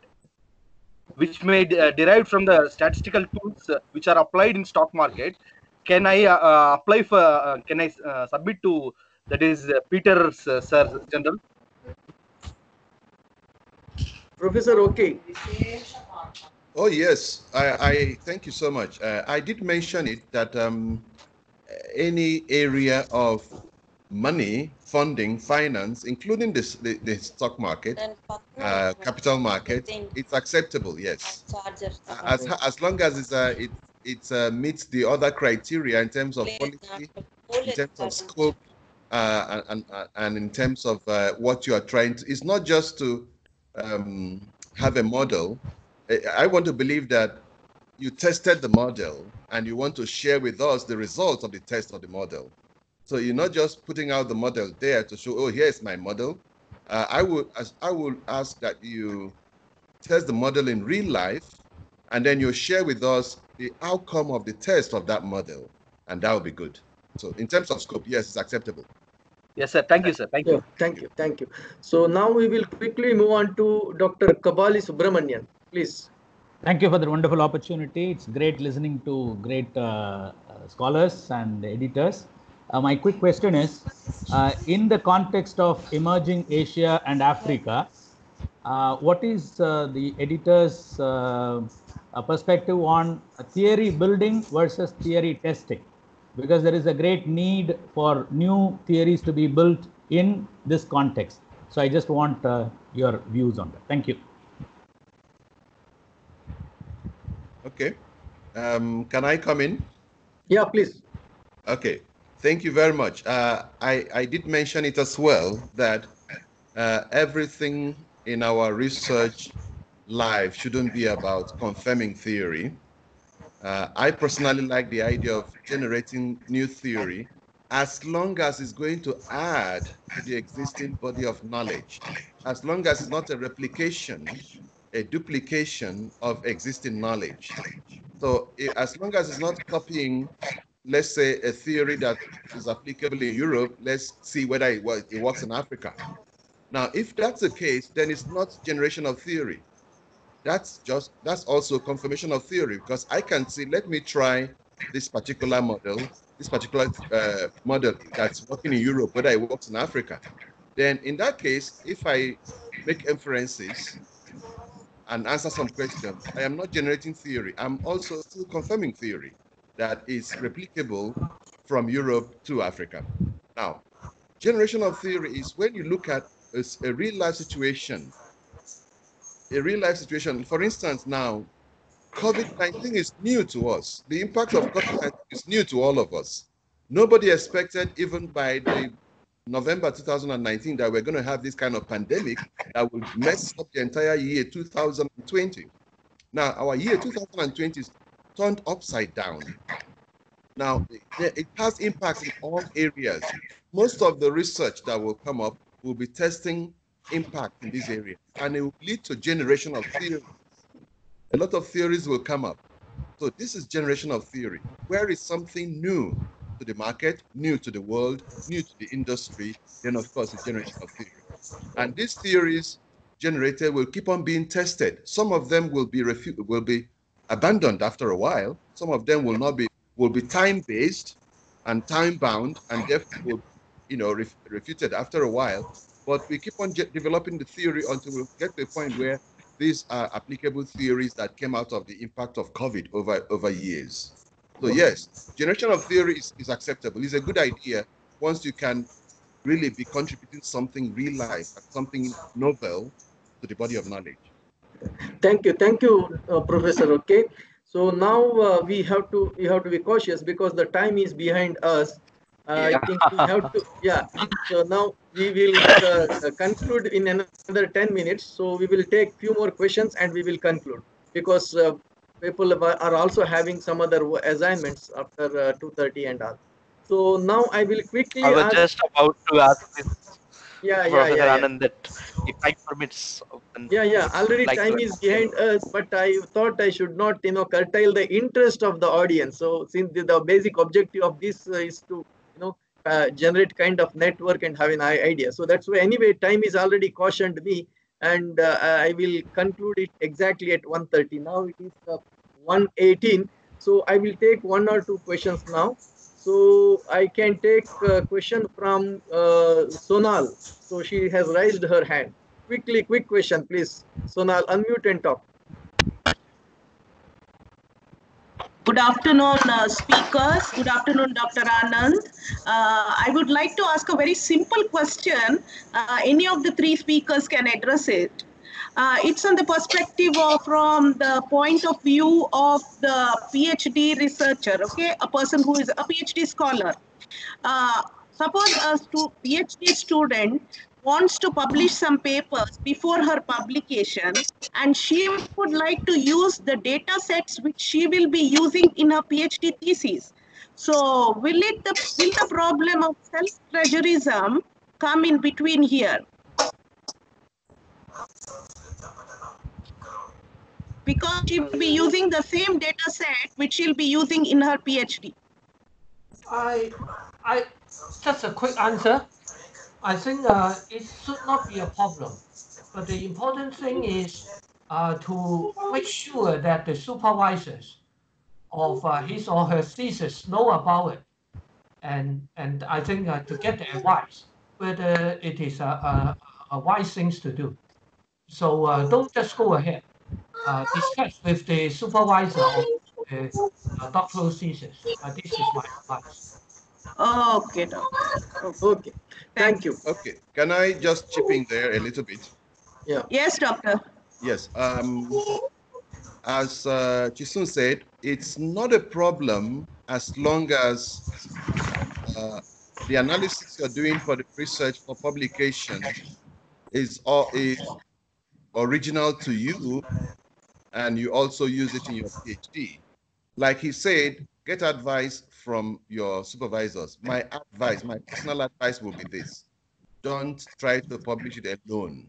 which may uh, derived from the statistical tools uh, which are applied in stock market. Can I uh, uh, apply for? Uh, can I uh, submit to that is uh, Peter's uh, sir general? Professor, okay. Oh yes, I, I thank you so much. Uh, I did mention it that um, any area of money, funding, finance, including this, the, the stock market, uh, capital market, it's acceptable, yes. As, as long as it's, uh, it, it uh, meets the other criteria in terms of policy, in terms of scope, uh, and, and, and, in terms of uh, what you are trying to, it's not just to um, have a model. I want to believe that you tested the model and you want to share with us the results of the test of the model. So you're not just putting out the model there to show, oh, here's my model. Uh, I would as I would ask that you test the model in real life, and then you share with us the outcome of the test of that model, and that would be good. So in terms of scope, yes, it's acceptable. Yes, sir. Thank you, sir. Thank you. Yeah, thank you. Thank you. So now we will quickly move on to Dr. Kabali Subramanian. Please. Thank you for the wonderful opportunity. It's great listening to great uh, uh, scholars and editors. Uh, my quick question is, uh, in the context of emerging Asia and Africa, uh, what is uh, the editor's uh, uh, perspective on theory building versus theory testing? Because there is a great need for new theories to be built in this context. So I just want uh, your views on that. Thank you. Okay. Um, can I come in? Yeah, please. Okay. Thank you very much. Uh, I, I did mention it as well that uh, everything in our research life shouldn't be about confirming theory. Uh, I personally like the idea of generating new theory as long as it's going to add to the existing body of knowledge, as long as it's not a replication, a duplication of existing knowledge. So as long as it's not copying, let's say, a theory that is applicable in Europe, let's see whether it, wo- it works in Africa. Now, if that's the case, then it's not generation of theory. That's just that's also confirmation of theory because I can see. Let me try this particular model, this particular uh, model that's working in Europe, whether it works in Africa. Then, in that case, if I make inferences and answer some questions, I am not generating theory. I'm also still confirming theory that is replicable from Europe to Africa. Now, generational theory is when you look at a real life situation, a real life situation. For instance, now, COVID 19 is new to us. The impact of COVID 19 is new to all of us. Nobody expected, even by the November 2019, that we're going to have this kind of pandemic that will mess up the entire year 2020. Now, our year 2020 is turned upside down. Now, it has impacts in all areas. Most of the research that will come up will be testing impact in these areas, and it will lead to generation of theories. A lot of theories will come up. So this is generation of theory, where is something new to the market, new to the world, new to the industry, then of course it's generation of theory. And these theories generated will keep on being tested. Some of them will be will be abandoned after a while. Some of them will not be will be time based and time bound, and therefore will you know ref- refuted after a while. But we keep on developing the theory until we get to a point where these are applicable theories that came out of the impact of COVID over over years. So yes, generation of theory is, is acceptable. It's a good idea once you can really be contributing something real life, something novel to the body of knowledge. Thank you, thank you, uh, Professor. Okay, so now uh, we have to we have to be cautious because the time is behind us. Uh, I think we have to yeah. So now we will uh, conclude in another ten minutes. So we will take few more questions and we will conclude because uh, people are also having some other assignments after uh, two thirty and all. So now I will quickly I was just about to ask this Yeah, yeah, Professor yeah, yeah. Anand that if time permits. Yeah, yeah. Already like time is behind us, but I thought I should not, you know, curtail the interest of the audience. So since the, the basic objective of this uh, is to, you know, uh, generate kind of network and have an idea. So that's why anyway, time is already cautioned me, and uh, I will conclude it exactly at 1:30. Now it is uh, 1:18. So I will take one or two questions now. So I can take a question from uh, Sonal. So she has raised her hand. Quickly, quick question, please. Sonal, unmute and talk. Good afternoon, uh, speakers. Good afternoon, Dr. Anand. Uh, I would like to ask a very simple question. Uh, any of the three speakers can address it. Uh, it's on the perspective of from the point of view of the PhD researcher, okay, a person who is a PhD scholar. Uh, suppose a stu- PhD student wants to publish some papers before her publication and she would like to use the data sets which she will be using in her PhD thesis. So will it the, will the problem of self-plagiarism come in between here? Because she will be using the same data set which she'll be using in her PhD. I, I, just a quick answer. I think uh, it should not be a problem. But the important thing is uh, to make sure that the supervisors of uh, his or her thesis know about it. And, and I think uh, to get the advice whether it is a, a, a wise thing to do. So uh, don't just go ahead. Uh, discuss with the supervisor of the uh, doctoral thesis. Uh, this is my advice. Okay, doctor. Okay, thank you. Okay, can I just chip in there a little bit? Yeah. Yes, doctor. Yes. Um, as uh, Chi Sum said, it's not a problem as long as uh, the analysis you're doing for the research for publication is, all, is original to you and you also use it in your PhD. Like he said, get advice from your supervisors. My advice, my personal advice will be this. Don't try to publish it alone.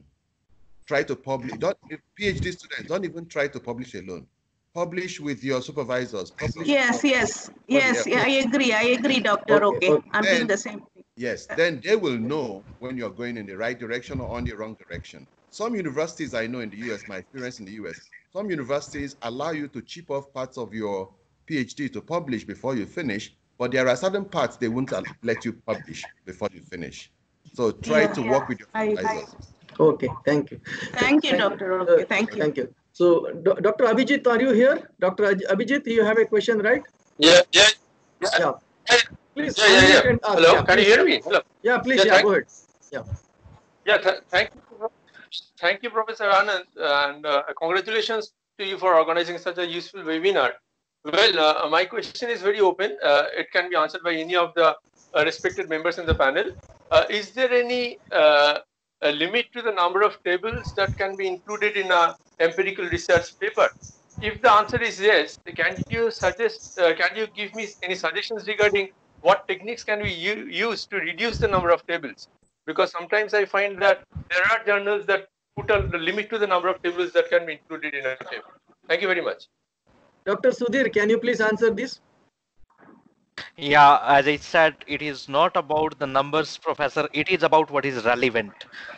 Try to publish, don't, if PhD students, don't even try to publish alone. Publish with your supervisors. Publish Yes, yes, yes, yeah, I agree, I agree, doctor, Okay, okay, okay. I'm doing the same. thing. Yes, then they will know when you're going in the right direction or on the wrong direction. Some universities I know in the US, my experience in the US, some universities allow you to chip off parts of your PhD to publish before you finish, but there are certain parts they won't let you publish before you finish. So try Yeah, to yeah, work with your I- supervisors. Okay, thank you. Thank you, doctor, okay, uh, thank you. Thank you. So, Do- Dr. Abhijit, are you here? Dr. Aj- Abhijit, you have a question, right? Yeah, yeah, Yeah. Please. Yeah, yeah, yeah. Hello, Yeah, can you please. hear me? Hello. Yeah, please. Yeah, Yeah, go ahead. Yeah. Yeah, th- thank you. Thank you, Professor Anand, and uh, congratulations to you for organizing such a useful webinar. Well, uh, my question is very open. Uh, it can be answered by any of the uh, respected members in the panel. Uh, is there any uh, limit to the number of tables that can be included in a empirical research paper? If the answer is yes, can you suggest? Can you give me any suggestions regarding what techniques can we use to reduce the number of tables? Because sometimes I find that there are journals that put a limit to the number of tables that can be included in a table. Thank you very much. Dr. Sudhir, can you please answer this? Yeah, as I said, it is not about the numbers, Professor. It is about what is relevant.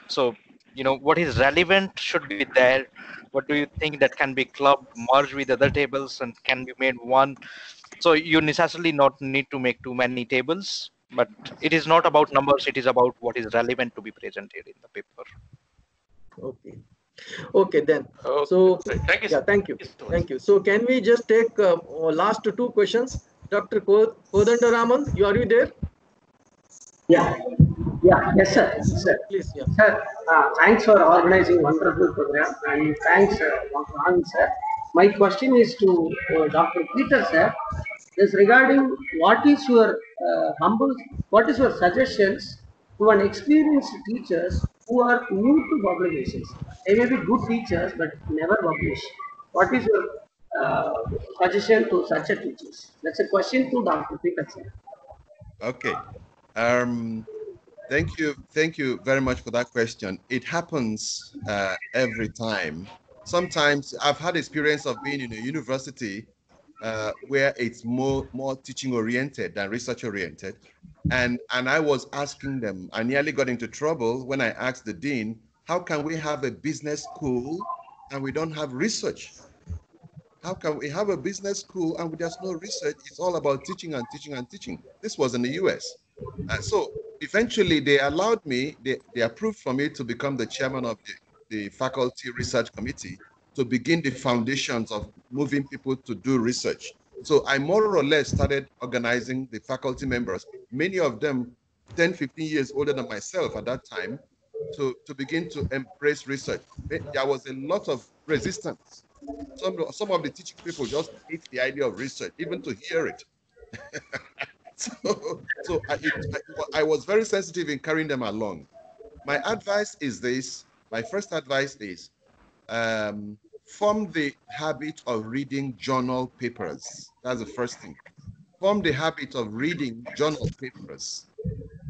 So, you know, what is relevant should be there. What do you think that can be clubbed, merged with other tables, and can be made one? So you necessarily not need to make too many tables, but it is not about numbers. It is about what is relevant to be presented in the paper. Okay. Okay, then. Okay. So, Thank you. yeah, thank you. Thank you. So, can we just take uh, last two questions? Dr. Ko- Kodandaraman, you are you there? Yeah, yeah, yes, sir. Yes, sir. Please, yeah. Sir, uh, thanks for organizing wonderful program and thanks, uh, Dr. Anand, sir. My question is to uh, Dr. Peter, sir. Is regarding what is your uh, humble, what is your suggestions to an experienced teachers who are new to publications? They may be good teachers but never publish. What is your uh, suggestion to such a teachers? That's a question to Dr. Peter. Okay. Um, thank you. Thank you very much for that question. It happens uh, every time. Sometimes I've had experience of being in a university uh, where it's more more teaching oriented than research oriented, and and I was asking them. I nearly got into trouble when I asked the dean, "How can we have a business school and we don't have research?" How can we have a business school and there's no research? It's all about teaching and teaching and teaching. This was in the US. And so eventually they allowed me, they, they approved for me to become the chairman of the, the faculty research committee to begin the foundations of moving people to do research. So I more or less started organizing the faculty members, many of them 10, 15 years older than myself at that time, to, to begin to embrace research. There was a lot of resistance some some of the teaching people just hate the idea of research, even to hear it. (laughs) so so I, it, I, I was very sensitive in carrying them along. My advice is this. My first advice is um, form the habit of reading journal papers. That's the first thing. Form the habit of reading journal papers.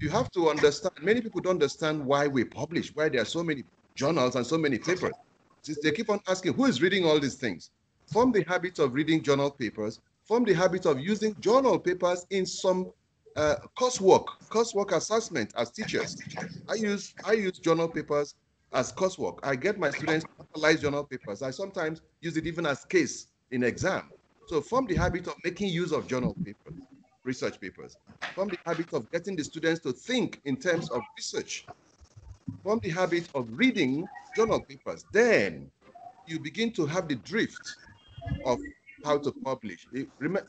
You have to understand, many people don't understand why we publish, why there are so many journals and so many papers. Since they keep on asking, who is reading all these things? Form the habit of reading journal papers. Form the habit of using journal papers in some uh, coursework, coursework assessment as teachers. I use I use journal papers as coursework. I get my students to analyze journal papers. I sometimes use it even as case in exam. So form the habit of making use of journal papers, research papers. Form the habit of getting the students to think in terms of research form the habit of reading journal papers. Then you begin to have the drift of how to publish.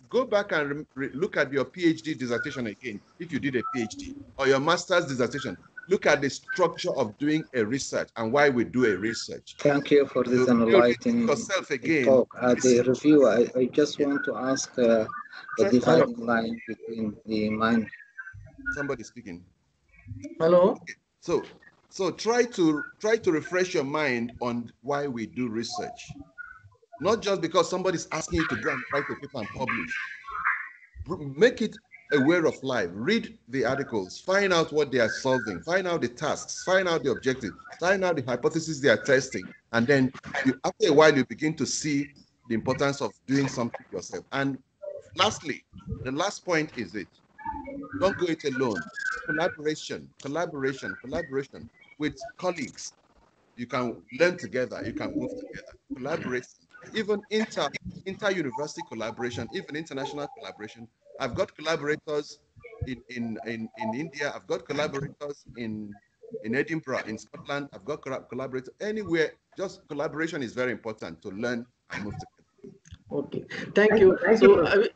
Go back and look at your PhD dissertation again, if you did a PhD, or your master's dissertation. Look at the structure of doing a research and why we do a research. Thank you for this You- you enlightening yourself again. talk. At the review, I, I just want to ask uh, the dividing line between the mind. Somebody speaking. Hello. So, so try to try to refresh your mind on why we do research, not just because somebody's asking you to go and write a paper and publish. Make it a way of life. Read the articles, find out what they are solving, find out the tasks, find out the objective, find out the hypotheses they are testing, and then you, after a while you begin to see the importance of doing something yourself. And lastly, the last point is it: don't go it alone. Collaboration, collaboration, collaboration with colleagues. You can learn together. You can move together. Collaboration, even inter inter university collaboration, even international collaboration. I've got collaborators in, in, in, in India. I've got collaborators in in Edinburgh, in Scotland. I've got collaborators anywhere. Just collaboration is very important to learn and move together. Okay, thank you. Thank So you, I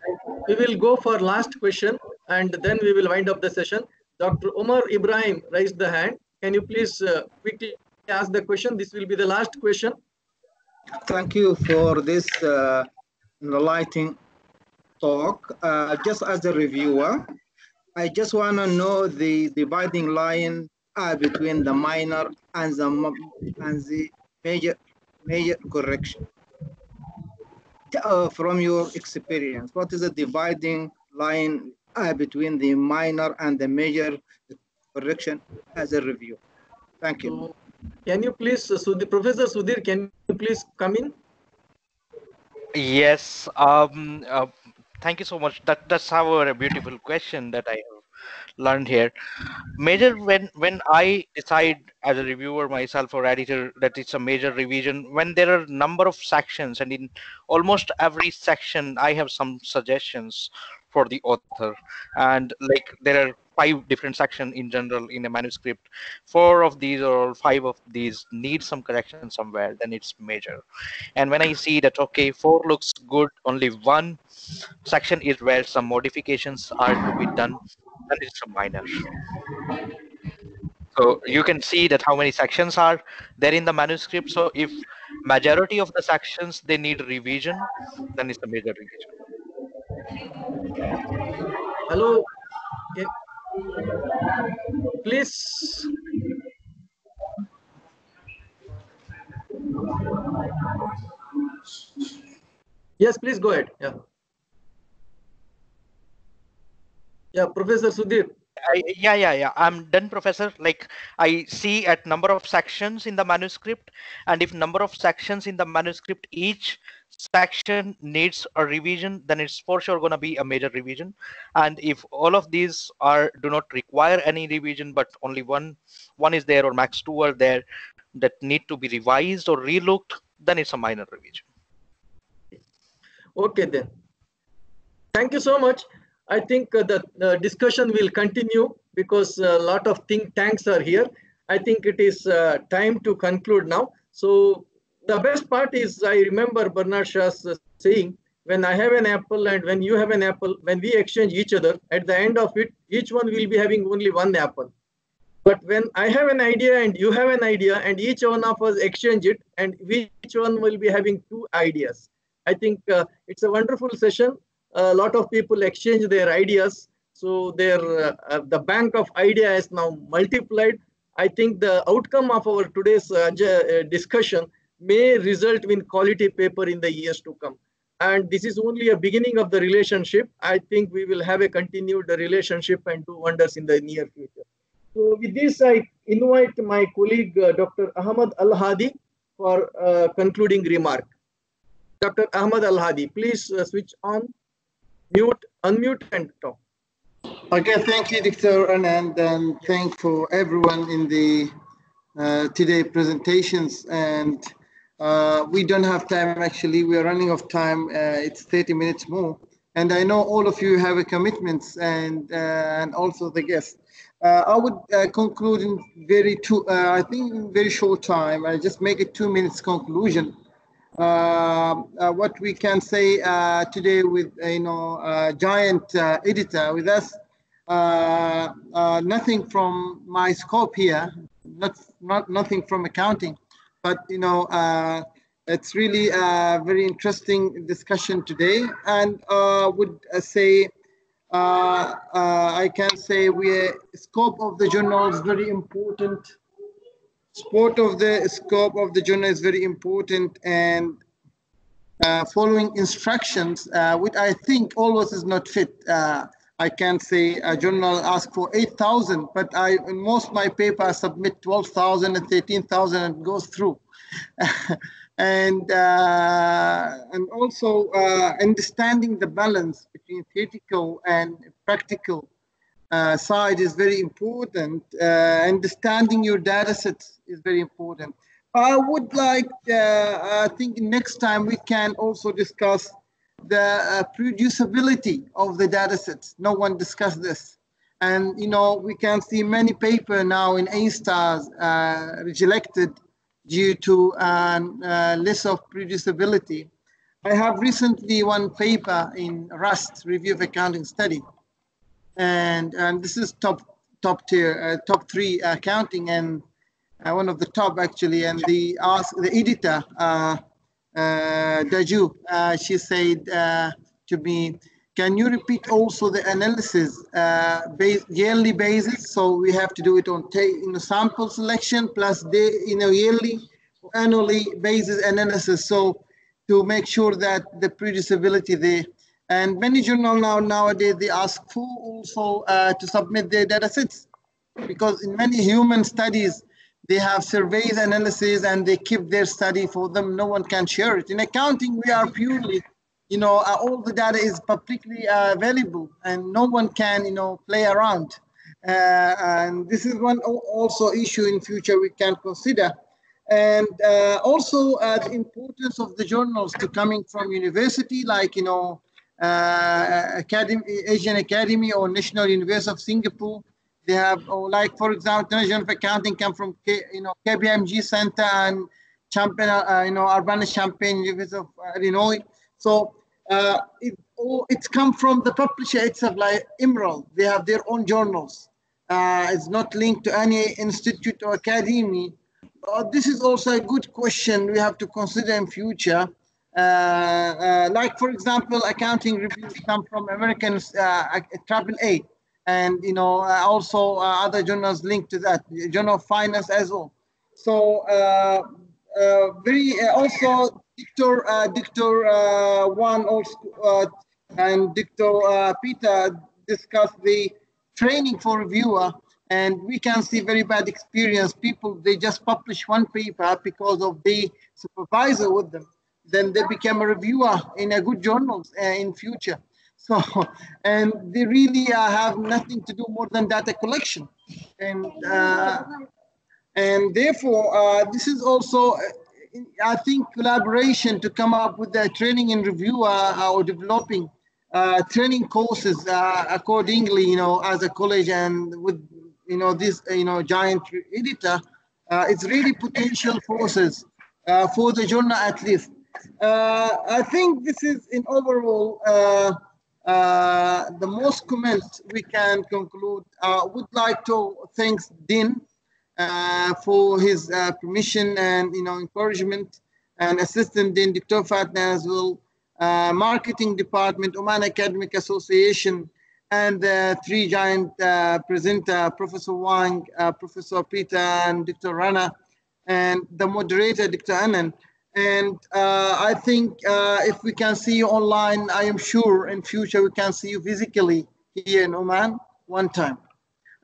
we will go for last question. and then we will wind up the session. Dr. Omar Ibrahim raised the hand. Can you please uh, quickly ask the question? This will be the last question. Thank you for this uh, enlightening talk. Uh, just as a reviewer, I just want to know the dividing line uh, between the minor and the and the major major correction. Uh, from your experience, what is the dividing line uh, between the minor and the major correction as a review? Thank you. Can you please, uh, Sudhir, Professor Sudhir, can you please come in? Yes. Um, uh, thank you so much. That that's our uh, beautiful question that I have learned here. Major when when I decide as a reviewer myself or editor that it's a major revision when there are number of sections and in almost every section I have some suggestions for the author and like there are five different sections in general in a manuscript. Four of these or five of these need some correction somewhere then it's major. And when i see that okay four looks good only one section is where some modifications are to be done then it's a minor. So you can see that how many sections are there in the manuscript. So if majority of the sections they need revision then it's a major revision. Hello. Please. Yes, please go ahead. Yeah. Yeah, Professor Sudhir. I, yeah yeah yeah. I'm done professor. Like i see at number of sections in the manuscript and if number of sections in the manuscript each section needs a revision then it's for sure going to be a major revision. And if all of these are do not require any revision but only one one is there or max two are there that need to be revised or relooked then it's a minor revision. Okay then. Thank you so much I think uh, the discussion will continue because a lot of think tanks are here. I think it is uh, time to conclude now. So the best part is I remember Bernard Shaw's saying, when I have an apple and when you have an apple, when we exchange each other, at the end of it, each one will be having only one apple. But when I have an idea and you have an idea and each one of us exchange it and each one will be having two ideas. I think uh, it's a wonderful session a lot of people exchange their ideas. So their uh, the bank of idea now multiplied. I think the outcome of our today's uh, discussion may result in quality paper in the years to come. And this is only a beginning of the relationship. I think we will have a continued relationship and do wonders in the near future. So with this, I invite my colleague, uh, Dr. Ahmad Al-Hadi for uh, concluding remark. Dr. Ahmad Al-Hadi, please uh, switch on mute, unmute and talk. Okay, thank you, Dr. Anand, and thank for everyone in the uh, today presentations. And uh, we don't have time actually. We are running of time. Uh, it's 30 minutes more. And I know all of you have a commitments and uh, and also the guests. Uh, I would uh, conclude in very two. I think in very short time. I just make a two minutes conclusion. Uh, uh, what we can say uh, today with you know a giant editor with us. nothing from my scope here, not not nothing from accounting, but you know it's really a very interesting discussion today, and uh, would say. Uh, uh, I can say we scope of the journal is very important sport of the scope of the journal is very important and uh, following instructions, uh, which I think always is not fit. Uh, I can say a journal ask for 8,000, but I in most my paper I submit 12,000 and 13,000 and goes through. (laughs) and uh, and also uh, understanding the balance between theoretical and practical uh, side is very important. Understanding your data sets is very important. I would like, uh, I think next time we can also discuss the uh, producibility of the data sets. No one discussed this. And, you know, we can see many paper now in A-stars uh, rejected due to um, uh, less of producibility. I have recently one paper in RAST, Review of Accounting Study, and and this is top top tier, uh, top three accounting, and one of the top actually. And the ask the editor, uh, uh, Daju, uh, she said uh, to me, "Can you repeat also the analysis uh, base, yearly basis? So we have to do it on you know, sample selection plus day, you know, yearly, annually basis analysis. So to make sure that the producibility there." And many journals now nowadays they ask for also uh, to submit their data sets because in many human studies they have surveys analysis and they keep their study for them. No one can share it. In accounting, we are purely, you know, uh, all the data is publicly uh, available and no one can, you know, play around. Uh, and this is one also issue in future we can consider. And uh, also uh, the importance of the journals to coming from university, like, you know, uh, Academy, Asian Academy or National University of Singapore. They have, or like for example, International of Accounting come from K, you know KPMG Center and Champaign, uh, you know Urbana Champaign University of uh, Illinois. So uh, it all it's come from the publisher itself, like Emerald. They have their own journals. Uh, it's not linked to any institute or academy. Uh, this is also a good question we have to consider in future. Uh, uh, like for example, accounting reviews come from American uh, Triple A, and you know uh, also uh, other journals linked to that, Journal of Finance as well. So uh, uh, very uh, also Dictor uh, Dictor one also and Dictor Peter discussed the training for reviewer, and we can see very bad experience. People they just publish one paper because of the supervisor with them then they become a reviewer in a good journals in future. So, (laughs) and they really uh, have nothing to do more than data collection, and uh, and therefore uh, this is also, uh, I think, collaboration to come up with the training and review uh, or developing uh, training courses accordingly, you know, as a college and with you know this you know giant editor, it's really potential forces for the journal at least. I think this is in overall uh, uh, the most comments we can conclude. Uh, would like to thank Dean uh, for his uh, permission and you know encouragement, and Assistant Dean Dr. Fatna as well, uh, Marketing Department, Oman Economic Association, and the three giant uh, presenter, Professor Wong, uh, Professor Peter, and Dr. Rana, and the moderator, Dr. Anand. And uh, I think uh, if we can see you online, I am sure in future we can see you physically here in Oman one time.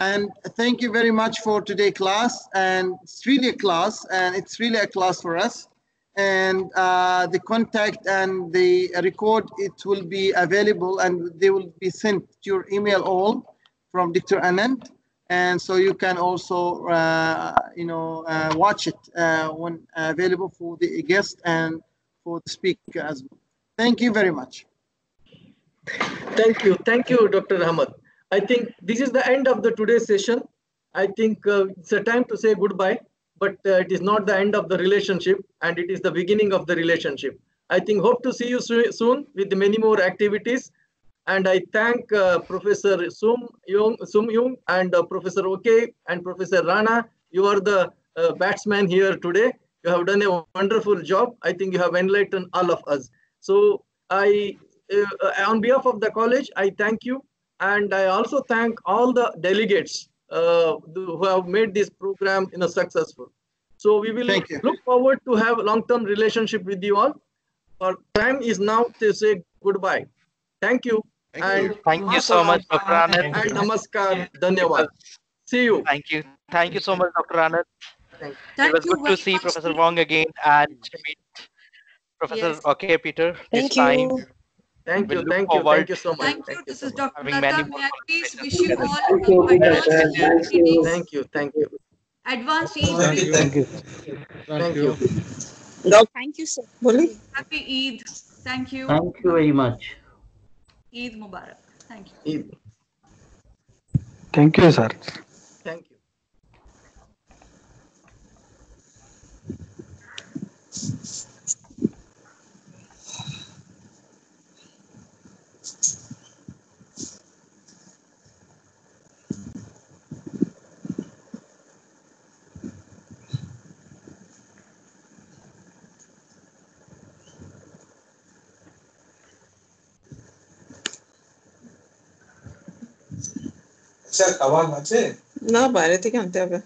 And thank you very much for today class. And it's really a class, and it's really a class for us. And uh, the contact and the record, it will be available and they will be sent to your email all from Dr. Anand and so you can also uh, you know uh, watch it uh, when available for the guest and for the speaker as well. Thank you very much. Thank you. Thank you, Dr. Ahmad. I think this is the end of the today's session. I think uh, it's a time to say goodbye, but uh, it is not the end of the relationship and it is the beginning of the relationship. I think hope to see you soon with many more activities. And I thank uh, Professor Sum Wong, Sum Wong and uh, Professor Okey and Professor Rana. You are the uh, batsman here today. You have done a wonderful job. I think you have enlightened all of us. So I, uh, on behalf of the college, I thank you. And I also thank all the delegates uh, who have made this program you know, successful. So we will Thank you. look forward to have a long-term relationship with you all. Our time is now to say goodbye. Thank you. And Thank you so much, Dr. Anand. and namaskar. Dhanyawad. See you. Thank you. Thank you so much, Dr. Anand. Thank It was good to see Professor Wong again and meet Professor Yes. Okey Peter. This Thank time. you. Thank We'll you. look Thank you. forward Thank you so much. Thank you. This is Dr. having many Lata. more May I please wish conversations you together. all Thank you, advanced Professor. Thank you. Thank you. Thank you. advanced Eid. Thank you. Thank you. Thank you. Thank you, sir. Happy Eid. Thank you. Thank you very much. Eid Mubarak. Thank you. Eid. Thank you, sir. Thank you. Thank you. আওয়াজ আছে? না বাইরে থেকে আনতে হবে।